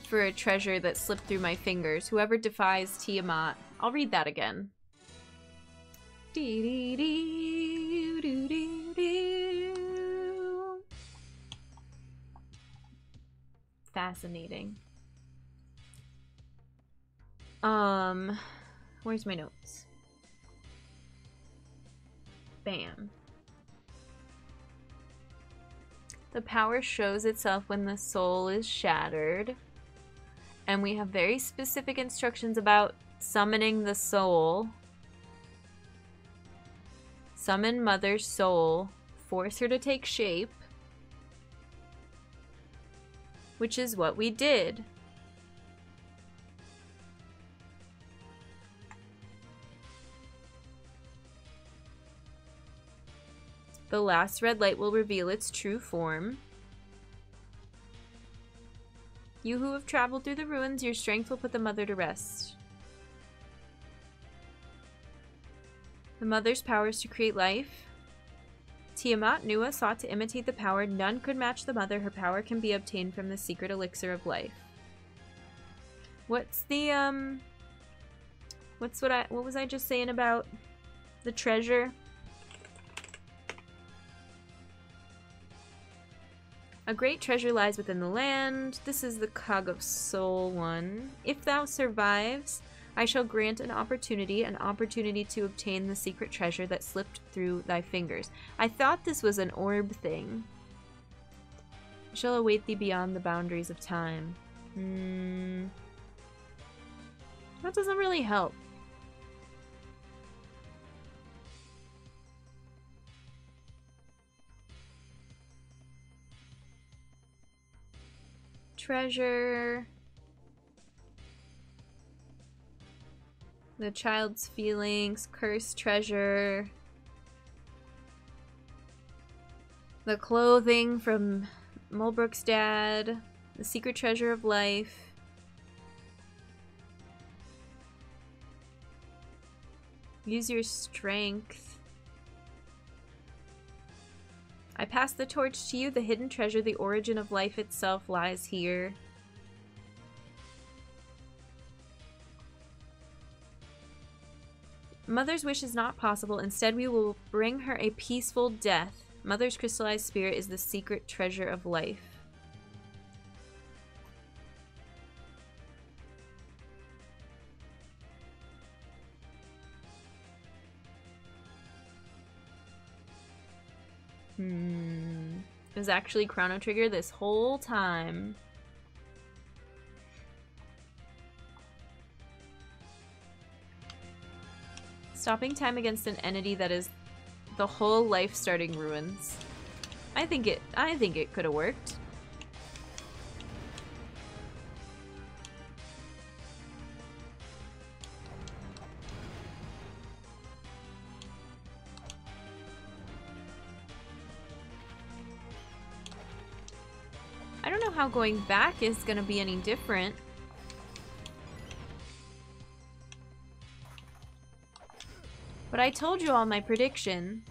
For a treasure that slipped through my fingers. Whoever defies Tiamat. I'll read that again. Fascinating. Um, where's my notes? Bam. The power shows itself when the soul is shattered. And we have very specific instructions about summoning the soul. Summon Mother's soul. Force her to take shape. Which is what we did. The last red light will reveal its true form. You who have traveled through the ruins, your strength will put the mother to rest. The mother's power is to create life. Tiamat Nua sought to imitate the power. None could match the mother. Her power can be obtained from the secret elixir of life. What's the, um... What's what I... What was I just saying about the treasure? A great treasure lies within the land. This is the Cog of Soul one. If thou survives, I shall grant an opportunity, an opportunity to obtain the secret treasure that slipped through thy fingers. I thought this was an orb thing. I shall await thee beyond the boundaries of time. Hmm. That doesn't really help. Treasure. The child's feelings, cursed treasure. The clothing from Mulbruk's dad. The secret treasure of life. Use your strength. I pass the torch to you. The hidden treasure, the origin of life itself, lies here. Mother's wish is not possible. Instead, we will bring her a peaceful death. Mother's crystallized spirit is the secret treasure of life. Hmm. It was actually Chrono Trigger this whole time. Stopping time against an entity that is the whole life starting ruins. I think it I think it could have worked. Going back is going to be any different. But I told you all my prediction.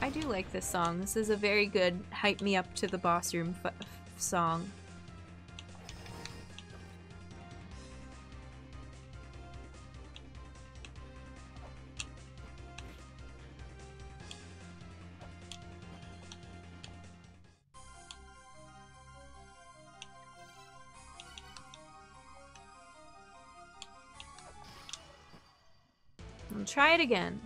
I do like this song. This is a very good hype me up to the boss room song. Try it again.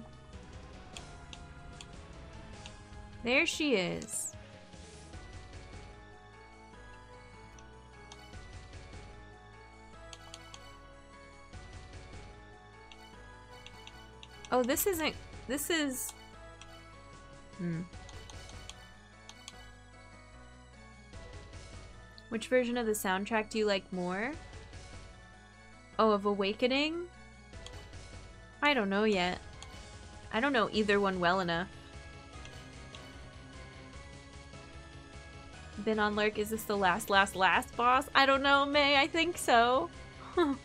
There she is. Oh, this isn't... This is... Hmm. Which version of the soundtrack do you like more? Oh, of Awakening? I don't know yet. I don't know either one well enough. been on Lurk. Is this the last, last, last boss? I don't know, May. I think so. but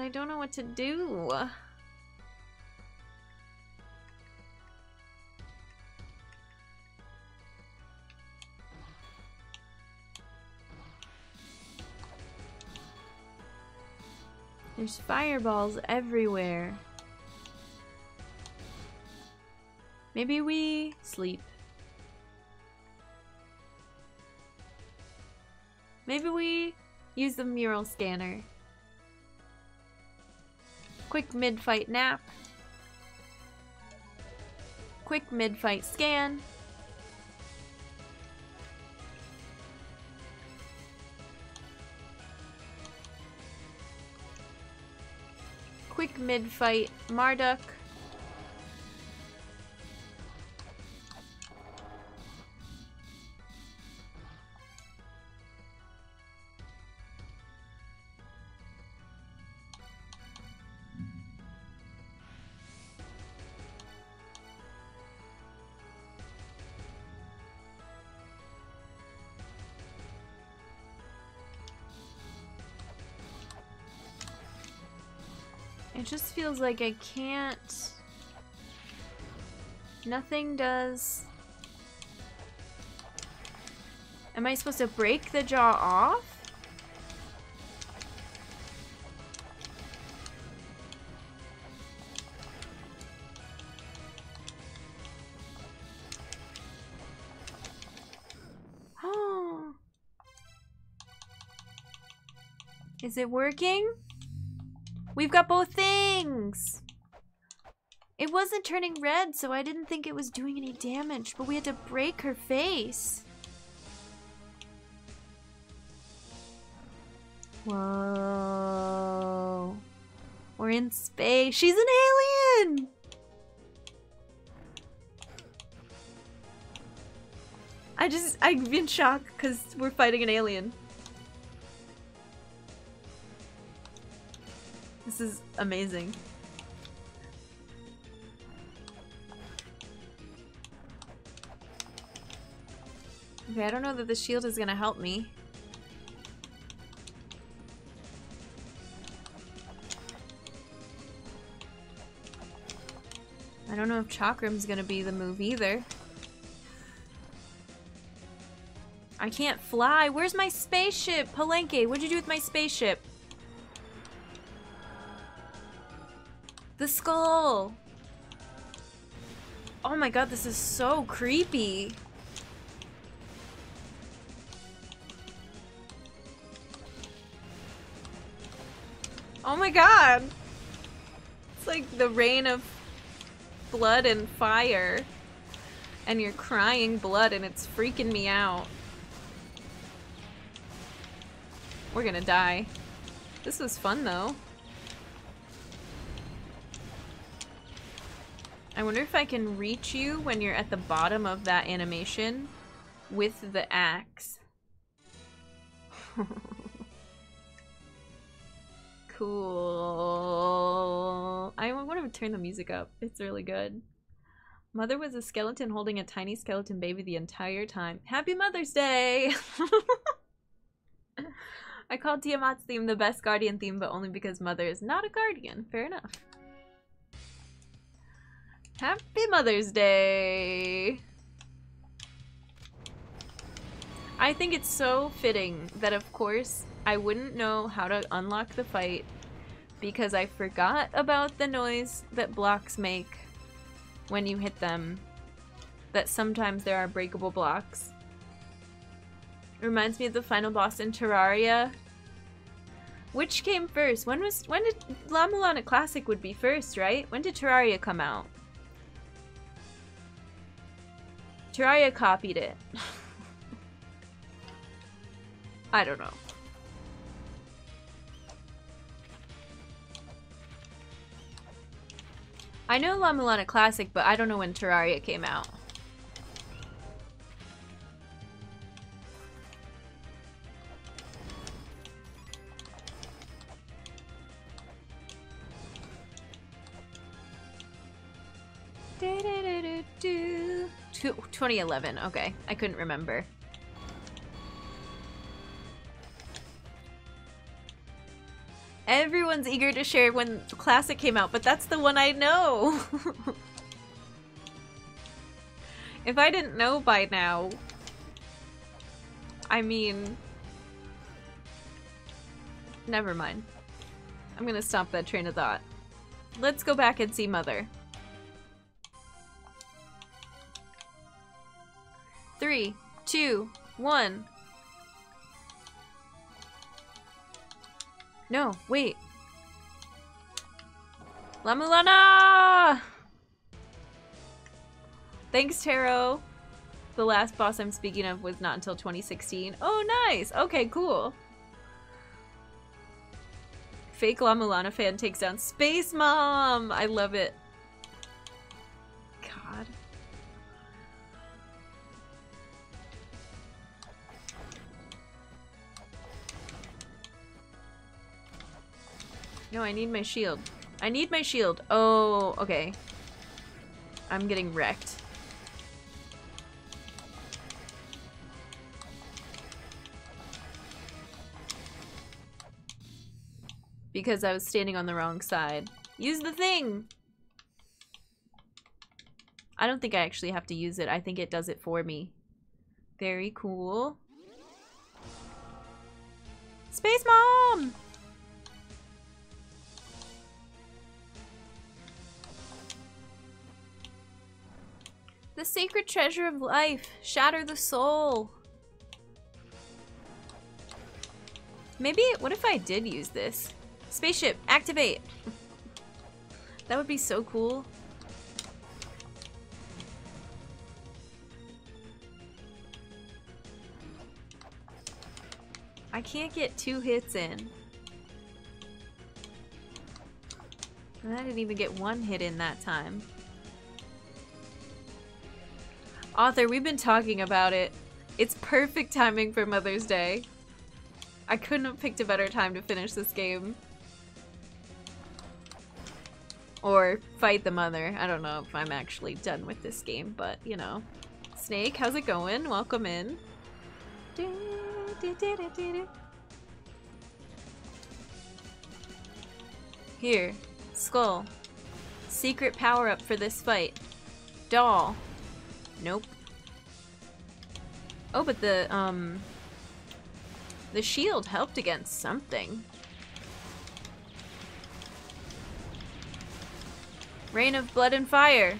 I don't know what to do. There's fireballs everywhere. Maybe we sleep. Maybe we use the mural scanner. Quick mid-fight nap. Quick mid-fight scan. Quick mid-fight Marduk. Just feels like I can't... Nothing does... Am I supposed to break the jaw off? Oh. Is it working? We've got both things! It wasn't turning red, so I didn't think it was doing any damage, but we had to break her face. Whoa. We're in space. She's an alien! I just, I've been shocked because we're fighting an alien. This is amazing. Okay, I don't know that the shield is gonna help me. I don't know if Chakram's gonna be the move either. I can't fly. Where's my spaceship? Palenque, what'd you do with my spaceship? The skull! Oh my god, this is so creepy. Oh my god! It's like the rain of blood and fire. And you're crying blood and it's freaking me out. We're gonna die. This was fun though. I wonder if I can reach you when you're at the bottom of that animation with the axe. cool. I want to turn the music up. It's really good. Mother was a skeleton holding a tiny skeleton baby the entire time. Happy Mother's Day! I called Tiamat's theme the best guardian theme, but only because Mother is not a guardian. Fair enough. Happy Mother's Day! I think it's so fitting that, of course, I wouldn't know how to unlock the fight because I forgot about the noise that blocks make when you hit them. That sometimes there are breakable blocks. Reminds me of the final boss in Terraria. Which came first? When was when did La Mulana Classic would be first, right? When did Terraria come out? Terraria copied it. I don't know. I know La Mulana Classic, but I don't know when Terraria came out. Do, do, do, 2011. Okay, I couldn't remember. Everyone's eager to share when Classic came out, but that's the one I know. if I didn't know by now, I mean... Never mind. I'm gonna stop that train of thought. Let's go back and see Mother. Three, two, one. No, wait. La Mulana! Thanks, Taro. The last boss I'm speaking of was not until 2016. Oh, nice! Okay, cool. Fake La Mulana fan takes down Space Mom! I love it. No, I need my shield. I need my shield. Oh, okay. I'm getting wrecked. Because I was standing on the wrong side. Use the thing! I don't think I actually have to use it. I think it does it for me. Very cool. Space Mom! The sacred treasure of life. Shatter the soul. Maybe, what if I did use this? Spaceship, activate! that would be so cool. I can't get two hits in. And I didn't even get one hit in that time. Author, we've been talking about it. It's perfect timing for Mother's Day. I couldn't have picked a better time to finish this game. Or fight the mother. I don't know if I'm actually done with this game, but you know. Snake, how's it going? Welcome in. Here, skull. Secret power-up for this fight. Doll. Nope. Oh, but the, um... The shield helped against something. Rain of blood and fire.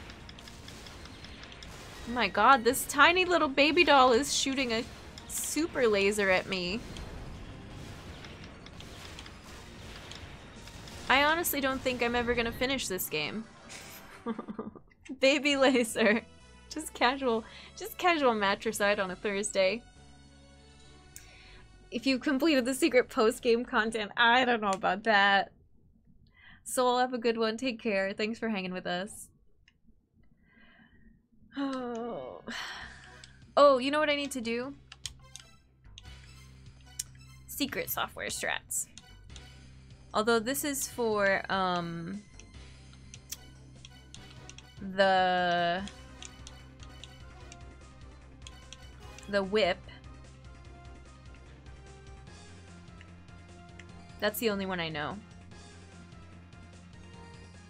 Oh my god, this tiny little baby doll is shooting a super laser at me. I honestly don't think I'm ever gonna finish this game. baby laser. Just casual, just casual matricide on a Thursday. If you completed the secret post-game content, I don't know about that. Soul, have a good one. Take care. Thanks for hanging with us. Oh. Oh, you know what I need to do? Secret software strats. Although this is for, um... The... The whip. That's the only one I know.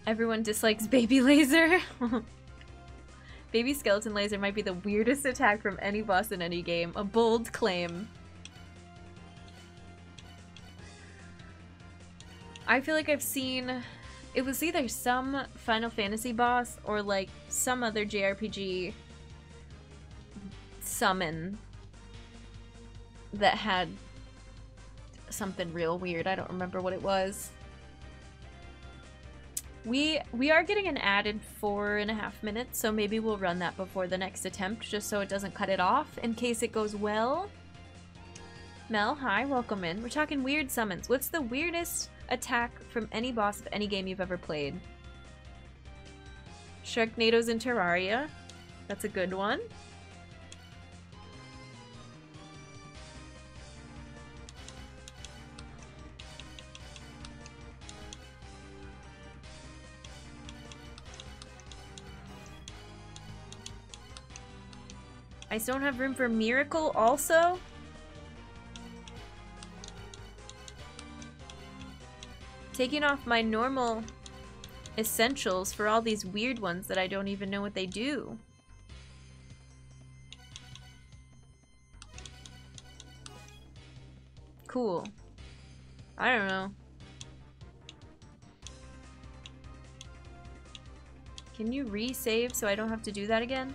Everyone dislikes Baby Laser. Baby Skeleton Laser might be the weirdest attack from any boss in any game. A bold claim. I feel like I've seen... It was either some Final Fantasy boss or like some other JRPG summon that had something real weird. I don't remember what it was. We we are getting an ad in four and a half minutes, so maybe we'll run that before the next attempt, just so it doesn't cut it off, in case it goes well. Mel, hi, welcome in. We're talking weird summons. What's the weirdest attack from any boss of any game you've ever played? Sharknadoes in Terraria. That's a good one. I still don't have room for Miracle also? Taking off my normal essentials for all these weird ones that I don't even know what they do. Cool. I don't know. Can you resave so I don't have to do that again?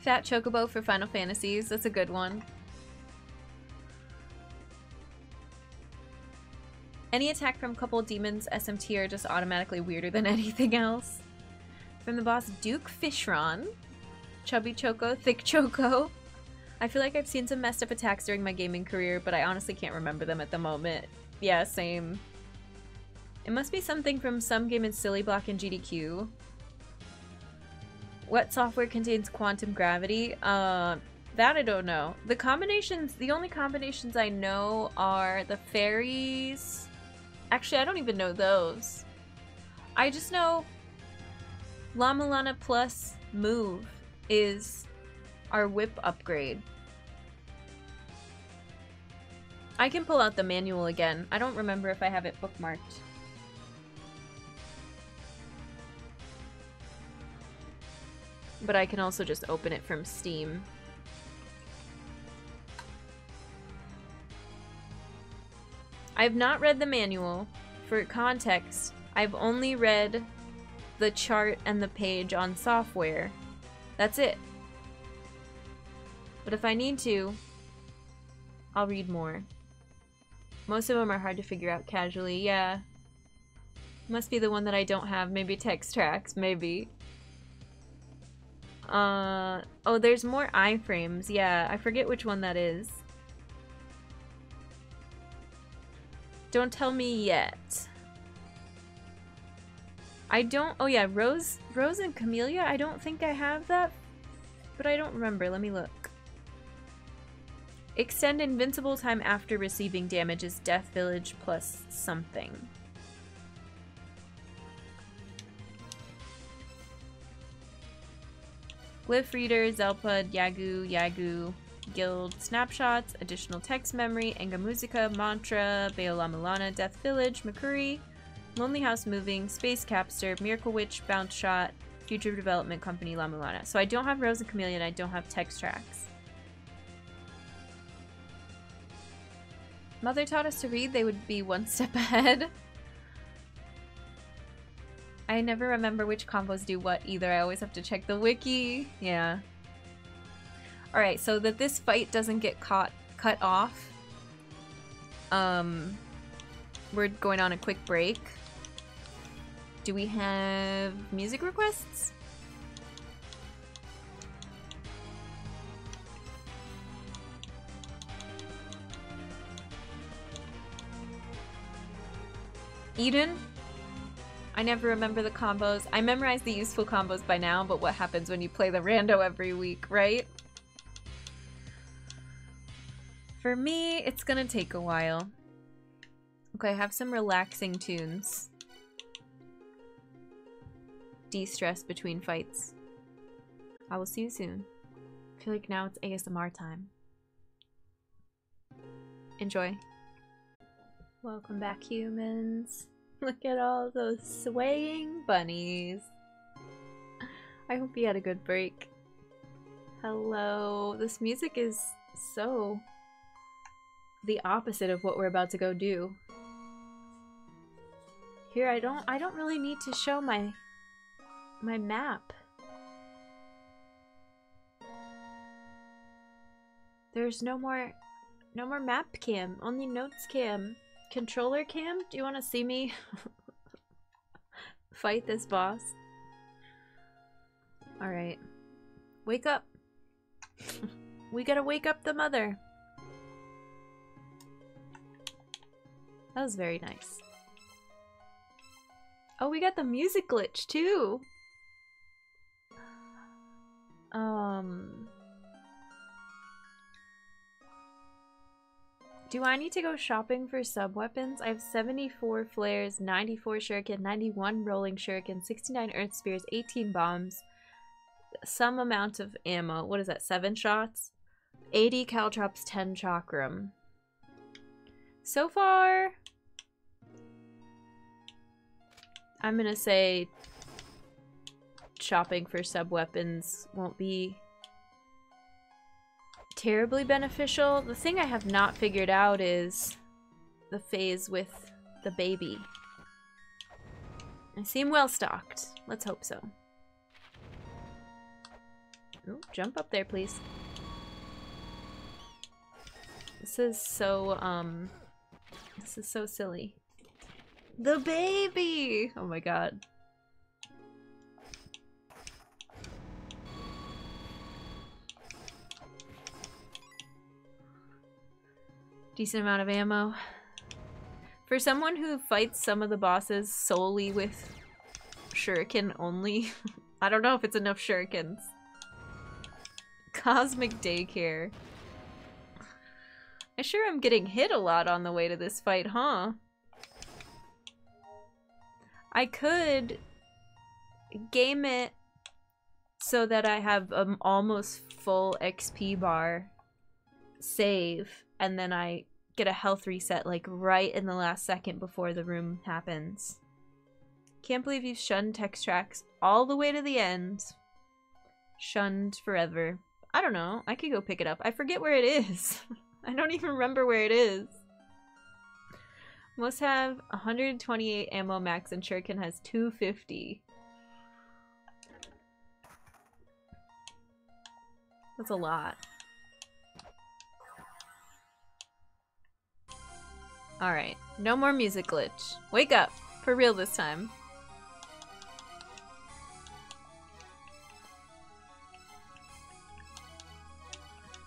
Fat Chocobo for Final Fantasies. That's a good one. Any attack from couple demons SMT are just automatically weirder than anything else. From the boss Duke Fishron. Chubby Choco, Thick Choco. I feel like I've seen some messed up attacks during my gaming career, but I honestly can't remember them at the moment. Yeah, same. It must be something from some game in Silly Block and GDQ. What software contains quantum gravity? Uh, that I don't know. The combinations, the only combinations I know are the fairies. Actually, I don't even know those. I just know Lama plus move is our whip upgrade. I can pull out the manual again. I don't remember if I have it bookmarked. But I can also just open it from Steam. I've not read the manual. For context, I've only read the chart and the page on software. That's it. But if I need to, I'll read more. Most of them are hard to figure out casually, yeah. Must be the one that I don't have. Maybe text tracks, maybe. Uh, oh, there's more iframes. Yeah, I forget which one that is. Don't tell me yet. I don't, oh yeah, Rose, Rose and Camellia, I don't think I have that, but I don't remember. Let me look. Extend invincible time after receiving damage is Death Village plus something. Glyph Reader, Xelpud, Yagu, Yagu, Guild, Snapshots, Additional Text Memory, Enga Musica, Mantra, Bayola Milana, Death Village, Makuri, Lonely House Moving, Space Capstar, Miracle Witch, Bounce Shot, Future Development Company, La Mulana. So I don't have Rose and and I don't have text tracks. Mother taught us to read, they would be one step ahead. I never remember which combos do what either. I always have to check the wiki. Yeah. Alright, so that this fight doesn't get caught cut off, um, we're going on a quick break. Do we have music requests? Eden? I never remember the combos. I memorize the useful combos by now, but what happens when you play the rando every week, right? For me, it's gonna take a while. Okay, I have some relaxing tunes. De-stress between fights. I will see you soon. I feel like now it's ASMR time. Enjoy. Welcome back, humans. Look at all those swaying bunnies. I hope you had a good break. Hello. This music is so the opposite of what we're about to go do. Here I don't I don't really need to show my my map. There's no more no more map cam, only notes cam. Controller cam? Do you want to see me fight this boss? Alright. Wake up! we gotta wake up the mother! That was very nice. Oh, we got the music glitch too! Um... Do I need to go shopping for sub-weapons? I have 74 flares, 94 shuriken, 91 rolling shuriken, 69 earth spears, 18 bombs, some amount of ammo. What is that, 7 shots? 80 caltrops, 10 chakram. So far, I'm gonna say shopping for sub-weapons won't be terribly beneficial. The thing I have not figured out is the phase with the baby. I seem well stocked. Let's hope so. Ooh, jump up there, please. This is so, um... This is so silly. The baby! Oh my god. Decent amount of ammo. For someone who fights some of the bosses solely with shuriken only, I don't know if it's enough shurikens. Cosmic Daycare. I sure am getting hit a lot on the way to this fight, huh? I could game it so that I have an almost full XP bar save and then I get a health reset like right in the last second before the room happens. Can't believe you've shunned text tracks all the way to the end. Shunned forever. I don't know. I could go pick it up. I forget where it is. I don't even remember where it is. Must have 128 ammo max and Shuriken has 250. That's a lot. Alright, no more music glitch. Wake up! For real this time.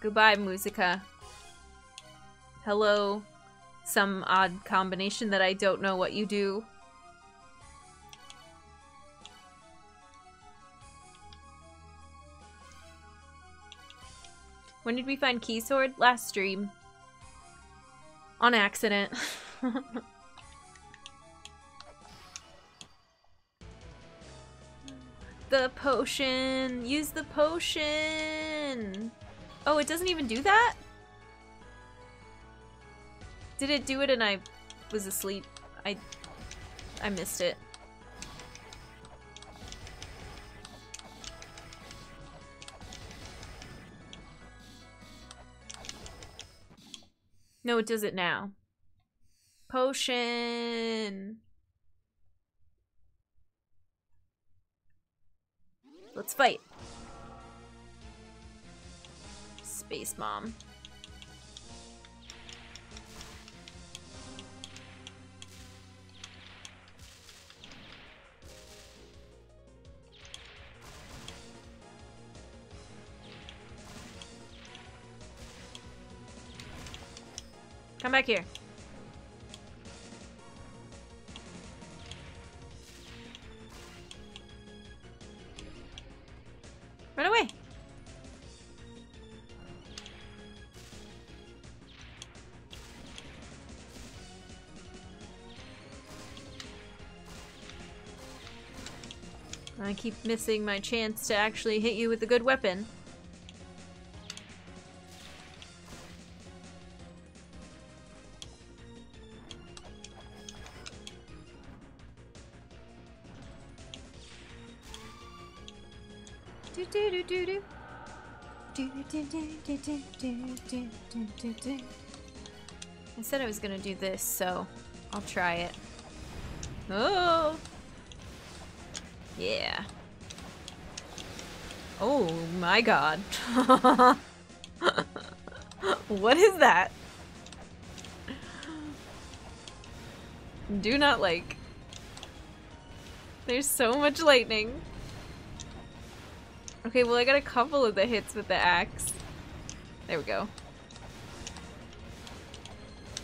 Goodbye, Musica. Hello, some odd combination that I don't know what you do. When did we find Key Sword? Last stream. On accident. the potion! Use the potion! Oh, it doesn't even do that? Did it do it and I was asleep? I I missed it. No, it does it now. Potion. Let's fight. Space Mom. Come back here. Run away. I keep missing my chance to actually hit you with a good weapon. I said I was gonna do this, so I'll try it. Oh! Yeah. Oh my god. what is that? Do not like. There's so much lightning. Okay, well I got a couple of the hits with the axe. There we go.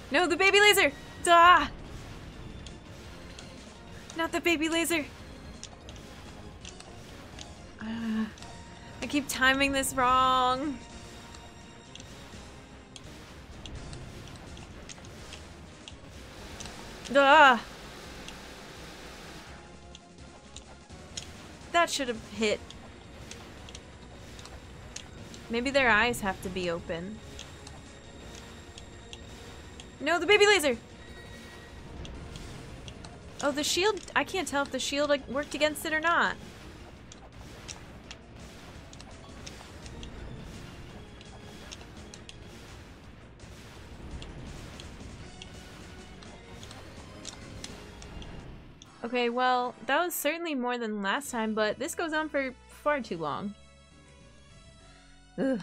No, the baby laser! Duh! Not the baby laser! Uh, I keep timing this wrong. Ah! That should have hit. Maybe their eyes have to be open. No, the baby laser! Oh, the shield... I can't tell if the shield like, worked against it or not. Okay, well, that was certainly more than last time, but this goes on for far too long. Ugh.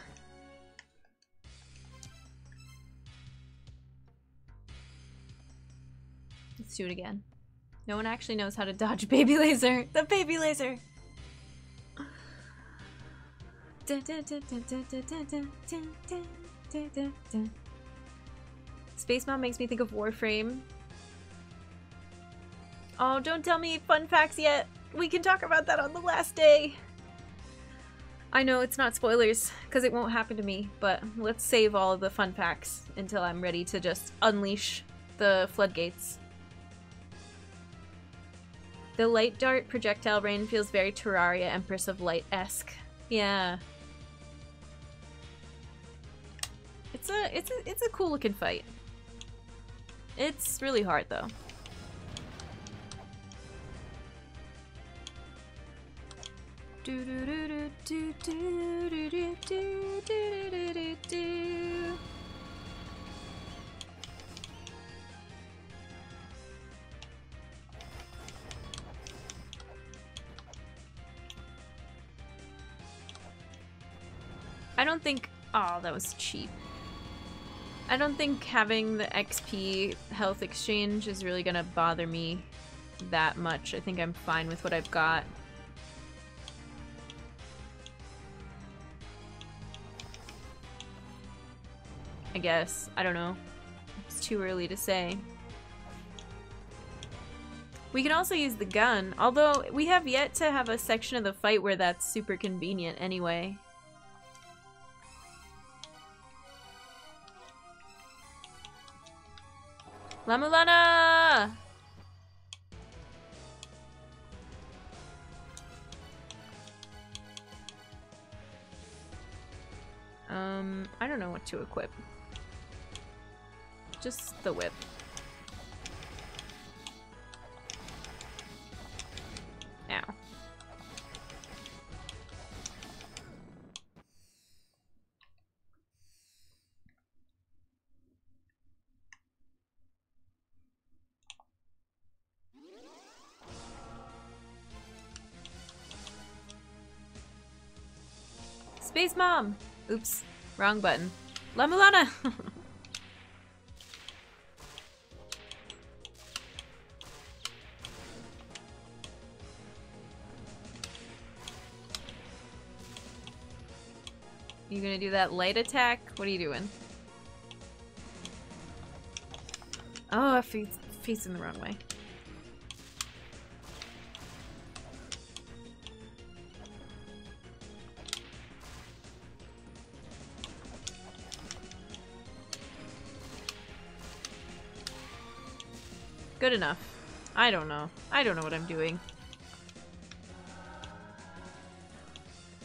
Let's do it again. No one actually knows how to dodge baby laser. The baby laser! Space Mom makes me think of Warframe. Oh, don't tell me fun facts yet. We can talk about that on the last day. I know it's not spoilers, because it won't happen to me, but let's save all of the fun facts until I'm ready to just unleash the floodgates. The light dart projectile rain feels very Terraria Empress of Light-esque. Yeah. It's a it's a it's a cool looking fight. It's really hard though. I don't think... Oh, that was cheap. I don't think having the XP health exchange is really gonna bother me that much. I think I'm fine with what I've got. I guess. I don't know. It's too early to say. We can also use the gun, although we have yet to have a section of the fight where that's super convenient anyway. La Mulana! Um, I don't know what to equip. Just the whip. Ow. Space Mom! Oops, wrong button. La You gonna do that light attack? What are you doing? Oh, I'm facing the wrong way. Good enough. I don't know. I don't know what I'm doing.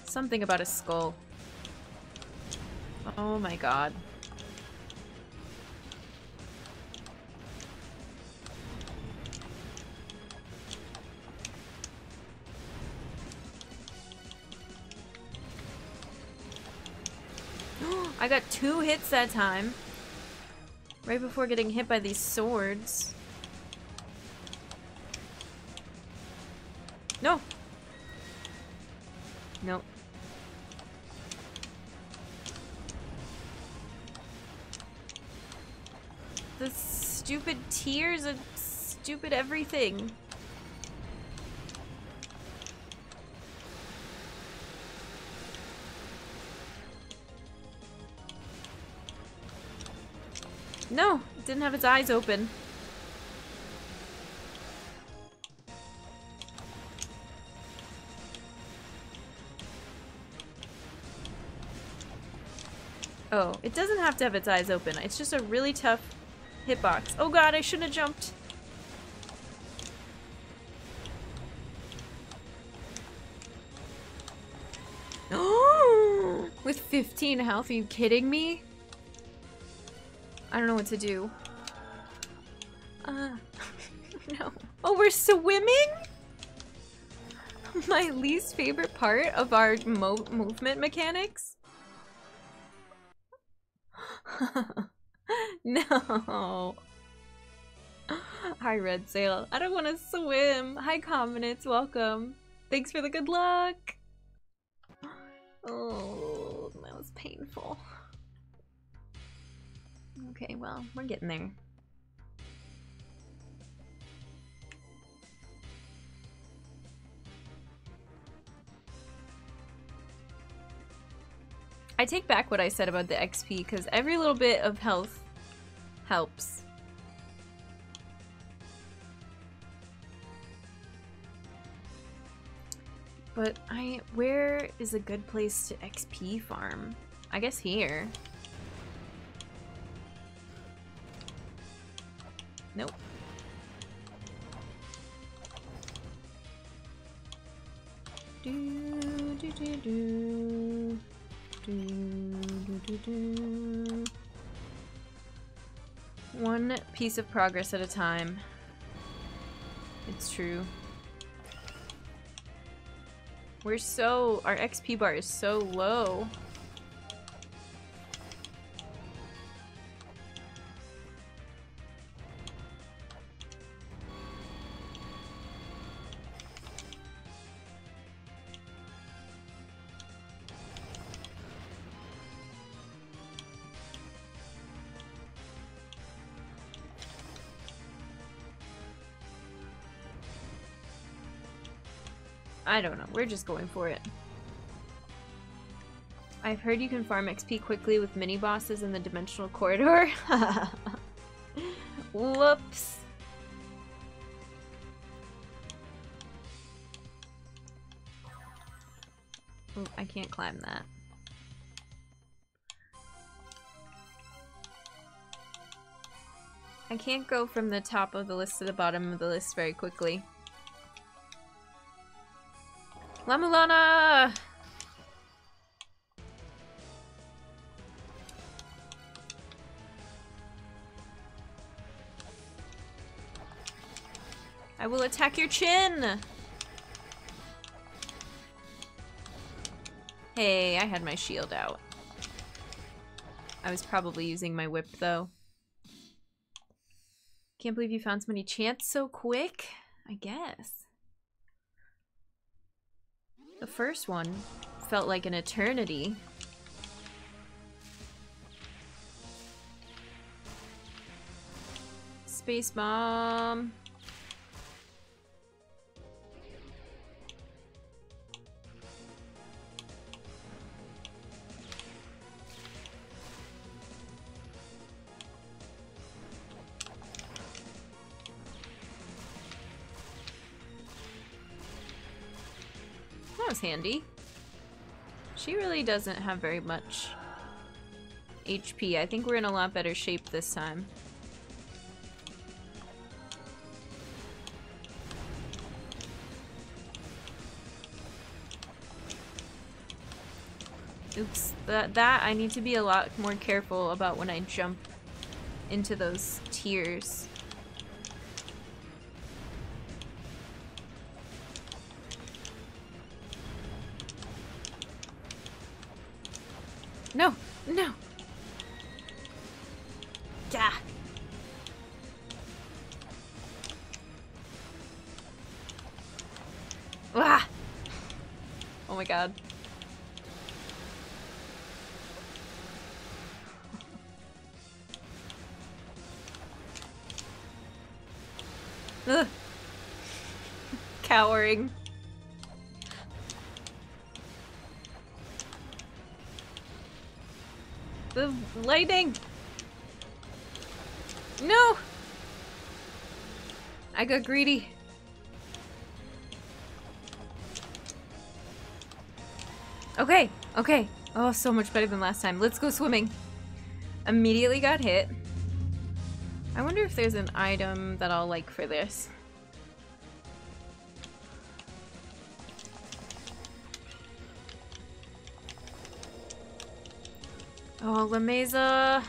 Something about a skull. Oh my god. I got two hits that time. Right before getting hit by these swords. Tears and stupid everything. No, it didn't have its eyes open. Oh, it doesn't have to have its eyes open. It's just a really tough hitbox. Oh god, I shouldn't have jumped. With 15 health, are you kidding me? I don't know what to do. Uh, no. Oh, we're swimming? My least favorite part of our mo movement mechanics? Hi, Red Sail. I don't want to swim. Hi, Combinates. Welcome. Thanks for the good luck. Oh, that was painful. Okay, well, we're getting there. I take back what I said about the XP because every little bit of health helps. But I, where is a good place to XP farm? I guess here. Nope. Do, do, do, do. Do, do, do, One piece of progress at a time. It's true. We're so... Our XP bar is so low. We're just going for it. I've heard you can farm XP quickly with mini bosses in the dimensional corridor. Whoops. Oh, I can't climb that. I can't go from the top of the list to the bottom of the list very quickly. La I will attack your chin! Hey, I had my shield out. I was probably using my whip, though. Can't believe you found so many chants so quick. I guess. The first one felt like an eternity. Space bomb. Was handy. She really doesn't have very much HP. I think we're in a lot better shape this time. Oops, that, that I need to be a lot more careful about when I jump into those tiers. No! No! Yeah! Ah! Oh my god. Ugh. Cowering. Lightning! No! I got greedy. Okay, okay. Oh, so much better than last time. Let's go swimming. Immediately got hit. I wonder if there's an item that I'll like for this. Oh, Lemeza.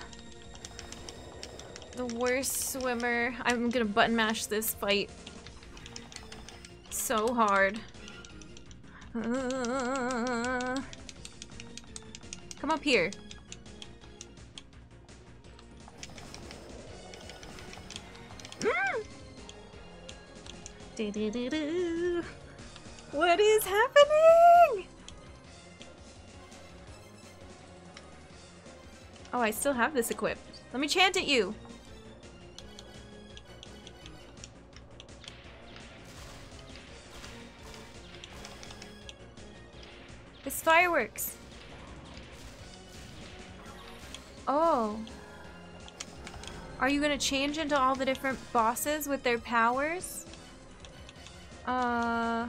The worst swimmer. I'm gonna button mash this fight. So hard. Uh, come up here. Mm. What is happening? Oh, I still have this equipped. Let me chant at you. It's fireworks. Oh. Are you gonna change into all the different bosses with their powers? Uh...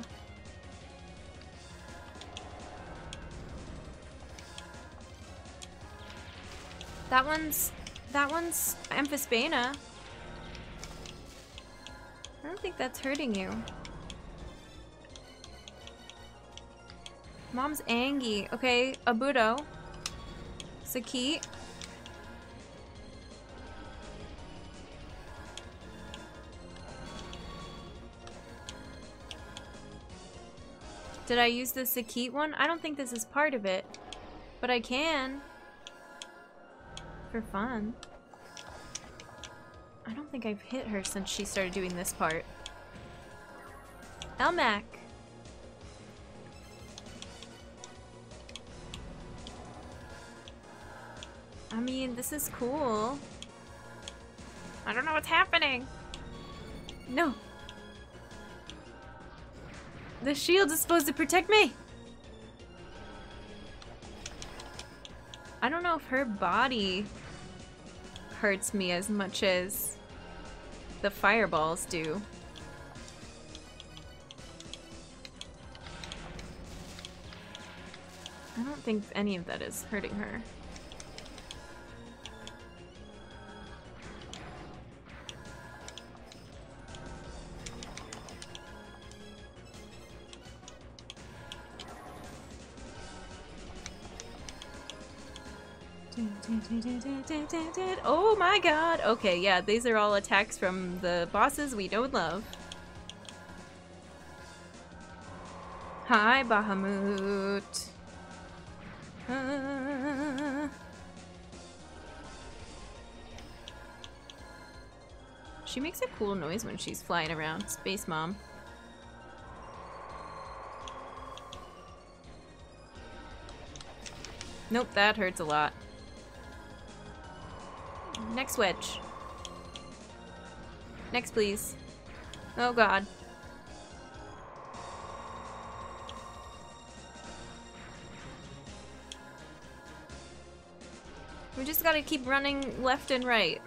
That one's... That one's Amphisbaena. I don't think that's hurting you. Mom's Angie. Okay, Abuto. Sakit. Did I use the Sakit one? I don't think this is part of it. But I can. For fun. I don't think I've hit her since she started doing this part. Ellmac. I mean, this is cool. I don't know what's happening. No. The shield is supposed to protect me. I don't know if her body hurts me as much as the fireballs do. I don't think any of that is hurting her. Oh my god! Okay, yeah, these are all attacks from the bosses we and love. Hi, Bahamut. Uh... She makes a cool noise when she's flying around. Space Mom. Nope, that hurts a lot. Next switch. Next, please. Oh god. We just gotta keep running left and right.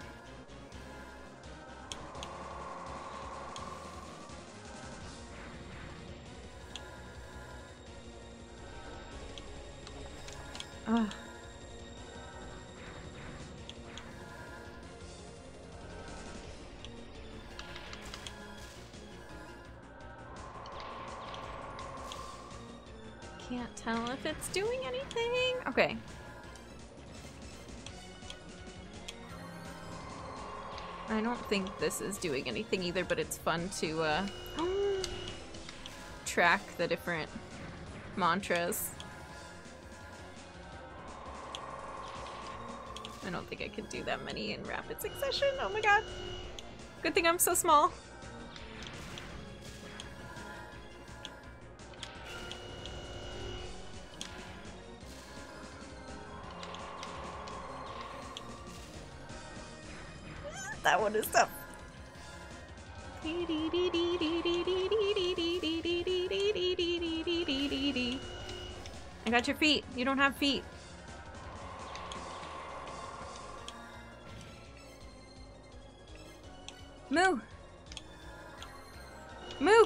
It's doing anything. Okay. I don't think this is doing anything either, but it's fun to uh, track the different mantras. I don't think I could do that many in rapid succession. Oh my god. Good thing I'm so small. One is tough. I got your feet. You don't have feet. Moo! Moo!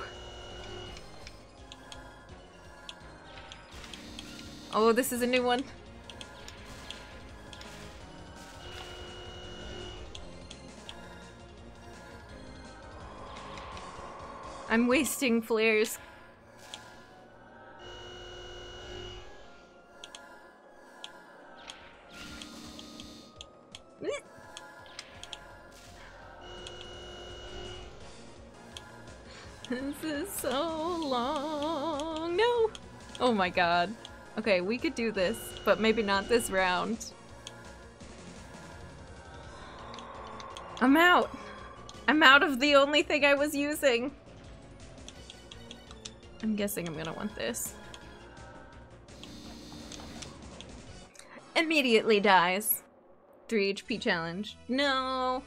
Oh, this is a new one. I'm wasting flares. This is so long. No! Oh my god. Okay, we could do this, but maybe not this round. I'm out. I'm out of the only thing I was using. Guessing I'm gonna want this. Immediately dies. 3 HP challenge. No.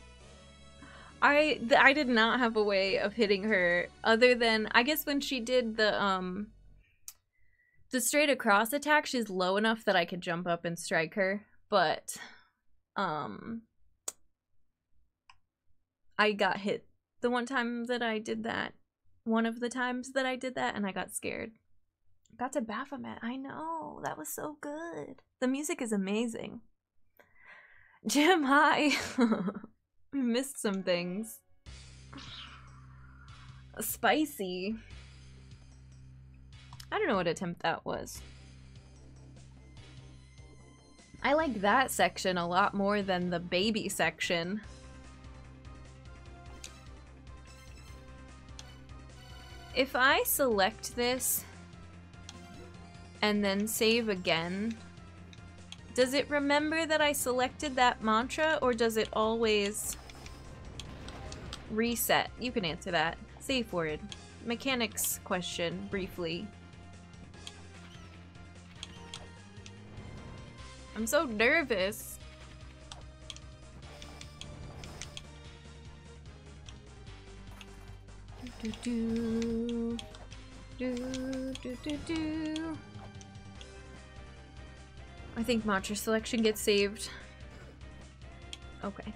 I I did not have a way of hitting her other than I guess when she did the um the straight across attack, she's low enough that I could jump up and strike her, but um I got hit the one time that I did that. One of the times that I did that and I got scared. Got to Baphomet. I know. That was so good. The music is amazing. Jim, hi. we missed some things. Spicy. I don't know what attempt that was. I like that section a lot more than the baby section. If I select this and then save again, does it remember that I selected that mantra or does it always reset? You can answer that. Safe word. Mechanics question, briefly. I'm so nervous. Do do do do do do. I think mantra selection gets saved. Okay.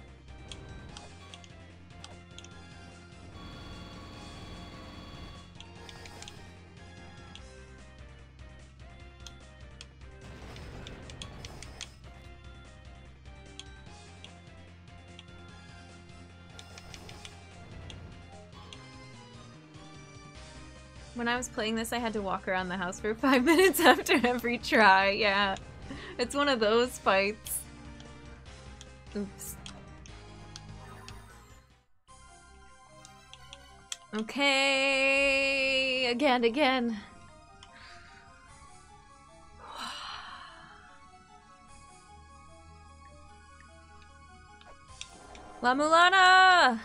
When I was playing this, I had to walk around the house for five minutes after every try, yeah. It's one of those fights. Oops. Okay, again, again. La Mulana!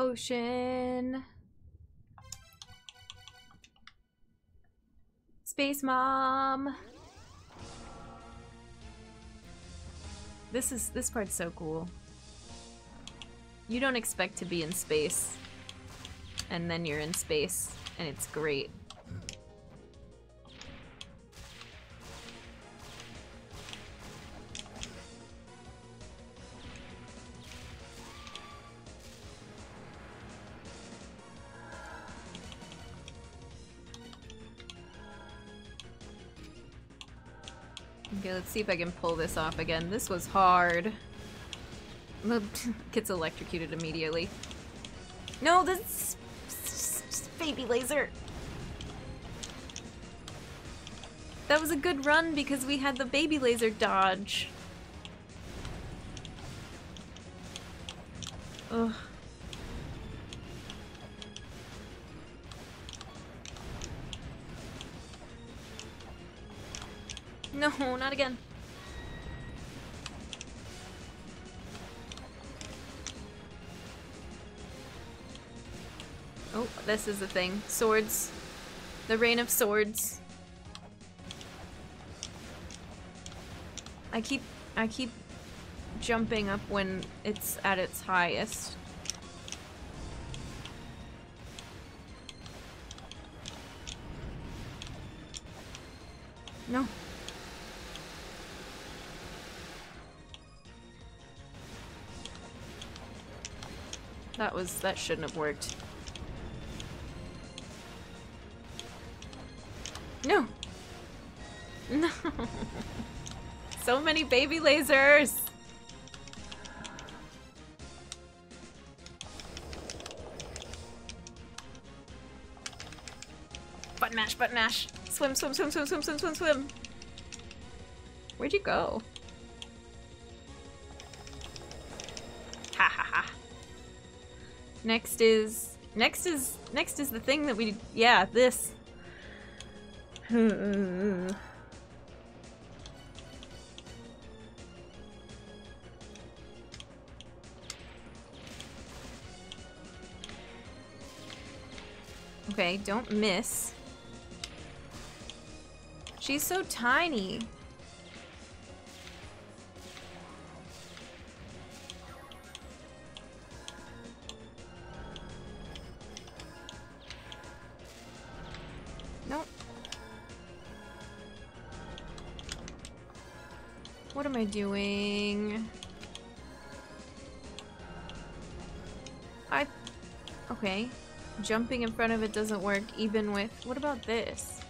Potion. Space Mom. This is this part's so cool. You don't expect to be in space. And then you're in space and it's great. Okay, let's see if I can pull this off again. This was hard. Gets electrocuted immediately. No, this baby laser. That was a good run because we had the baby laser dodge. Ugh. No, not again. Oh, this is the thing. Swords. The Rain of Swords. I keep I keep jumping up when it's at its highest. No. Was, that shouldn't have worked. No! No. so many baby lasers. Button mash, button mash. Swim, swim, swim, swim, swim, swim, swim, swim. Where'd you go? Next is next is next is the thing that we yeah, this. Hmm. okay, don't miss. She's so tiny. Doing? I... Okay. Jumping in front of it doesn't work even with... What about this?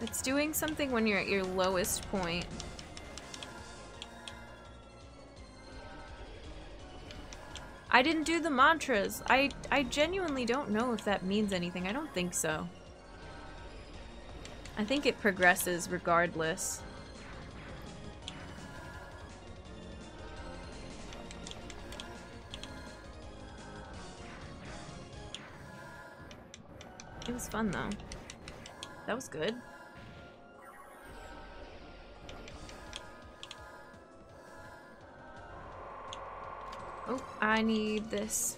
It's doing something when you're at your lowest point. I didn't do the mantras. I, I genuinely don't know if that means anything. I don't think so. I think it progresses regardless. It was fun though. That was good. Oh, I need this.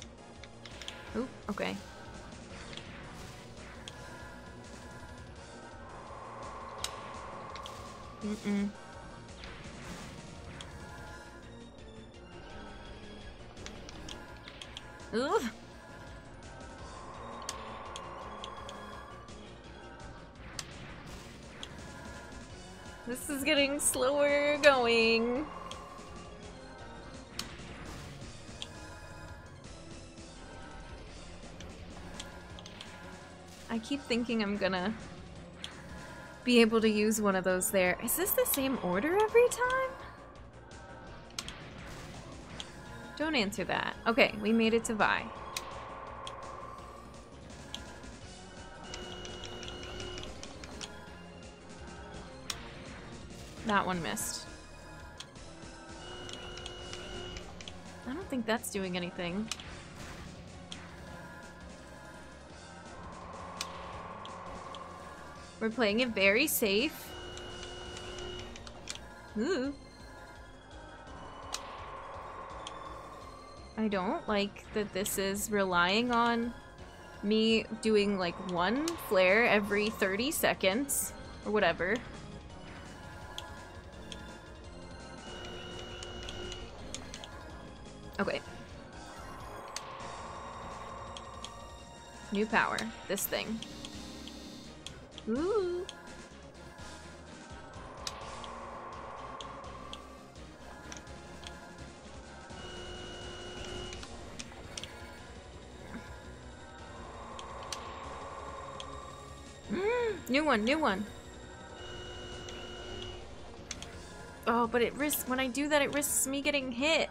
Oh, okay. Mm-mm. Ugh. This is getting slower going. I keep thinking I'm gonna be able to use one of those there. Is this the same order every time? Don't answer that. Okay, we made it to Viy. That one missed. I don't think that's doing anything. We're playing it very safe. Ooh. I don't like that this is relying on me doing like one flare every 30 seconds or whatever. Okay. New power. This thing. Ooh. new one, new one. Oh, but it risks, when I do that, it risks me getting hit.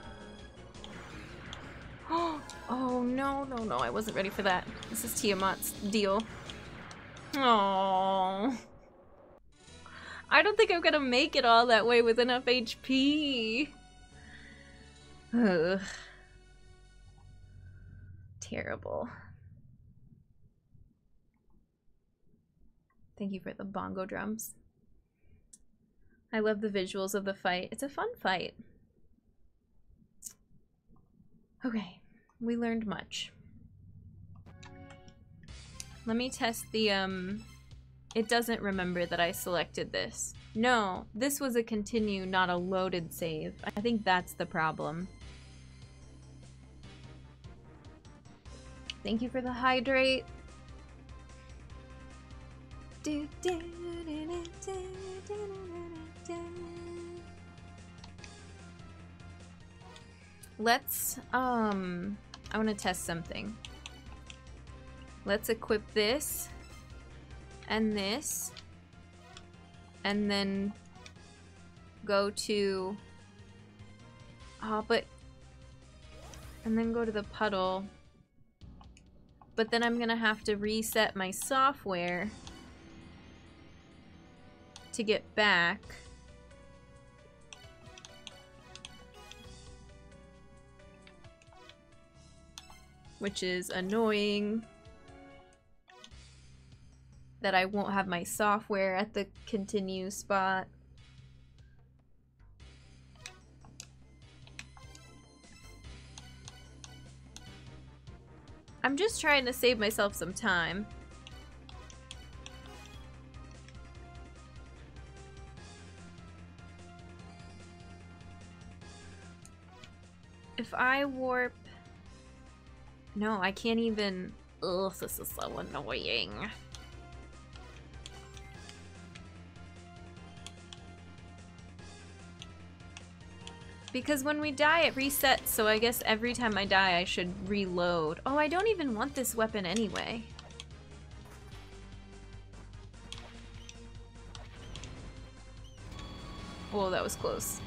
Oh, no, no, no, I wasn't ready for that. This is Tiamat's deal. Oh. I don't think I'm gonna make it all that way with enough HP. Ugh. Terrible. Thank you for the bongo drums. I love the visuals of the fight. It's a fun fight. Okay, we learned much. Let me test the, um... It doesn't remember that I selected this. No, this was a continue, not a loaded save. I think that's the problem. Thank you for the hydrate. Let's, um, I want to test something. Let's equip this and this and then go to oh but and then go to the puddle. But then I'm gonna have to reset my software to get back. Which is annoying that I won't have my software at the continue spot. I'm just trying to save myself some time. If I warp... No, I can't even... Ugh, this is so annoying. Because when we die, it resets, so I guess every time I die, I should reload. Oh, I don't even want this weapon anyway. Whoa, that was close.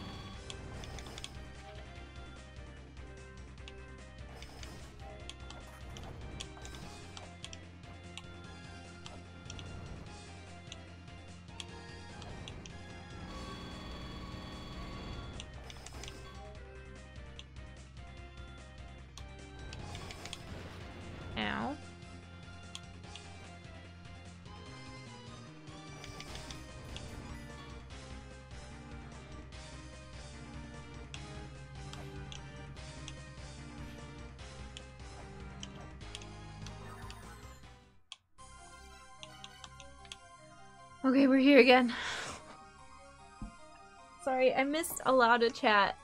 Okay, we're here again. Sorry, I missed a lot of chat.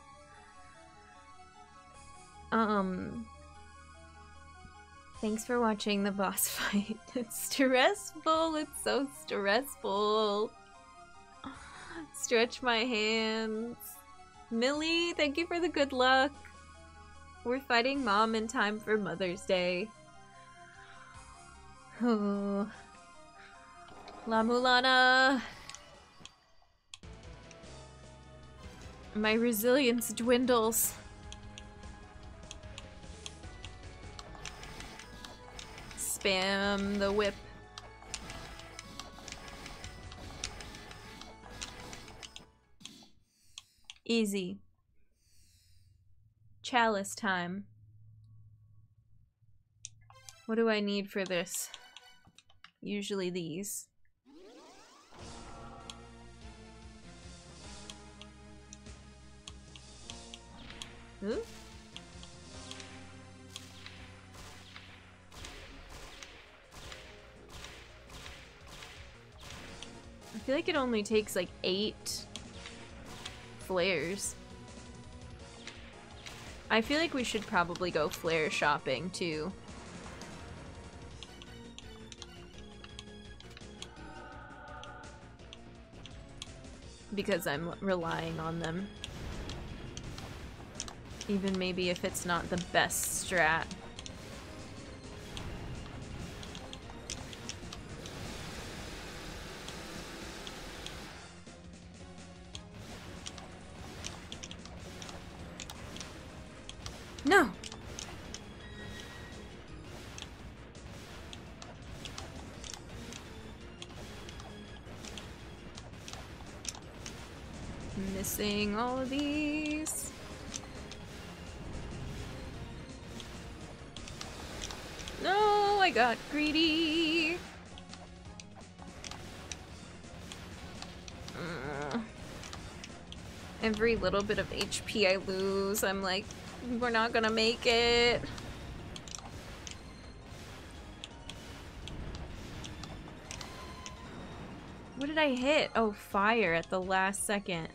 Um, Thanks for watching the boss fight. It's stressful. It's so stressful. Stretch my hands. Millie, thank you for the good luck. We're fighting mom in time for Mother's Day. Oh. La Mulana. My resilience dwindles. Spam the whip. Easy. Chalice time. What do I need for this? Usually these. I feel like it only takes like eight flares. I feel like we should probably go flare shopping too. Because I'm relying on them. Even maybe if it's not the best strat. Every little bit of HP I lose, I'm like, we're not gonna make it. What did I hit? Oh, fire at the last second.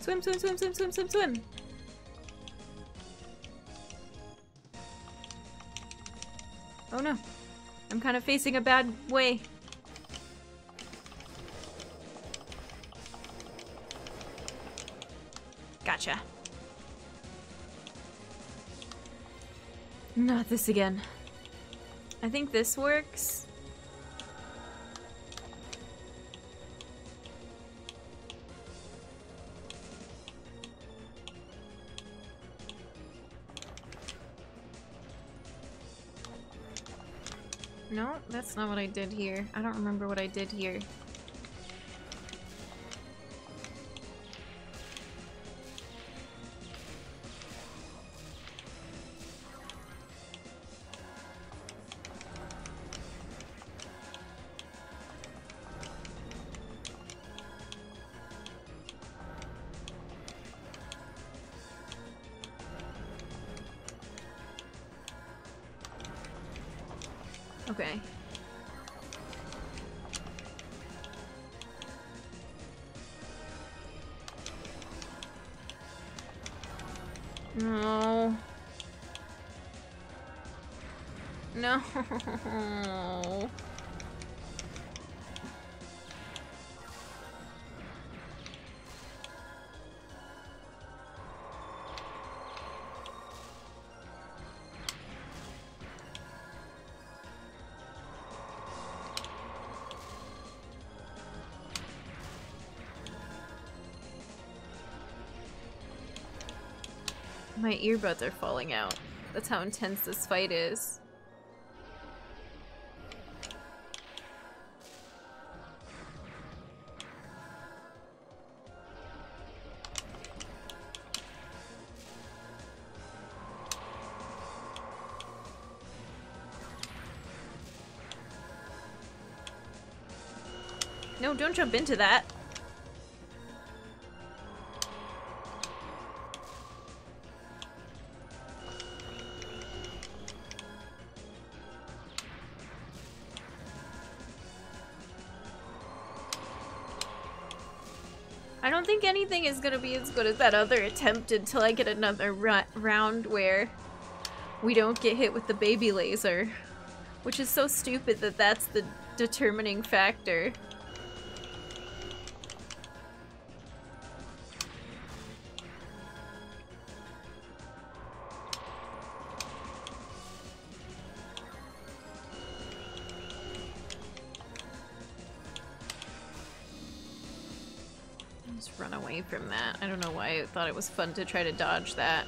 Swim, swim, swim, swim, swim, swim, swim. Oh no. I'm kind of facing a bad way. Gotcha. Not this again. I think this works. That's not what I did here. I don't remember what I did here. My earbuds are falling out. That's how intense this fight is. No, don't jump into that. Is gonna be as good as that other attempt until I get another round where we don't get hit with the baby laser. Which is so stupid that that's the determining factor. Thought it was fun to try to dodge that.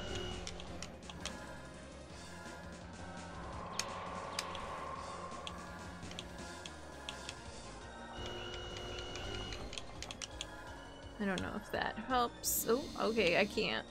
I don't know if that helps. Oh, okay, I can't.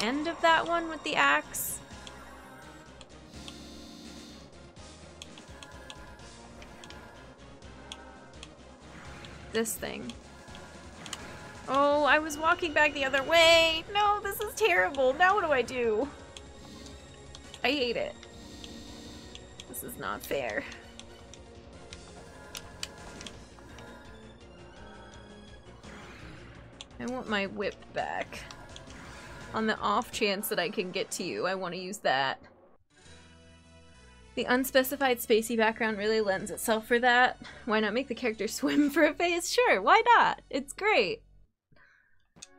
End of that one with the axe. This thing. Oh, I was walking back the other way. No, this is terrible. Now what do I do? I hate it. This is not fair. I want my whip back. On the off chance that I can get to you, I want to use that. The unspecified spacey background really lends itself for that. Why not make the character swim for a phase? Sure, why not? It's great.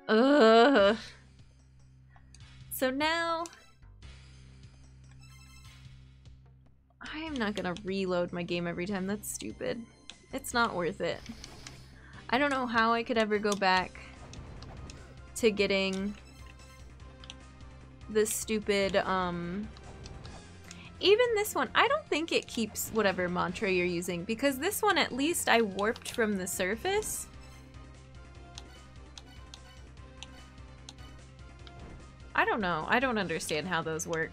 Ugh. So now... I am not gonna reload my game every time. That's stupid. It's not worth it. I don't know how I could ever go back to getting this stupid, um... Even this one, I don't think it keeps whatever mantra you're using, because this one at least I warped from the surface. I don't know. I don't understand how those work.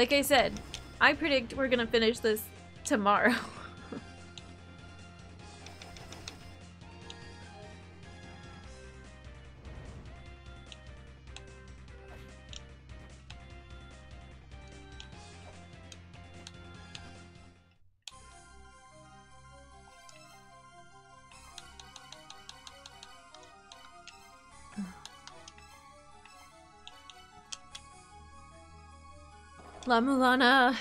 Like I said, I predict we're gonna finish this tomorrow. La Mulana.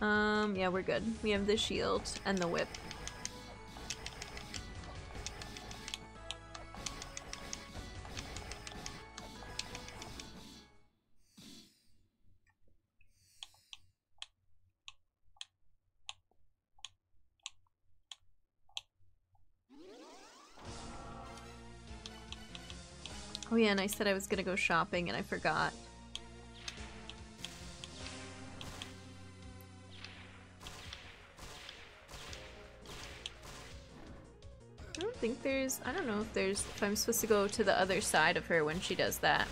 Um, yeah, we're good. We have the shield and the whip. And I said I was gonna go shopping and I forgot. I don't think there's, I don't know if there's, if I'm supposed to go to the other side of her when she does that.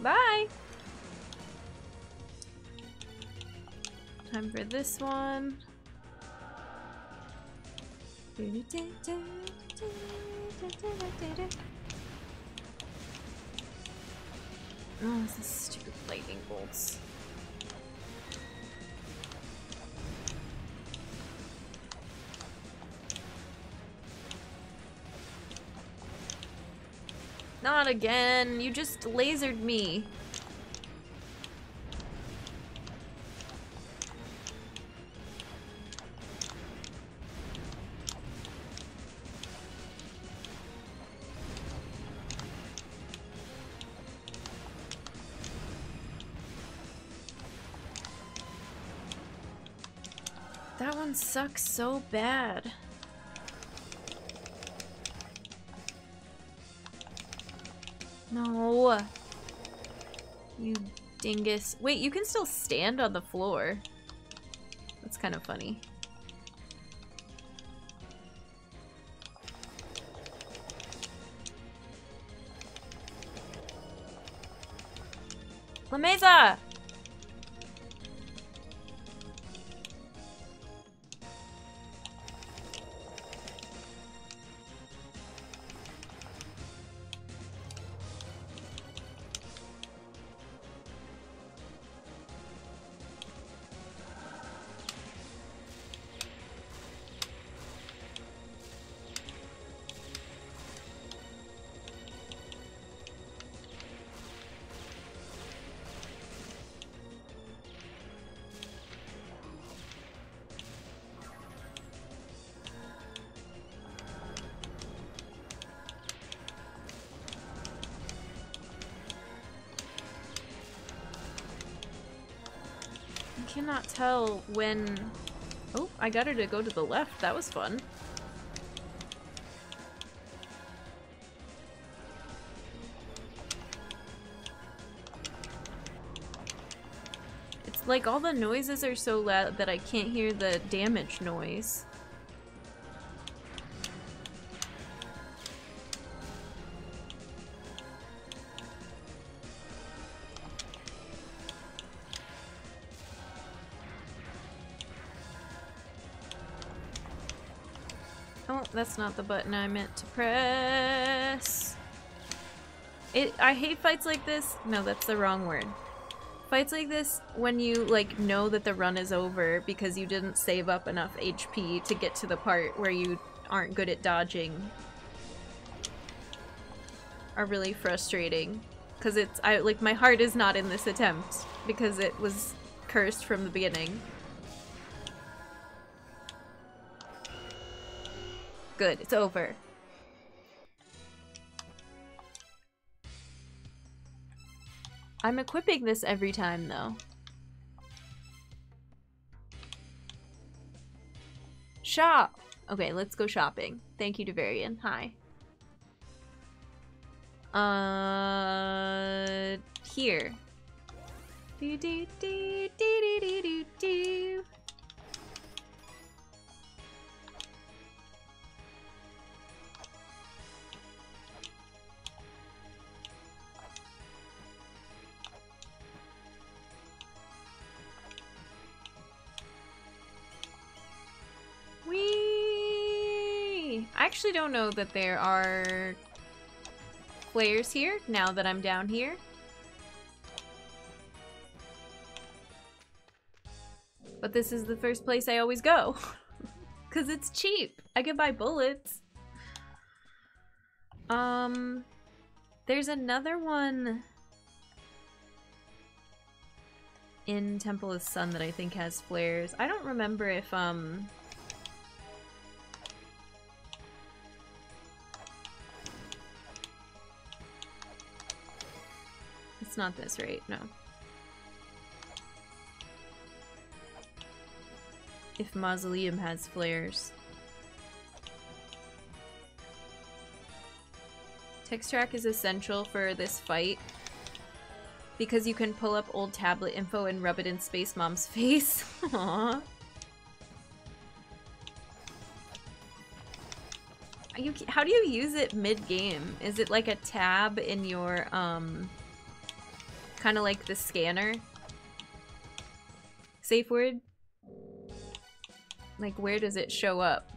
Bye! Time for this one. Oh, this stupid lightning bolts. Not again. You just lasered me. Sucks so bad. No. You dingus. Wait, you can still stand on the floor. That's kind of funny. La tell when... Oh, I got her to go to the left. That was fun. It's like all the noises are so loud that I can't hear the damage noise. Oh, that's not the button I meant to press. It. I hate fights like this. No, that's the wrong word. Fights like this when you, like, know that the run is over because you didn't save up enough HP to get to the part where you aren't good at dodging are really frustrating. Because it's, I, like, my heart is not in this attempt because it was cursed from the beginning. Good, it's over. I'm equipping this every time, though. Shop! Okay, let's go shopping. Thank you to Varian. Hi. Uh, here. Do do do do do do do. I actually don't know that there are flares here now that I'm down here. But this is the first place I always go. Because it's cheap. I can buy bullets. Um, there's another one in Temple of Sun that I think has flares. I don't remember if, um... It's not this, right? No. If Mausoleum has flares. Text track is essential for this fight because you can pull up old tablet info and rub it in Space Mom's face. Aww. You, how do you use it mid-game? Is it like a tab in your, um, kind of like the scanner? Safe word? Like, where does it show up?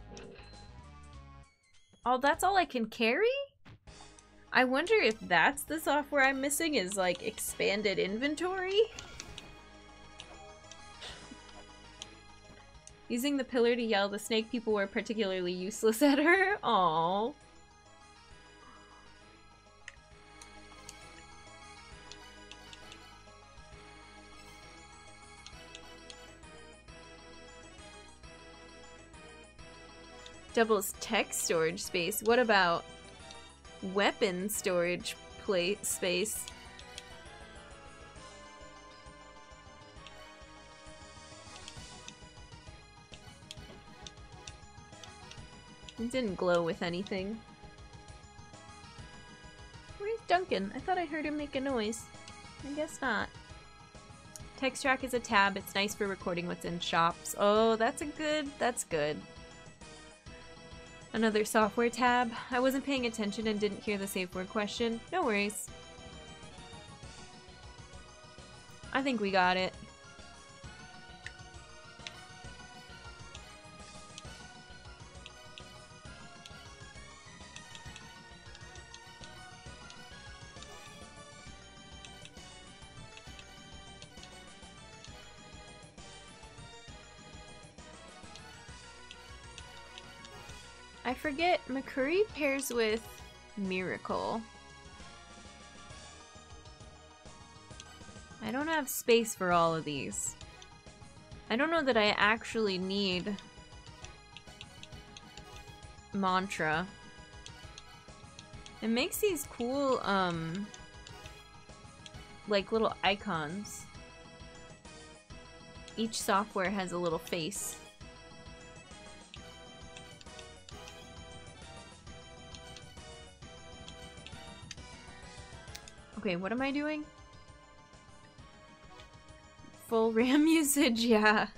Oh, that's all I can carry? I wonder if that's the software I'm missing is like expanded inventory? Using the pillar to yell, the snake people were particularly useless at her. Aww. Doubles text storage space. What about weapon storage plate space. It didn't glow with anything. Where's Duncan? I thought I heard him make a noise. I guess not. Text track is a tab. It's nice for recording what's in shops. Oh, that's a good, that's good. Another software tab. I wasn't paying attention and didn't hear the safe word question. No worries. I think we got it. Forget, Mekuri pairs with Miracle. I don't have space for all of these. I don't know that I actually need mantra. It makes these cool, um, like little icons. Each software has a little face. Okay, what am I doing? Full RAM usage, yeah.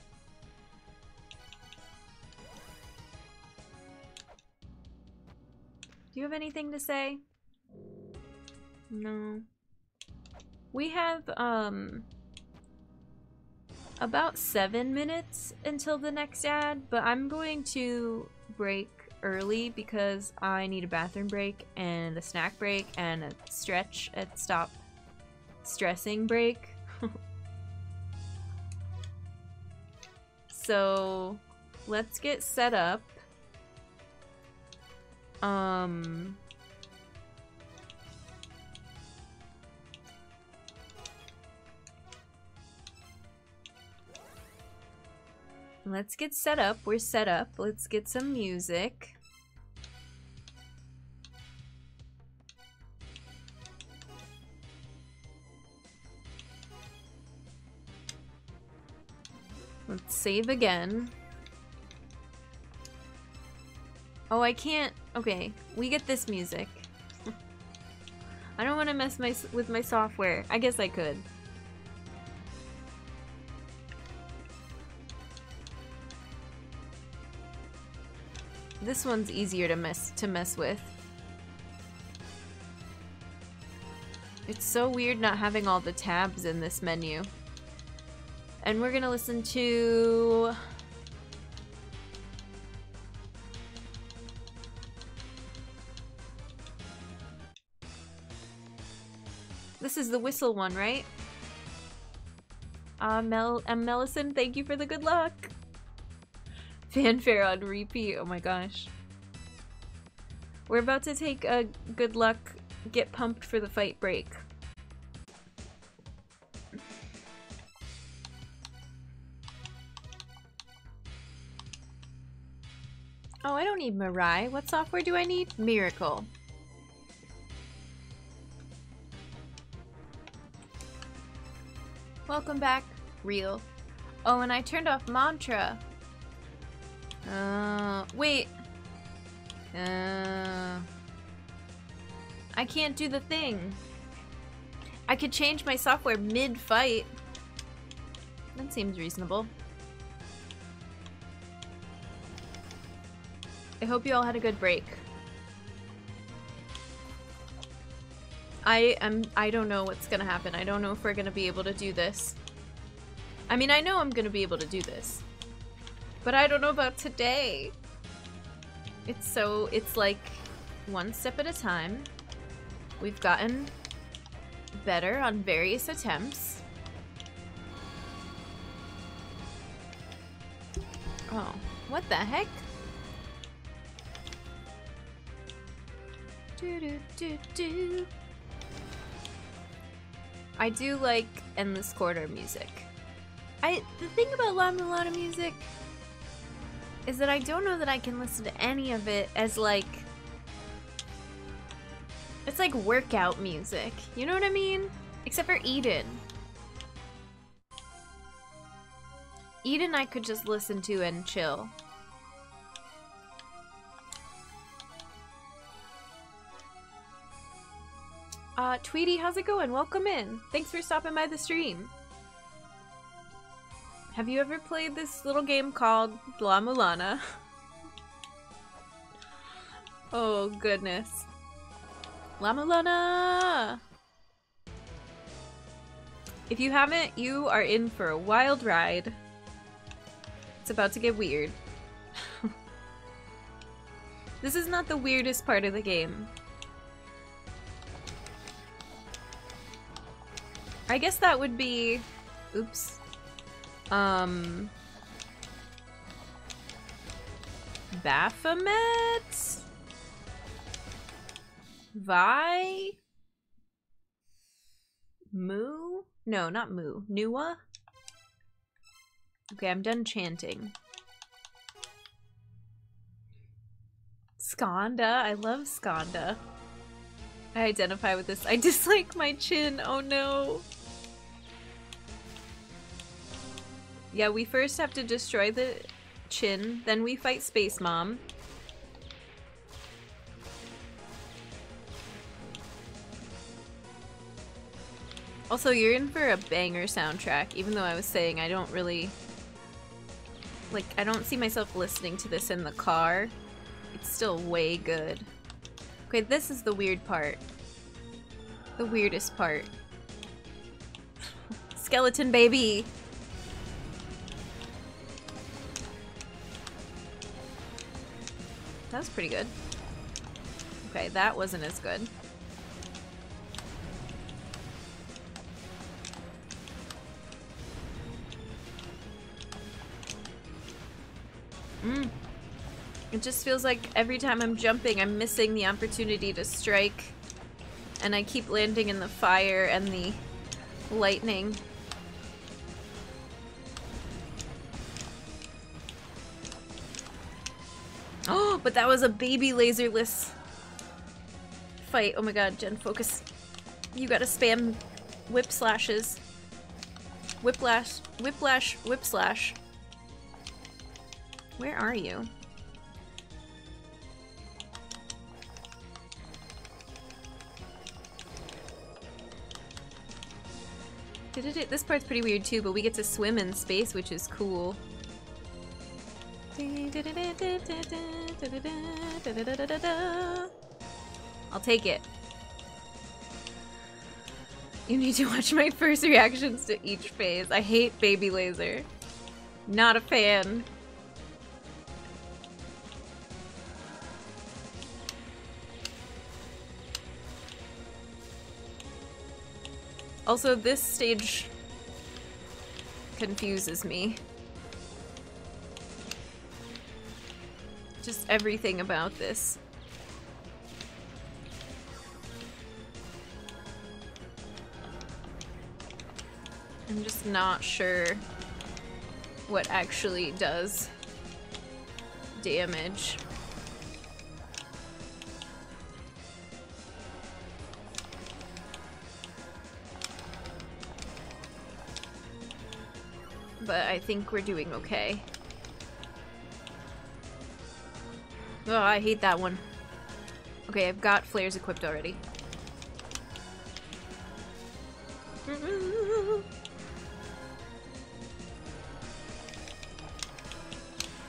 Do you have anything to say? No. We have, um, about seven minutes until the next ad, but I'm going to break early because I need a bathroom break and a snack break and a stretch at stop stressing break. so let's get set up. Um Let's get set up. We're set up. Let's get some music. Let's save again. Oh, I can't. Okay, we get this music. I don't want to mess my with my software. I guess I could. This one's easier to mess to mess with. It's so weird not having all the tabs in this menu. And we're gonna listen to... This is the whistle one, right? Uh, Mel M. Mellison, thank you for the good luck! Fanfare on repeat, oh my gosh. We're about to take a good luck, get pumped for the fight break. I don't need Mirai. What software do I need? Miracle. Welcome back, real. Oh, and I turned off mantra. Uh, wait. Uh, I can't do the thing. I could change my software mid-fight. That seems reasonable. I hope you all had a good break. I am I don't know what's gonna happen. I don't know if we're gonna be able to do this. I mean, I know I'm gonna be able to do this. But I don't know about today. It's so, it's like one step at a time. We've gotten better on various attempts. Oh, what the heck? Do do do do. I do like Endless Corridor music. I the thing about La Mulana music is that I don't know that I can listen to any of it as like it's like workout music. You know what I mean? Except for Eden. Eden I could just listen to and chill. Uh, Tweety, how's it going? Welcome in. Thanks for stopping by the stream. Have you ever played this little game called La Mulana? oh, goodness. La Mulana! If you haven't, you are in for a wild ride. It's about to get weird. this is not the weirdest part of the game. I guess that would be... Oops. Um... Baphomet? Viy? Moo? No, not Moo. Nua? Okay, I'm done chanting. Skanda. I love Skanda. I identify with this. I dislike my chin. Oh no. Yeah, we first have to destroy the chin, then we fight Space Mom. Also, you're in for a banger soundtrack, even though I was saying I don't really... Like, I don't see myself listening to this in the car. It's still way good. Okay, this is the weird part. The weirdest part. Skeleton baby! That was pretty good. Okay, that wasn't as good. Mm. It just feels like every time I'm jumping, I'm missing the opportunity to strike. And I keep landing in the fire and the lightning. But that was a baby laserless fight. Oh my god, Jen, focus. You gotta spam whip slashes. Whiplash, whiplash, whip slash. Where are you? This part's pretty weird too, but we get to swim in space, which is cool. I'll take it. You need to watch my first reactions to each phase. I hate Baby Laser. Not a fan. Also, this stage confuses me. Just everything about this. I'm just not sure what actually does damage. But I think we're doing okay. Oh, I hate that one. Okay, I've got flares equipped already.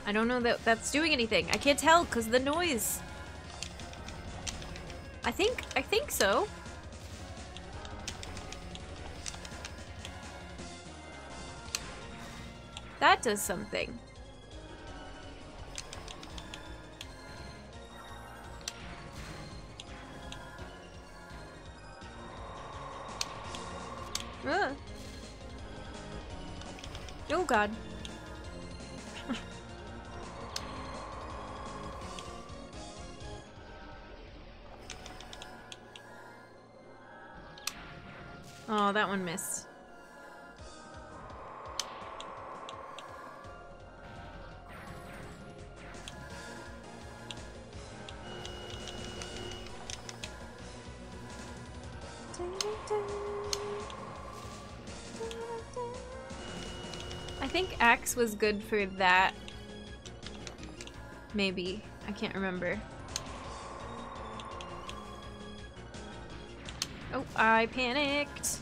I don't know that that's doing anything. I can't tell because of the noise. I think, I think so. That does something. God. oh, that one missed. Axe was good for that. Maybe. I can't remember. Oh, I panicked.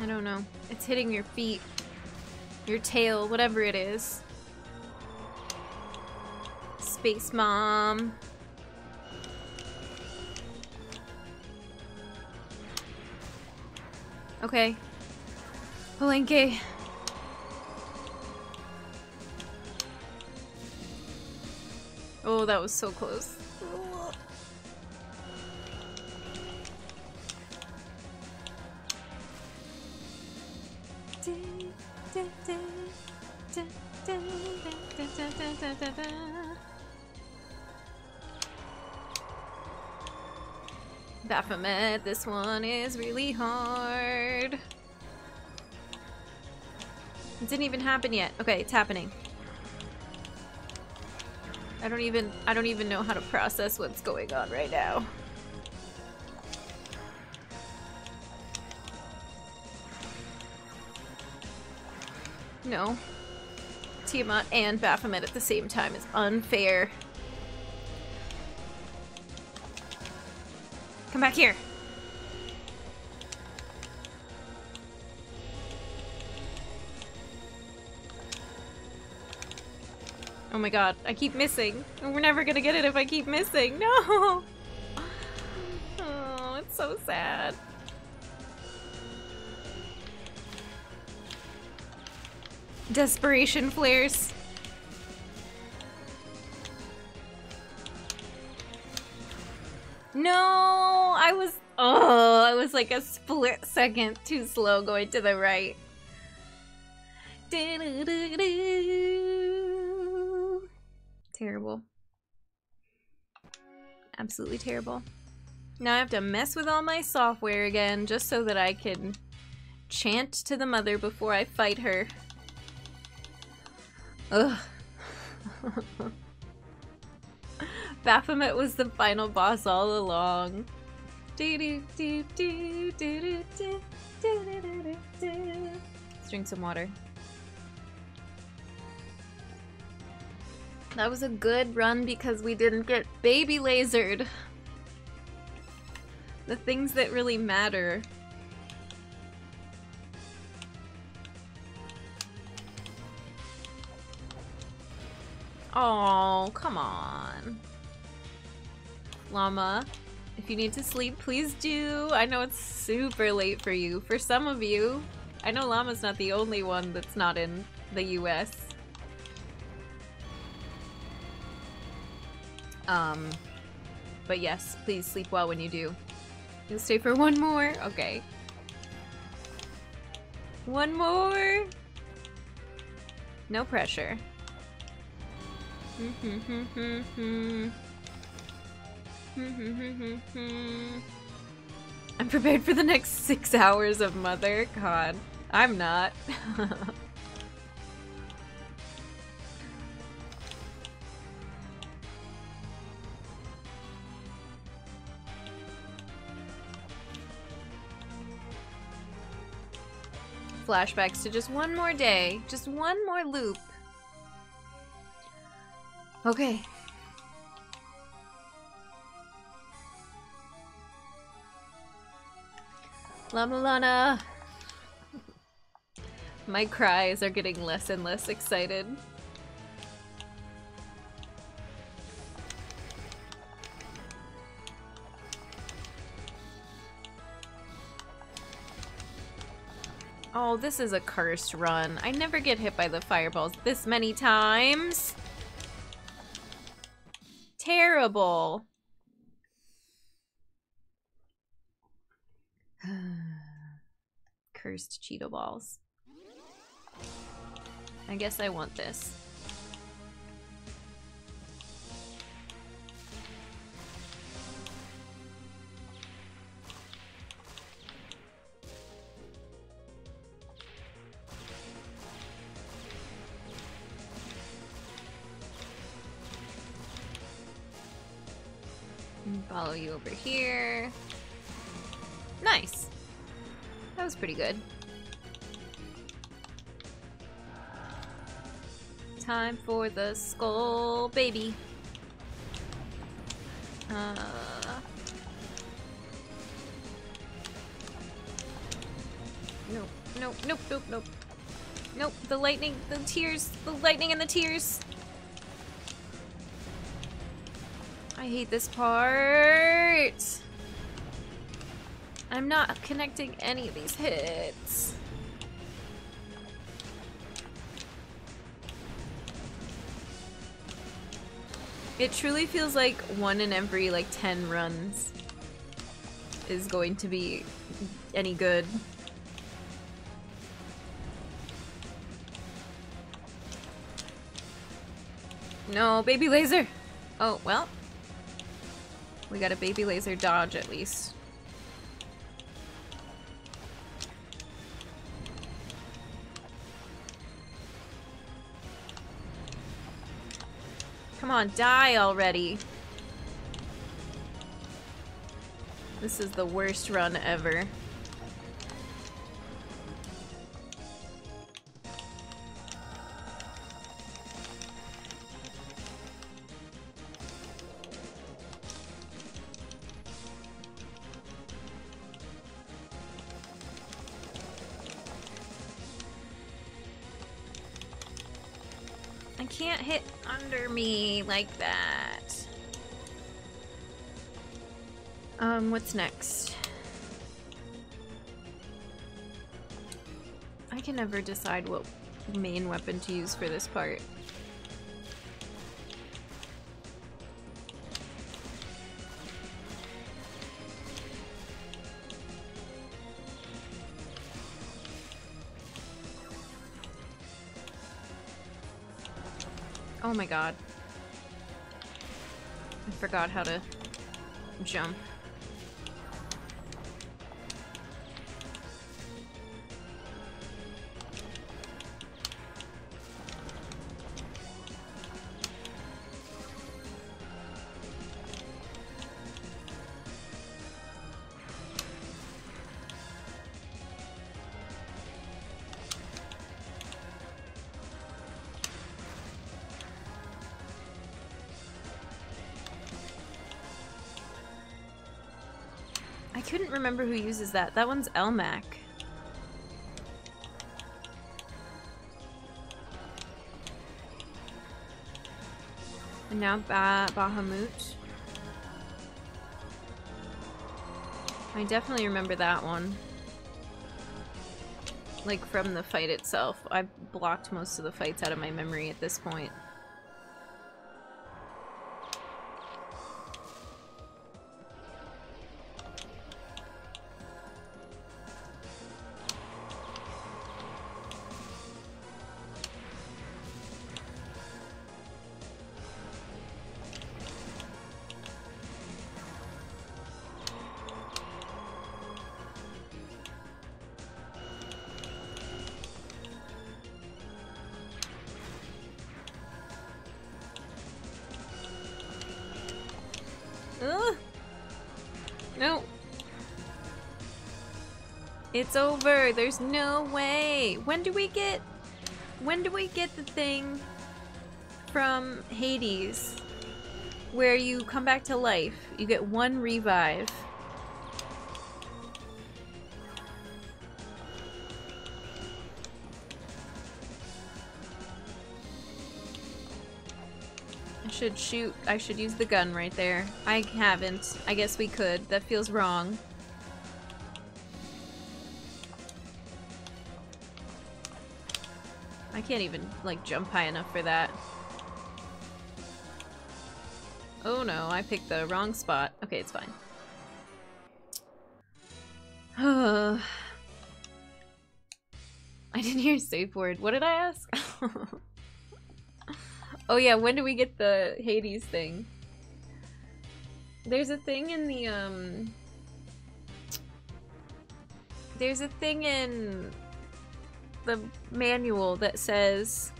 I don't know. It's hitting your feet. Your tail, whatever it is. Space Mom. Okay. Palenque. Oh, that was so close. Baphomet, this one is really hard. Didn't even happen yet. Okay, it's happening. I don't even I don't even know how to process what's going on right now. No. Tiamat and Baphomet at the same time is unfair. Come back here. My god, I keep missing. We're never gonna get it if I keep missing. No! Oh, it's so sad. Desperation flares. No, I was, oh, I was like a split second too slow going to the right. Absolutely terrible. Now I have to mess with all my software again just so that I can chant to the mother before I fight her. Ugh. Baphomet was the final boss all along. Let's drink some water. That was a good run because we didn't get baby lasered. The things that really matter. Oh, come on. Llama, if you need to sleep, please do. I know it's super late for you. For some of you, I know Llama's not the only one that's not in the US. Um, but yes, please sleep well when you do. You'll stay for one more? Okay. One more? No pressure. I'm prepared for the next six hours of Mother. God, I'm not. Flashbacks to just one more day. Just one more loop. Okay. Lana My cries are getting less and less excited. Oh, this is a cursed run. I never get hit by the fireballs this many times. Terrible. Cursed Cheeto balls. I guess I want this. Follow you over here. Nice. That was pretty good. Time for the skull baby. Uh... Nope, nope, nope, nope, nope. Nope, the lightning, the tears, the lightning and the tears. I hate this part. I'm not connecting any of these hits. It truly feels like one in every like 10 runs is going to be any good. No, baby laser! Oh, well. We got a baby laser dodge at least. Come on, die already. This is the worst run ever. Like that. Um, what's next? I can never decide what main weapon to use for this part. Oh my god forgot how to jump. Remember who uses that. That one's Ellmac. And now ba Bahamut. I definitely remember that one. Like from the fight itself. I've blocked most of the fights out of my memory at this point. It's over. There's no way. When do we get... When do we get the thing from Hades where you come back to life? You get one revive. I should shoot. I should use the gun right there. I haven't. I guess we could. That feels wrong. Can't even, like, jump high enough for that. Oh no, I picked the wrong spot. Okay, it's fine. I didn't hear safe word. What did I ask? Oh yeah, when do we get the Hades thing? There's a thing in the, um... There's a thing in the manual that says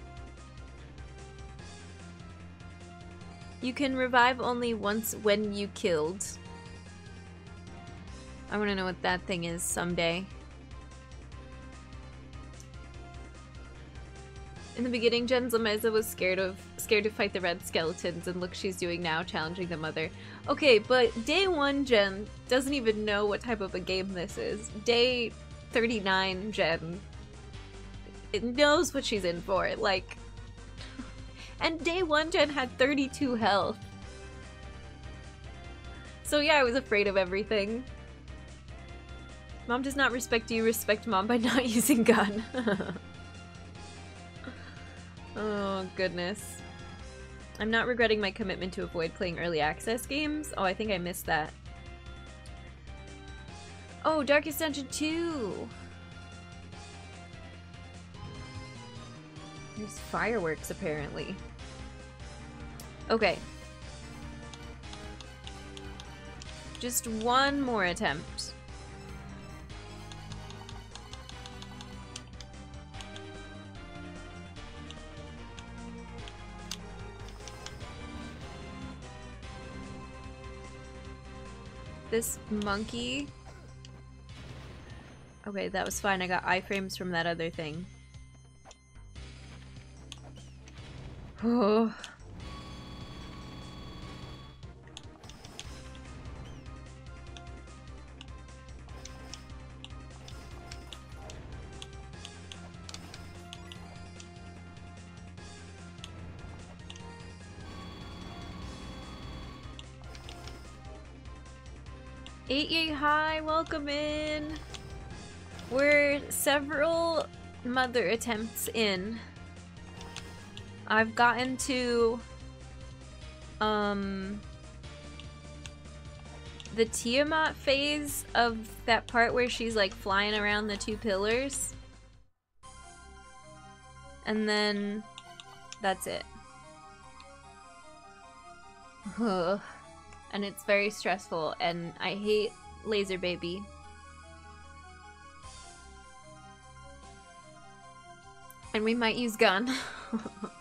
you can revive only once when you killed. I want to know what that thing is someday. In the beginning, Jen Lemeza was scared of scared to fight the red skeletons, and look she's doing now, challenging the mother. Okay, but day one Jen doesn't even know what type of a game this is. Day 39 Jen it knows what she's in for, like... and day one Jen had 32 health. So yeah, I was afraid of everything. Mom does not respect you, respect mom by not using gun. Oh, goodness. I'm not regretting my commitment to avoid playing early access games. Oh, I think I missed that. Oh, Darkest Dungeon 2! There's fireworks, apparently. Okay. Just one more attempt. this monkey. Okay, that was fine. I got iframes from that other thing. Oh. Eight Yay Hi, welcome in. We're several mother attempts in. I've gotten to um the Tiamat phase of that part where she's like flying around the two pillars. And then that's it. Ugh and it's very stressful, and I hate Laser Baby. And we might use gun.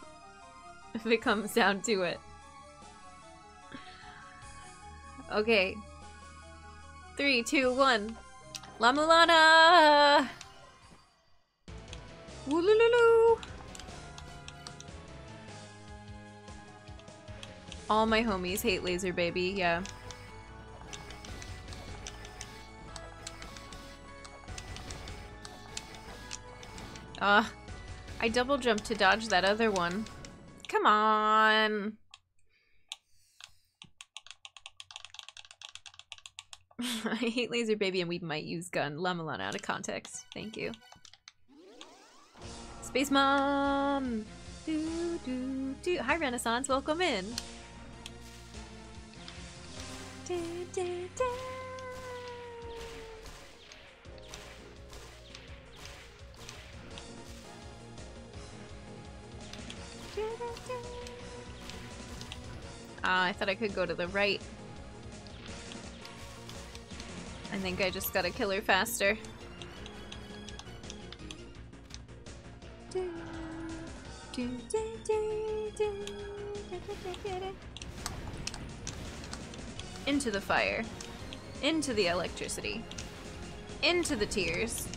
if it comes down to it. Okay. Three, two, one. La Mulana! Woolululu! All my homies hate Laser Baby, yeah. Ah, uh, I double jumped to dodge that other one. Come on! I hate Laser Baby and we might use gun. Lemelon out of context. Thank you. Space Mom! Do, do, do. Hi, Renaissance. Welcome in. Ah, I thought I could go to the right. I think I just gotta kill her faster. Into the fire. Into the electricity. Into the tears.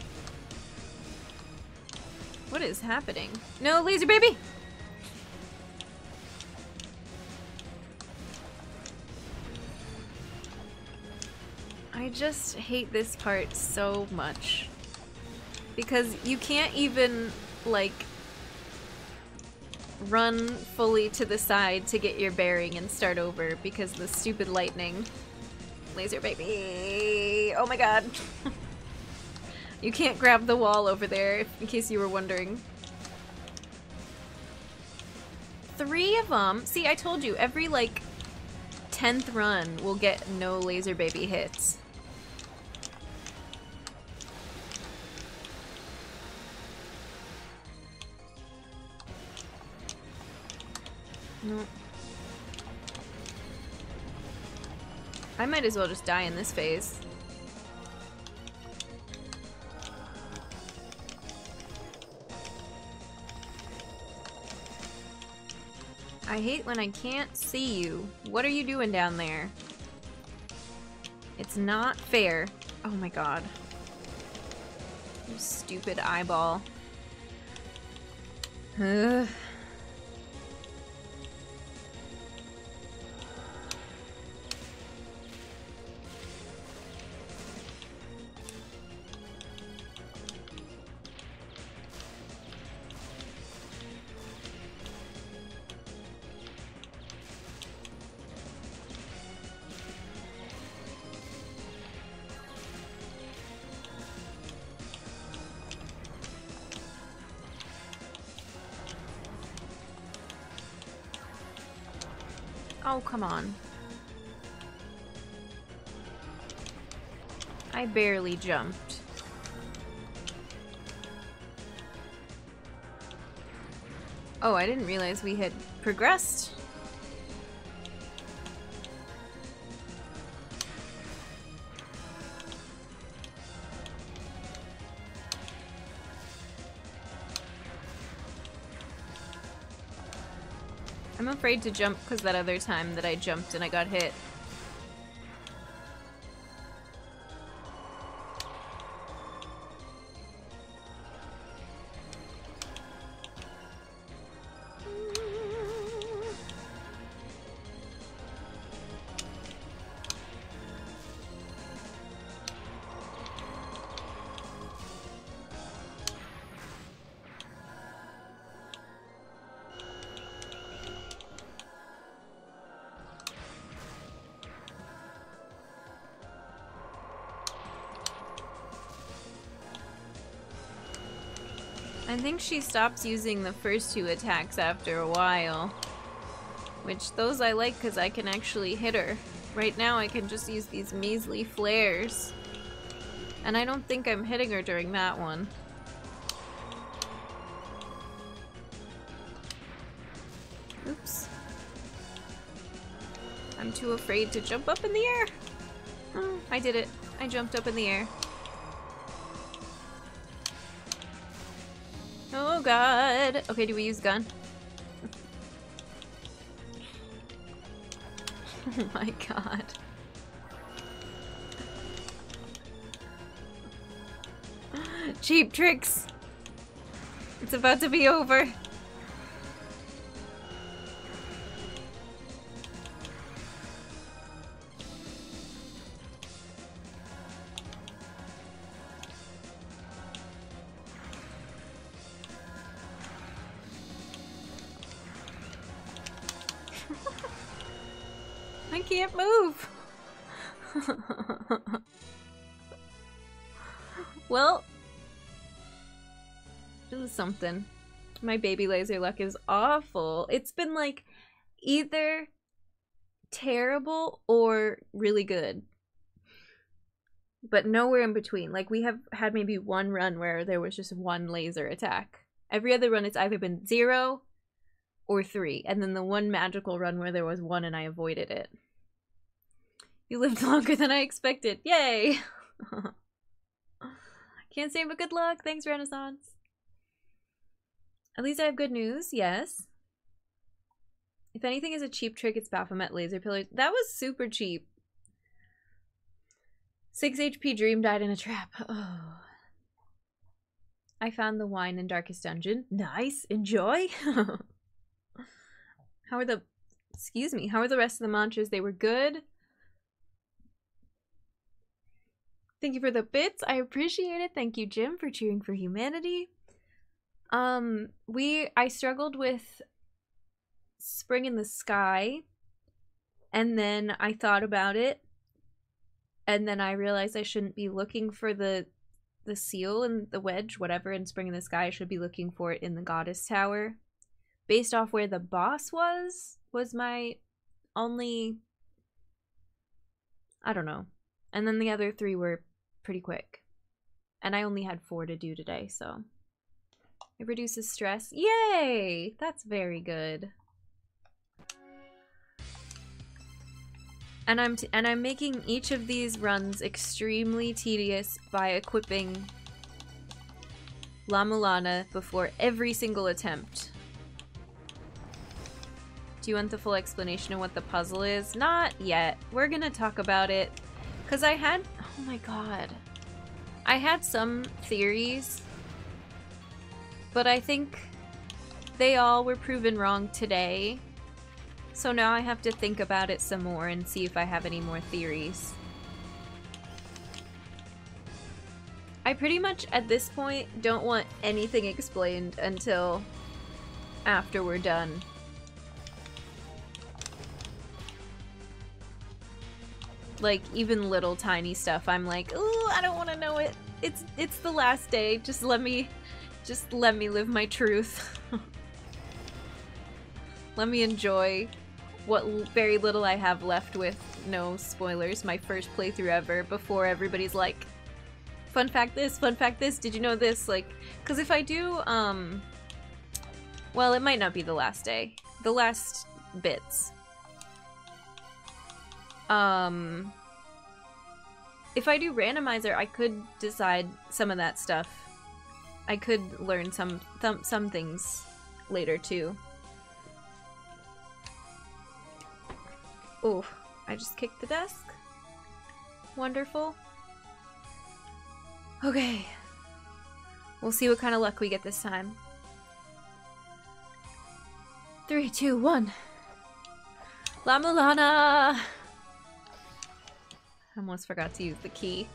What is happening? No, laser baby! I just hate this part so much. Because you can't even, like, run fully to the side to get your bearing and start over because the stupid lightning. Laser baby! Oh my god! you can't grab the wall over there, in case you were wondering. Three of them? See, I told you, every, like, 10th run will get no laser baby hits. No. I might as well just die in this phase. I hate when I can't see you. What are you doing down there? It's not fair. Oh my god. You stupid eyeball. Ugh. Come on. I barely jumped. Oh, I didn't realize we had progressed. Afraid to jump because that other time that I jumped and I got hit. Think she stops using the first two attacks after a while. Which, those I like because I can actually hit her. Right now I can just use these measly flares. And I don't think I'm hitting her during that one. Oops. I'm too afraid to jump up in the air. Oh, I did it. I jumped up in the air. God. Okay, do we use gun? oh my god. Cheap tricks. It's about to be over. Something. My baby laser luck is awful. It's been like either terrible or really good. But nowhere in between. Like we have had maybe one run where there was just one laser attack. Every other run it's either been zero or three. And then the one magical run where there was one and I avoided it. You lived longer than I expected. Yay! Can't say but good luck. Thanks, Renaissance. At least I have good news, yes. If anything is a cheap trick, it's Baphomet laser pillars. That was super cheap. 6 HP Dream died in a trap. Oh. I found the wine in Darkest Dungeon. Nice. Enjoy. how are the... Excuse me. How are the rest of the mantras? They were good. Thank you for the bits. I appreciate it. Thank you, Jim, for cheering for humanity. Um, we... I struggled with Spring in the Sky. And then I thought about it and then I realized I shouldn't be looking for the the seal and the wedge, whatever, in Spring in the Sky. I should be looking for it in the Goddess Tower. Based off where the boss was, was my only. I don't know. And then the other three were pretty quick. And I only had four to do today, so. It reduces stress. Yay! That's very good. And I'm and I'm making each of these runs extremely tedious by equipping La Mulana before every single attempt. Do you want the full explanation of what the puzzle is? Not yet. We're gonna talk about it. Cause I had oh my god. I had some theories. But I think they all were proven wrong today. So now I have to think about it some more and see if I have any more theories. I pretty much, at this point, don't want anything explained until after we're done. Like, even little tiny stuff, I'm like, ooh, I don't want to know it. It's, it's the last day. Just let me, just let me live my truth. let me enjoy what very little I have left with no spoilers, my first playthrough ever, before everybody's like, fun fact this, fun fact this, did you know this? Like, because if I do, um, well, it might not be the last day. The last bits. Um, if I do randomizer, I could decide some of that stuff. I could learn some th some things later too. Oh, I just kicked the desk. Wonderful. Okay. We'll see what kind of luck we get this time. Three, two, one. La Mulana! I almost forgot to use the key.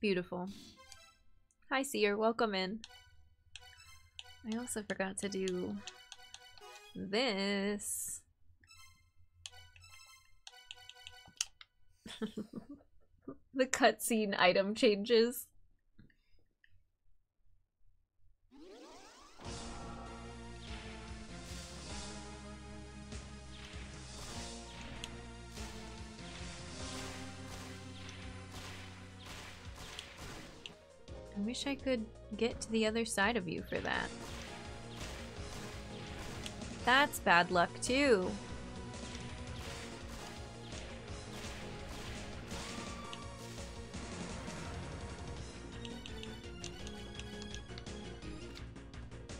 Beautiful. Hi, Seer. Welcome in. I also forgot to do this. the cutscene item changes. I wish I could get to the other side of you for that. That's bad luck too.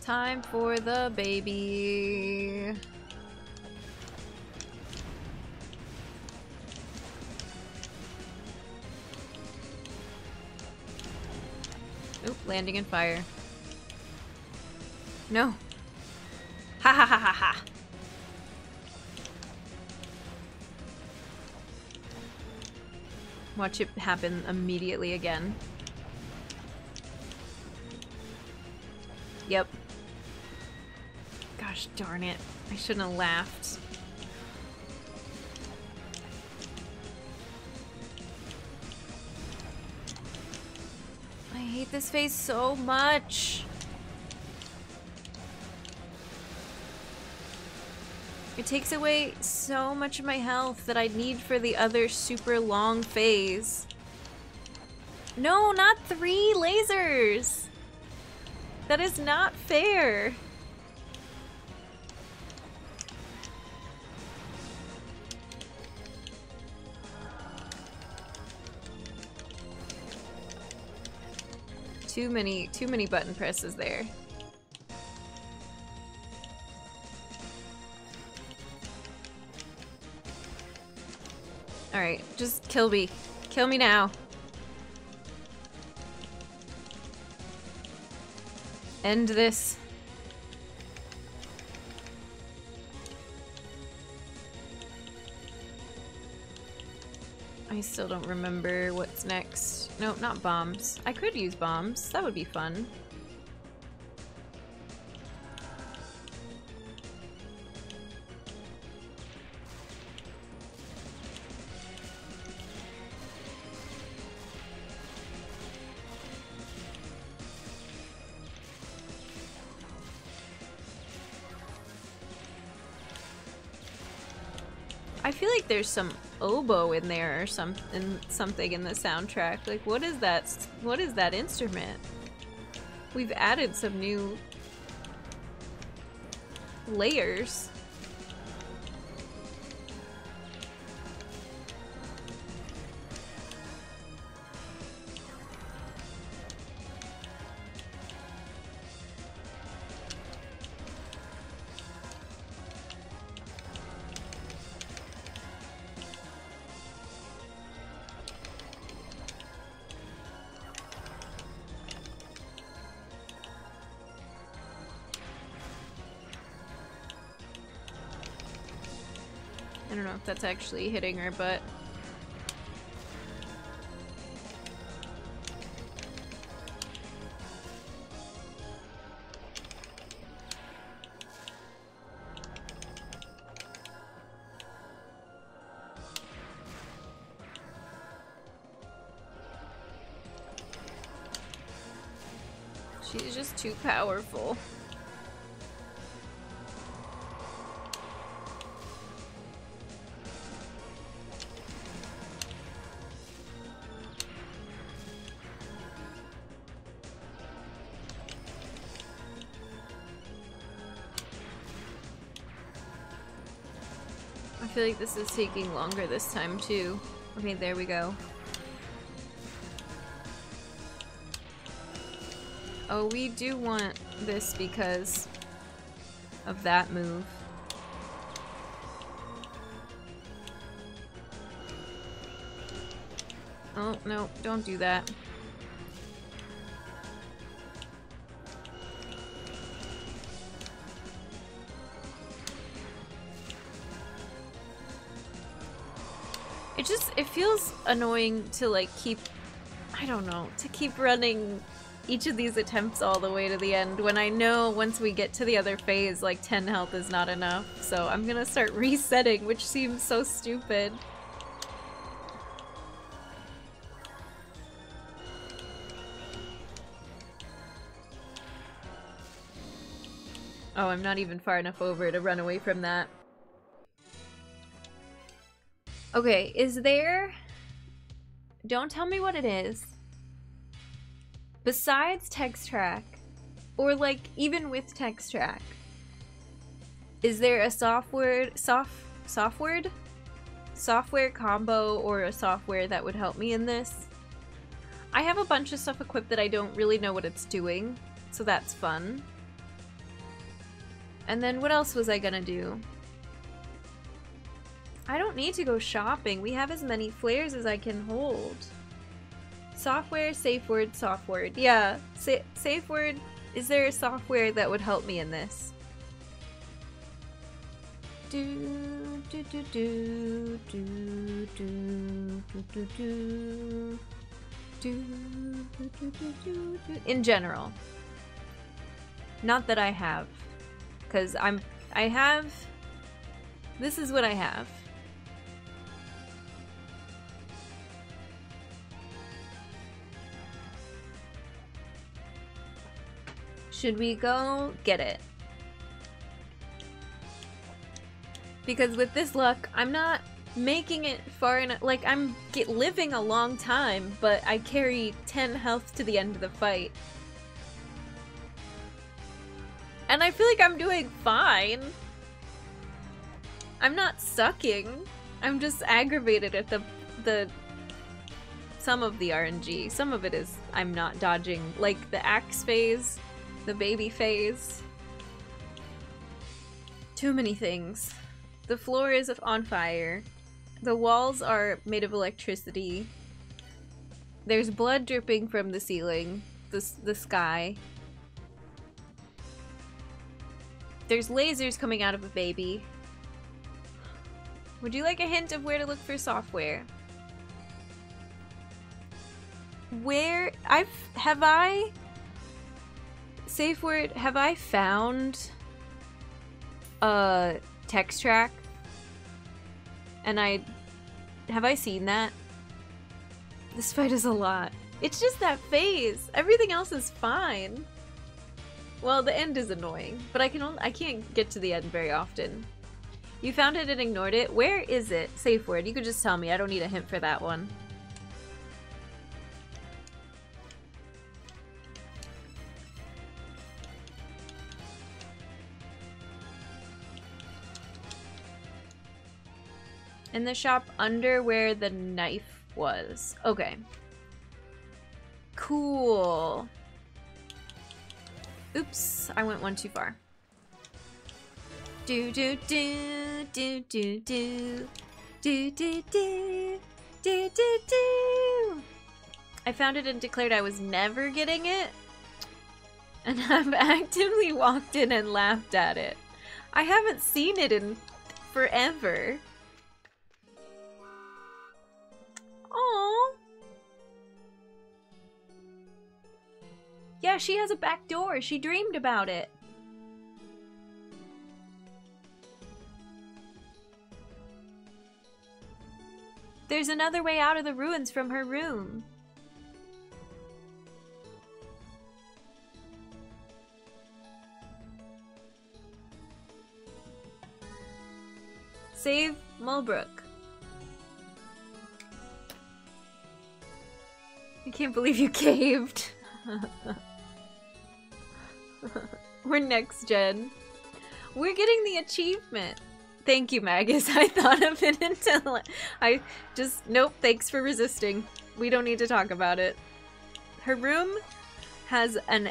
Time for the baby. Landing in fire. No. Ha ha ha ha ha. Watch it happen immediately again. Yep. Gosh darn it. I shouldn't have laughed. Hate this phase so much. It takes away so much of my health that I need for the other super long phase. No, not three lasers! That is not fair. Too many, too many button presses there. Alright, just kill me. Kill me now. End this. I still don't remember what's next. No, not bombs. I could use bombs. That would be fun. I feel like there's some oboe in there or some in something in the soundtrack. Like what is that what is that instrument? We've added some new layers. That's actually hitting her butt. She's just too powerful. Feel like this is taking longer this time too. Okay, there we go. Oh, we do want this because of that move. Oh, no, don't do that. Annoying to like keep, I don't know, to keep running each of these attempts all the way to the end when I know once we get to the other phase like 10 health is not enough. So I'm gonna start resetting, which seems so stupid. Oh, I'm not even far enough over to run away from that. Okay, is there... Don't tell me what it is. Besides text track, or like even with text track, is there a software soft software software combo or a software that would help me in this? I have a bunch of stuff equipped that I don't really know what it's doing, so that's fun. And then what else was I gonna do? I don't need to go shopping. We have as many flares as I can hold. Software, safe word, soft word. Yeah, Sa safe word. Is there a software that would help me in this? Do do do do do do do do do do in general. Not that I have, because I'm I have. This is what I have. Should we go get it? Because with this luck, I'm not making it far enough. Like, I'm living a long time, but I carry 10 health to the end of the fight. And I feel like I'm doing fine. I'm not sucking. I'm just aggravated at the the some of the RNG. Some of it is I'm not dodging. Like the axe phase, the baby phase. Too many things. The floor is on fire. The walls are made of electricity. There's blood dripping from the ceiling, the, the sky. There's lasers coming out of a baby. Would you like a hint of where to look for software? Where I've have I safe word have I found a text track and I have I seen that? This fight is a lot. It's just that phase. Everything else is fine. Well, the end is annoying, but I can only, I can't get to the end very often. You found it and ignored it. Where is it? Safe word. You could just tell me. I don't need a hint for that one. In the shop under where the knife was. Okay. Cool. Oops, I went one too far. Do do do do do do do do do do do do. I found it and declared I was never getting it, and I've actively walked in and laughed at it. I haven't seen it in forever. Oh. Yeah, she has a back door. She dreamed about it. There's another way out of the ruins from her room. Save Mulbruk. I can't believe you caved. We're next gen. We're getting the achievement. Thank you, Magus. I thought of it until I just, nope, thanks for resisting. We don't need to talk about it. Her room has an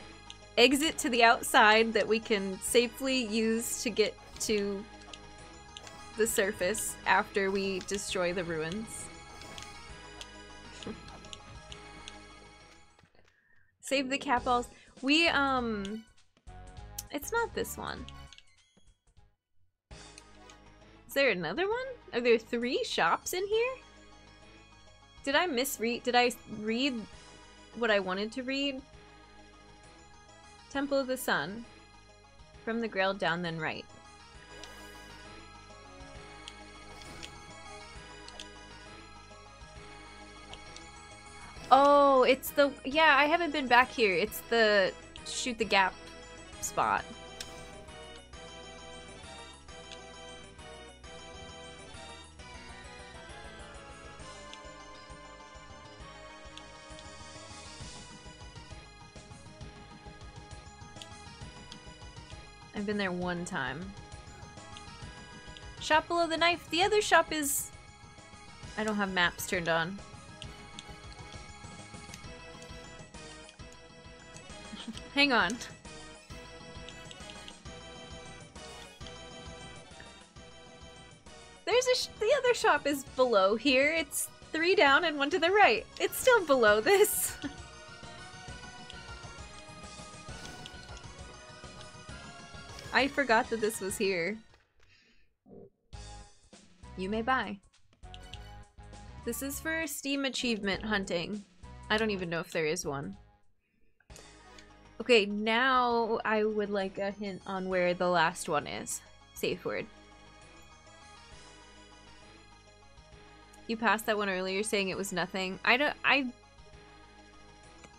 exit to the outside that we can safely use to get to the surface after we destroy the ruins. Save the cat balls. We, um... It's not this one. Is there another one? Are there three shops in here? Did I misread? Did I read what I wanted to read? Temple of the Sun. From the Grail down, then right. Oh, it's the... Yeah, I haven't been back here. It's the shoot the gap spot. I've been there one time. Shop below the knife. The other shop is... I don't have maps turned on. Hang on. There's a the other shop is below here. It's three down and one to the right. It's still below this. I forgot that this was here. You may buy. This is for Steam achievement hunting. I don't even know if there is one. Okay, now I would like a hint on where the last one is. Safe word. You passed that one earlier saying it was nothing. I don't- I-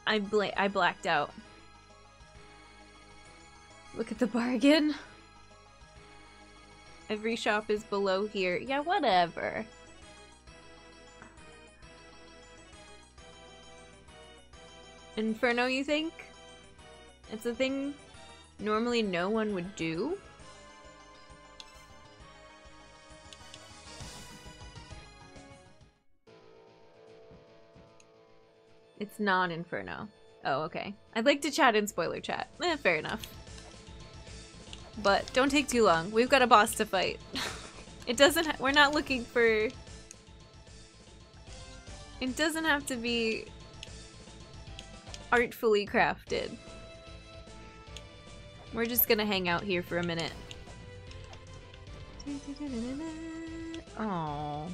I bla I blacked out. Look at the bargain. Every shop is below here. Yeah, whatever. Inferno, you think? It's a thing normally no one would do. It's non-Inferno. Oh, okay. I'd like to chat in spoiler chat. Eh, fair enough. But don't take too long. We've got a boss to fight. it doesn't- we're not looking for... It doesn't have to be artfully crafted. We're just gonna hang out here for a minute. Oh.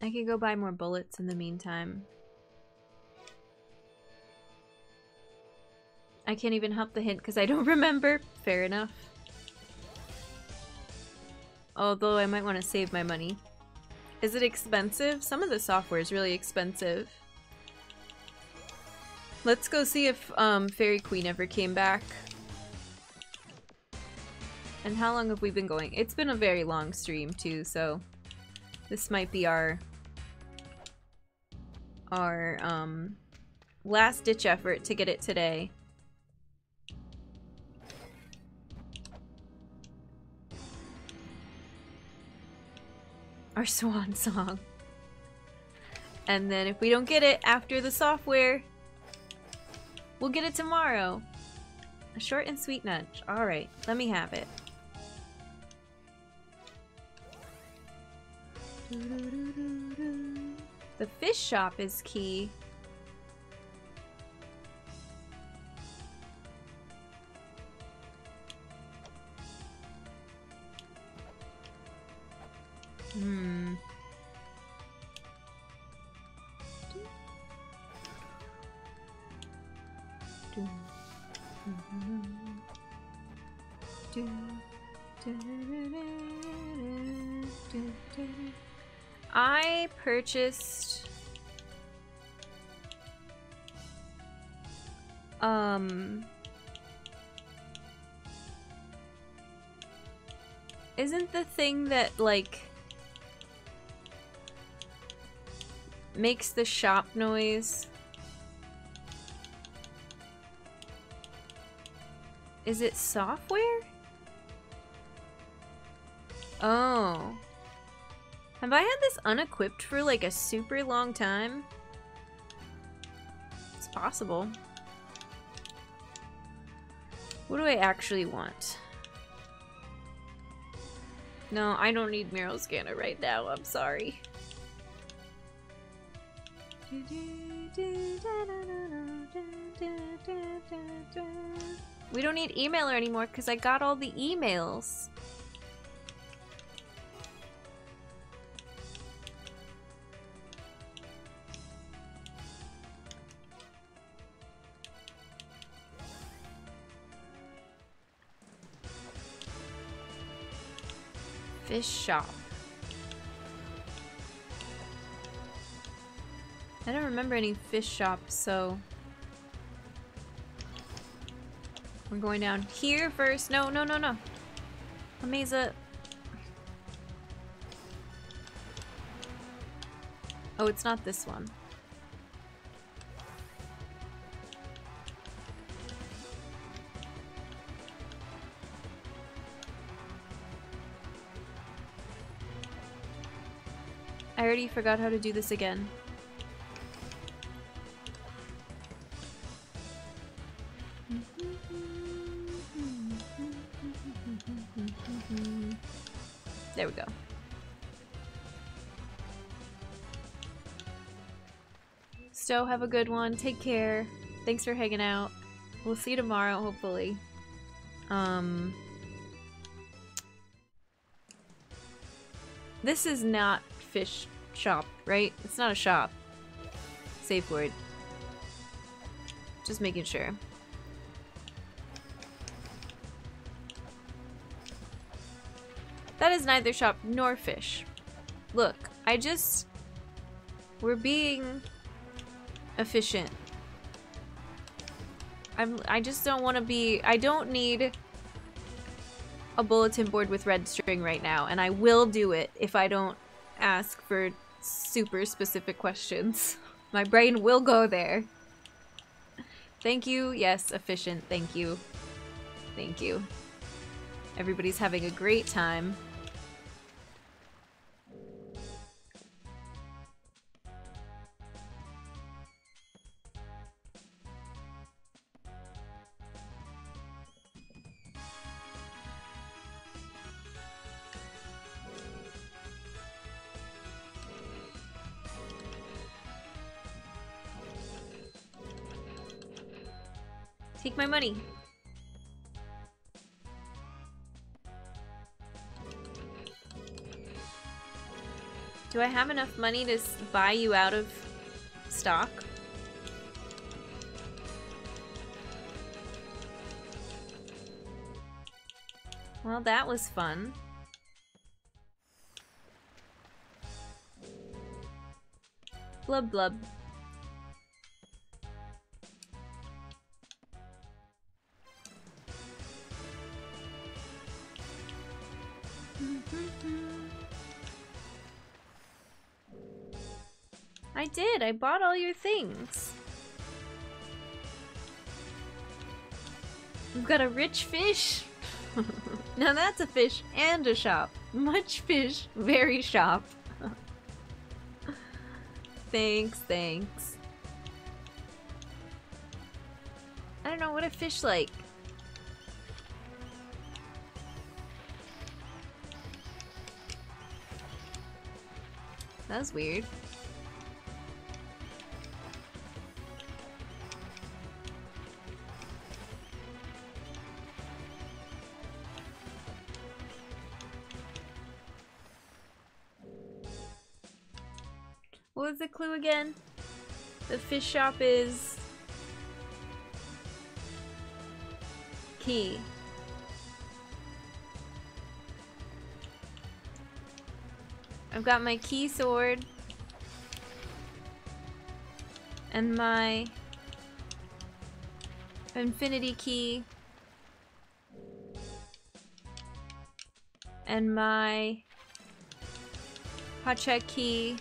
I could go buy more bullets in the meantime. I can't even help the hint because I don't remember. Fair enough. Although I might want to save my money. Is it expensive? Some of the software is really expensive. Let's go see if um, Fairy Queen ever came back. And how long have we been going? It's been a very long stream too, so this might be our our um, last ditch effort to get it today. Our swan song. And then if we don't get it after the software, we'll get it tomorrow. A short and sweet nudge. Alright, let me have it. The fish shop is key. Hmm. I purchased um isn't the thing that like makes the shop noise is it software oh have I had this unequipped for like a super long time? It's possible. What do I actually want? No, I don't need Mirror Scanner right now. I'm sorry. We don't need emailer anymore because I got all the emails. Fish shop. I don't remember any fish shops, so... We're going down here first. No, no, no, no. Amazing. Oh, it's not this one. I already forgot how to do this again. Stowe, have a good one. Take care. Thanks for hanging out. We'll see you tomorrow, hopefully. Um... This is not fish shop, right? It's not a shop. Safe word. Just making sure. That is neither shop nor fish. Look, I just... We're being efficient. I'm, I just don't want to be... I don't need a bulletin board with red string right now, and I will do it if I don't ask for super specific questions. My brain will go there. Thank you. Yes, efficient. Thank you. Thank you. Everybody's having a great time. My money. Do I have enough money to buy you out of stock? Well, that was fun. Blub blub. I did. I bought all your things. We've got a rich fish. now that's a fish and a shop. Much fish, very shop. thanks, thanks. I don't know, what a fish like? That was weird. What was the clue again? The fish shop is... Key. I've got my key sword. And my infinity key. And my hot key.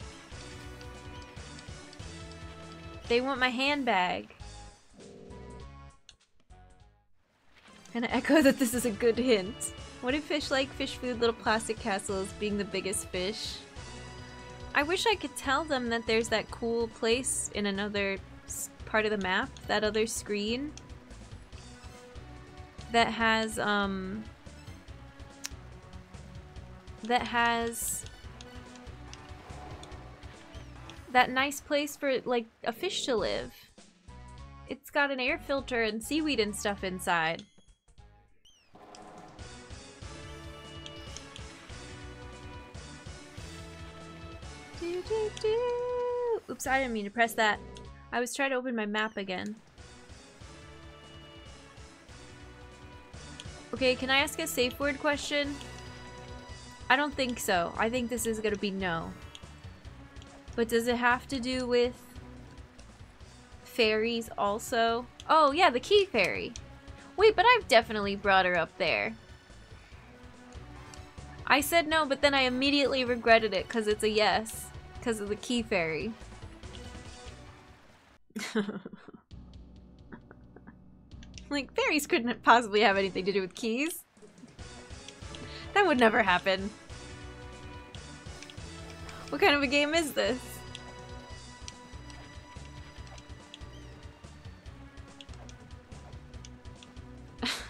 They want my handbag. And I echo that this is a good hint. What do fish like? Fish food, little plastic castles, being the biggest fish. I wish I could tell them that there's that cool place in another part of the map, that other screen, that has, um, that has that nice place for, like, a fish to live. It's got an air filter and seaweed and stuff inside. Do, do, do. Oops, I didn't mean to press that. I was trying to open my map again. Okay, can I ask a safe word question? I don't think so. I think this is gonna be no. But does it have to do with fairies also? Oh, yeah, the key fairy. Wait, but I've definitely brought her up there. I said no, but then I immediately regretted it because it's a yes. Because of the key fairy. like, fairies couldn't possibly have anything to do with keys. That would never happen. What kind of a game is this?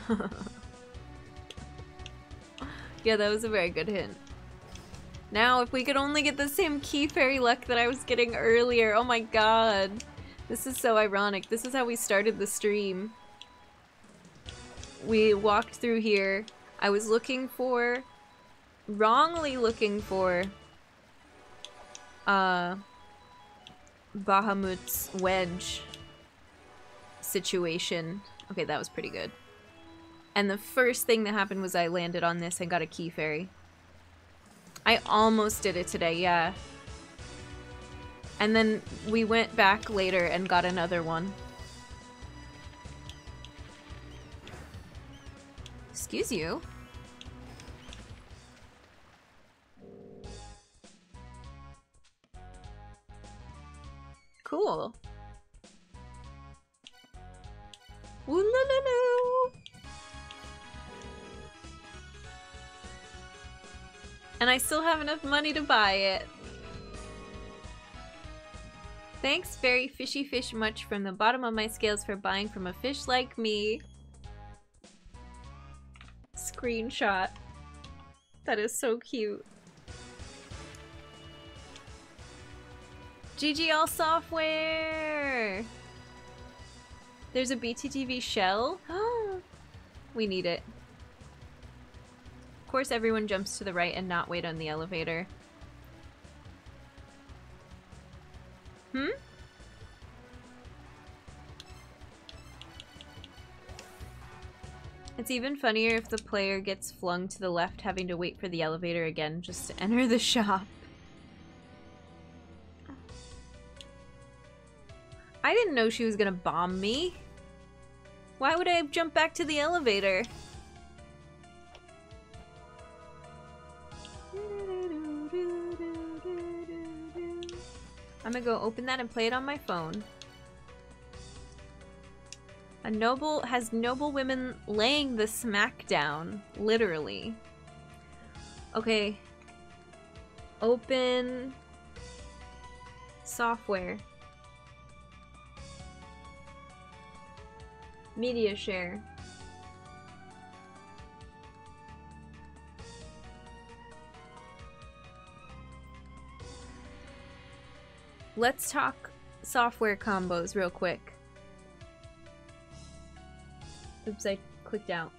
yeah, that was a very good hint. Now, if we could only get the same key fairy luck that I was getting earlier. Oh my god. This is so ironic. This is how we started the stream. We walked through here. I was looking for... Wrongly looking for uh, Bahamut's wedge situation. Okay, that was pretty good. And the first thing that happened was I landed on this and got a key fairy. I almost did it today, yeah. And then we went back later and got another one. Excuse you. Cool. Ooh, la, la, la. And I still have enough money to buy it. Thanks very fishy fish much from the bottom of my scales for buying from a fish like me. Screenshot. That is so cute. GGL software! There's a BTTV shell. We need it. Of course everyone jumps to the right and not wait on the elevator. Hmm? It's even funnier if the player gets flung to the left having to wait for the elevator again just to enter the shop. I didn't know she was gonna bomb me. Why would I jump back to the elevator? I'm gonna go open that and play it on my phone. A noble has noble women laying the smack down, literally. Okay. Open software. Media share. Let's talk software combos real quick. Oops, I clicked out.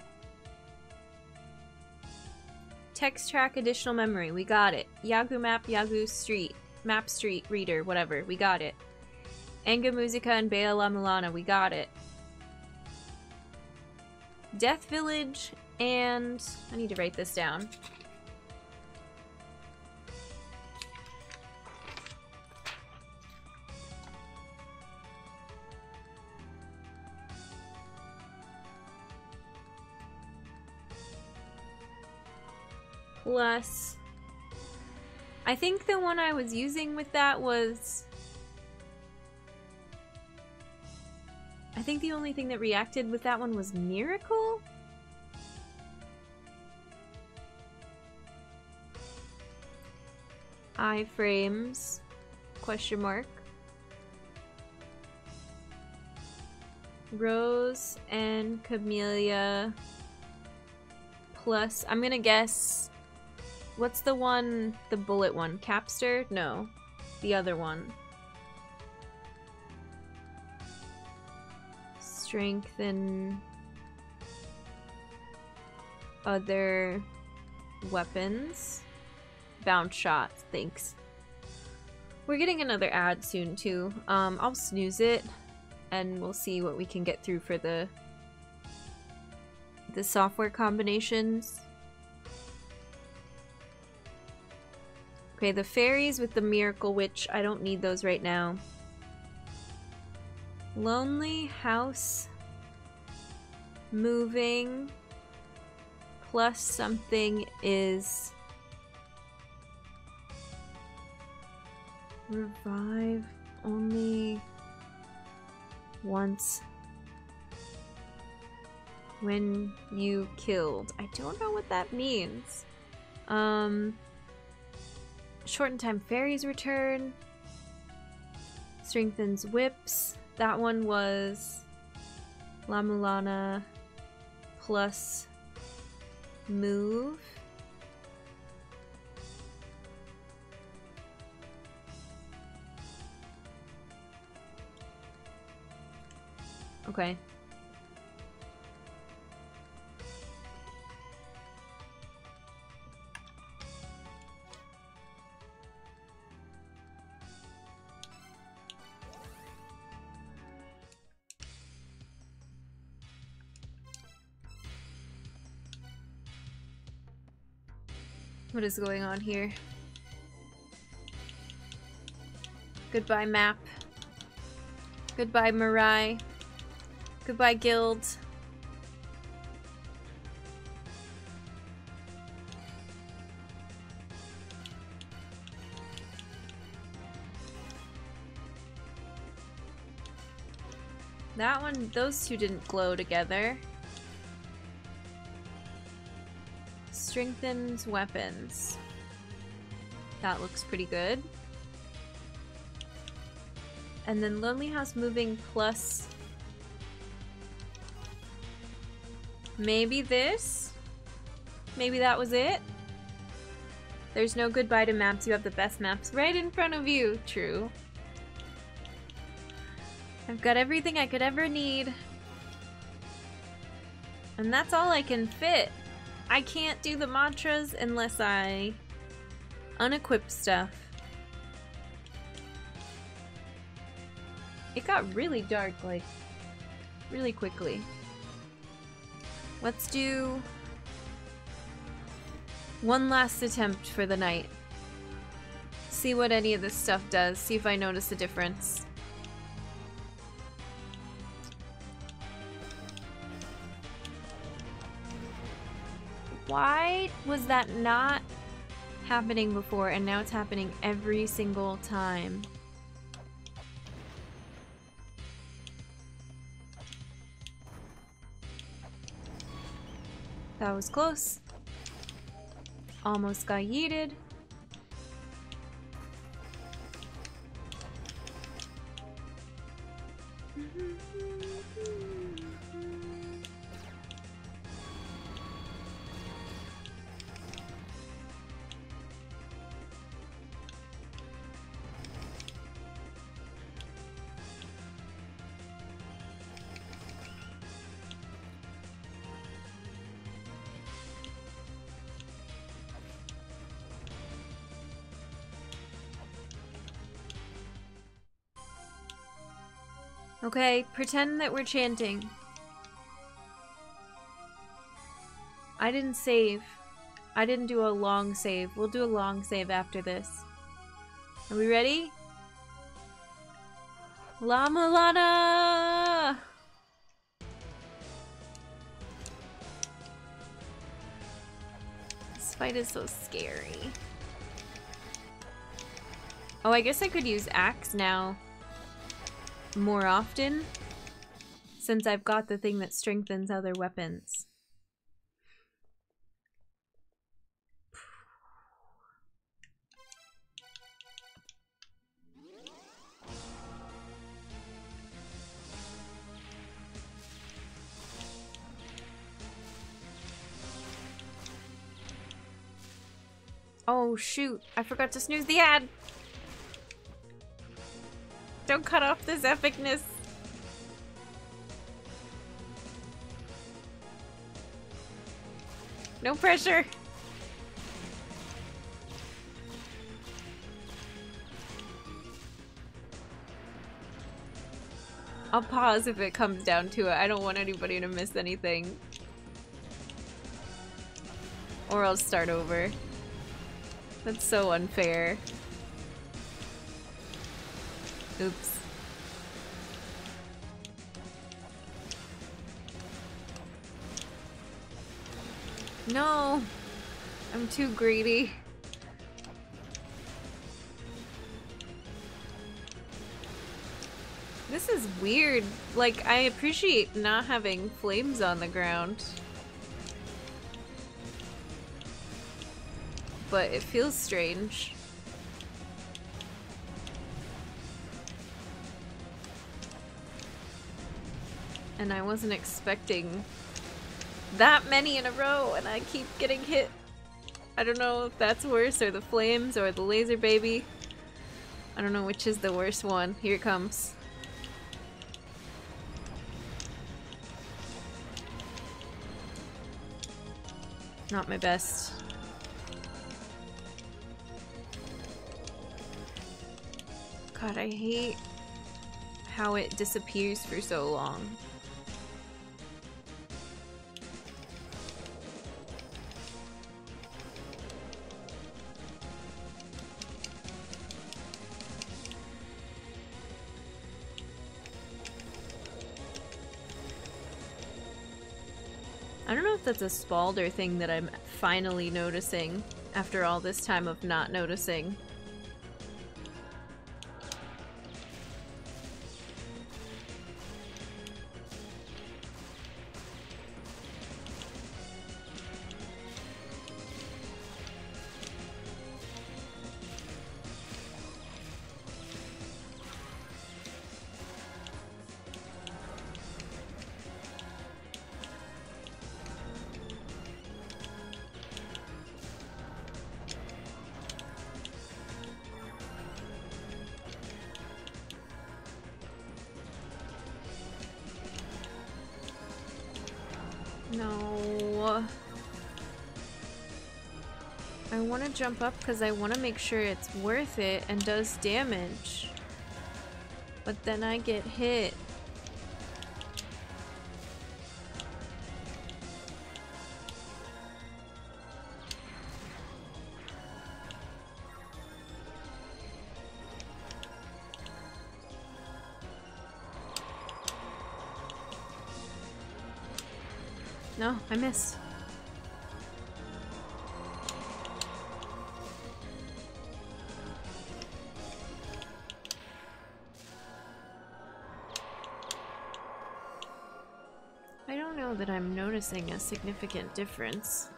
Text track additional memory, we got it. Yagoo map, Yagoo street, map street, reader, whatever, we got it. Anga Musica and Bea La Mulana, we got it. Death Village and... I need to write this down. Plus... I think the one I was using with that was... I think the only thing that reacted with that one was Miracle? Iframes? Question mark. Rose and Camellia plus, I'm gonna guess, what's the one, the bullet one? Capstar? No, the other one. strengthen other weapons. Bounce shot, thanks. We're getting another ad soon too. Um, I'll snooze it and we'll see what we can get through for the the software combinations. Okay, the fairies with the miracle witch, I don't need those right now. Lonely house moving plus something is revive only once when you killed. I don't know what that means. Um, shorten time fairies return strengthens whips that one was La Mulana plus move. Okay. What is going on here? Goodbye, map. Goodbye, Mirai. Goodbye, guild. That one, those two didn't glow together. Strengthens weapons. That looks pretty good. And then Lonely House moving plus... Maybe this? Maybe that was it? There's no goodbye to maps. You have the best maps right in front of you. True. I've got everything I could ever need. And that's all I can fit. I can't do the mantras unless I unequip stuff. It got really dark, like, really quickly. Let's do one last attempt for the night. See what any of this stuff does. See if I notice a difference. Why was that not happening before and now it's happening every single time? That was close. Almost got yeeted. Okay, pretend that we're chanting. I didn't save. I didn't do a long save. We'll do a long save after this. Are we ready? La Mulana! This fight is so scary. Oh, I guess I could use axe now more often since I've got the thing that strengthens other weapons. Oh shoot, I forgot to snooze the ad! Don't cut off this epicness. No pressure. I'll pause if it comes down to it. I don't want anybody to miss anything. Or I'll start over. That's so unfair. Oops. No! I'm too greedy. This is weird. Like, I appreciate not having flames on the ground. But it feels strange. And I wasn't expecting that many in a row and I keep getting hit. I don't know if that's worse or the flames or the laser baby. I don't know which is the worst one. Here it comes. Not my best. God, I hate how it disappears for so long. That's a Spalder thing that I'm finally noticing after all this time of not noticing. Jump up because I want to make sure it's worth it and does damage. But then I get hit. No, I missed. Noticing a significant difference.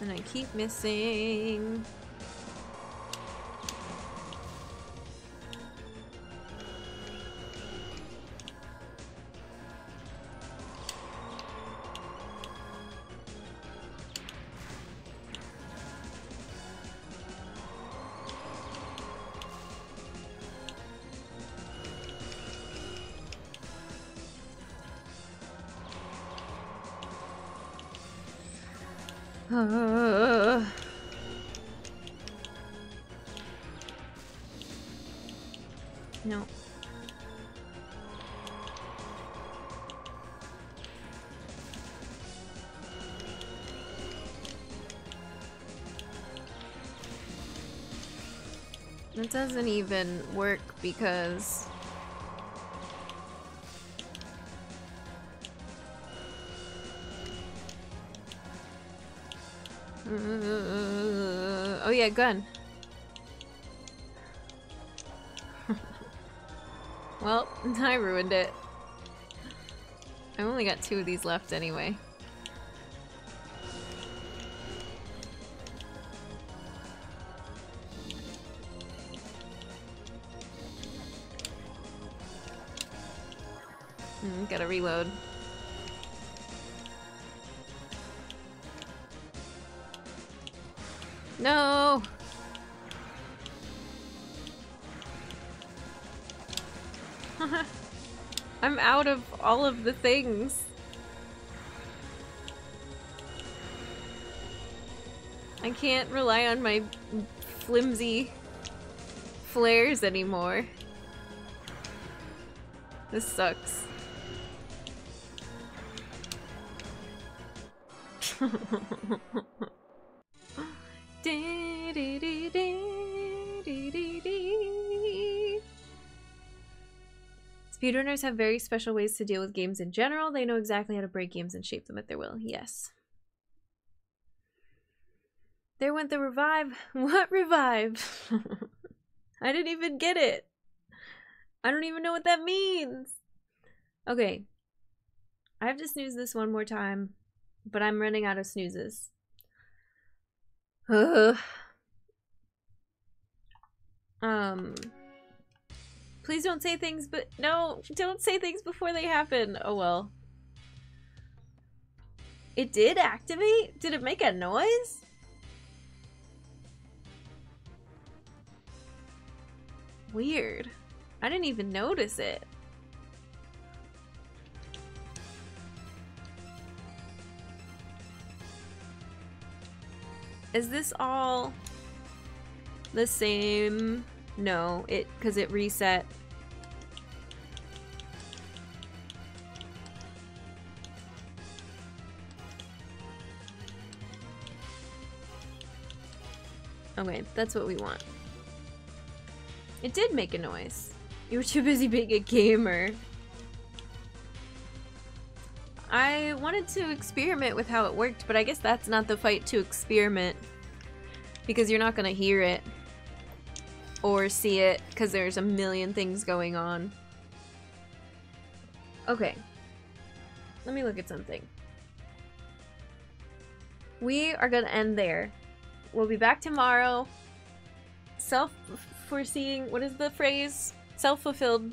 And I keep missing. It doesn't even work because Uh, oh yeah, gun. well, I ruined it. I only got two of these left anyway. Reload. No! I'm out of all of the things. I can't rely on my flimsy flares anymore. This sucks. Speedrunners have very special ways to deal with games in general. They know exactly how to break games and shape them at their will. Yes. There went the revive. What revive? I didn't even get it. I don't even know what that means. Okay. I have to snooze this one more time, but I'm running out of snoozes. Ugh. Um. Please don't say things, but no, don't say things before they happen. Oh well. It did activate? Did it make a noise? Weird. I didn't even notice it. Is this all the same? No, it because it reset. Okay, that's what we want. It did make a noise. You were too busy being a gamer. I wanted to experiment with how it worked, but I guess that's not the fight to experiment. Because you're not gonna hear it. Or see it, because there's a million things going on. Okay. Let me look at something. We are gonna end there. We'll be back tomorrow. Self-foreseeing, what is the phrase? Self-fulfilled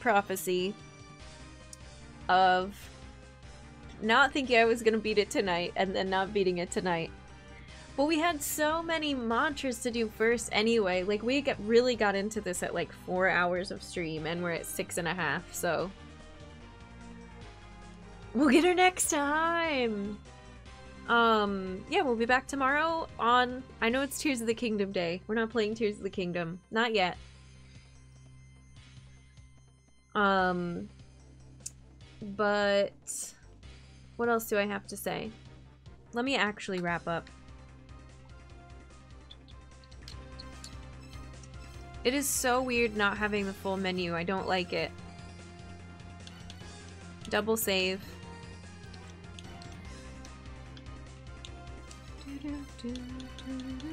prophecy of not thinking I was gonna beat it tonight and then not beating it tonight. But we had so many mantras to do first anyway. Like, we get really got into this at like four hours of stream, and we're at six and a half, so... We'll get her next time! Um, yeah, we'll be back tomorrow on... I know it's Tears of the Kingdom Day. We're not playing Tears of the Kingdom. Not yet. Um... But... What else do I have to say? Let me actually wrap up. It is so weird not having the full menu. I don't like it. Double save. do, do,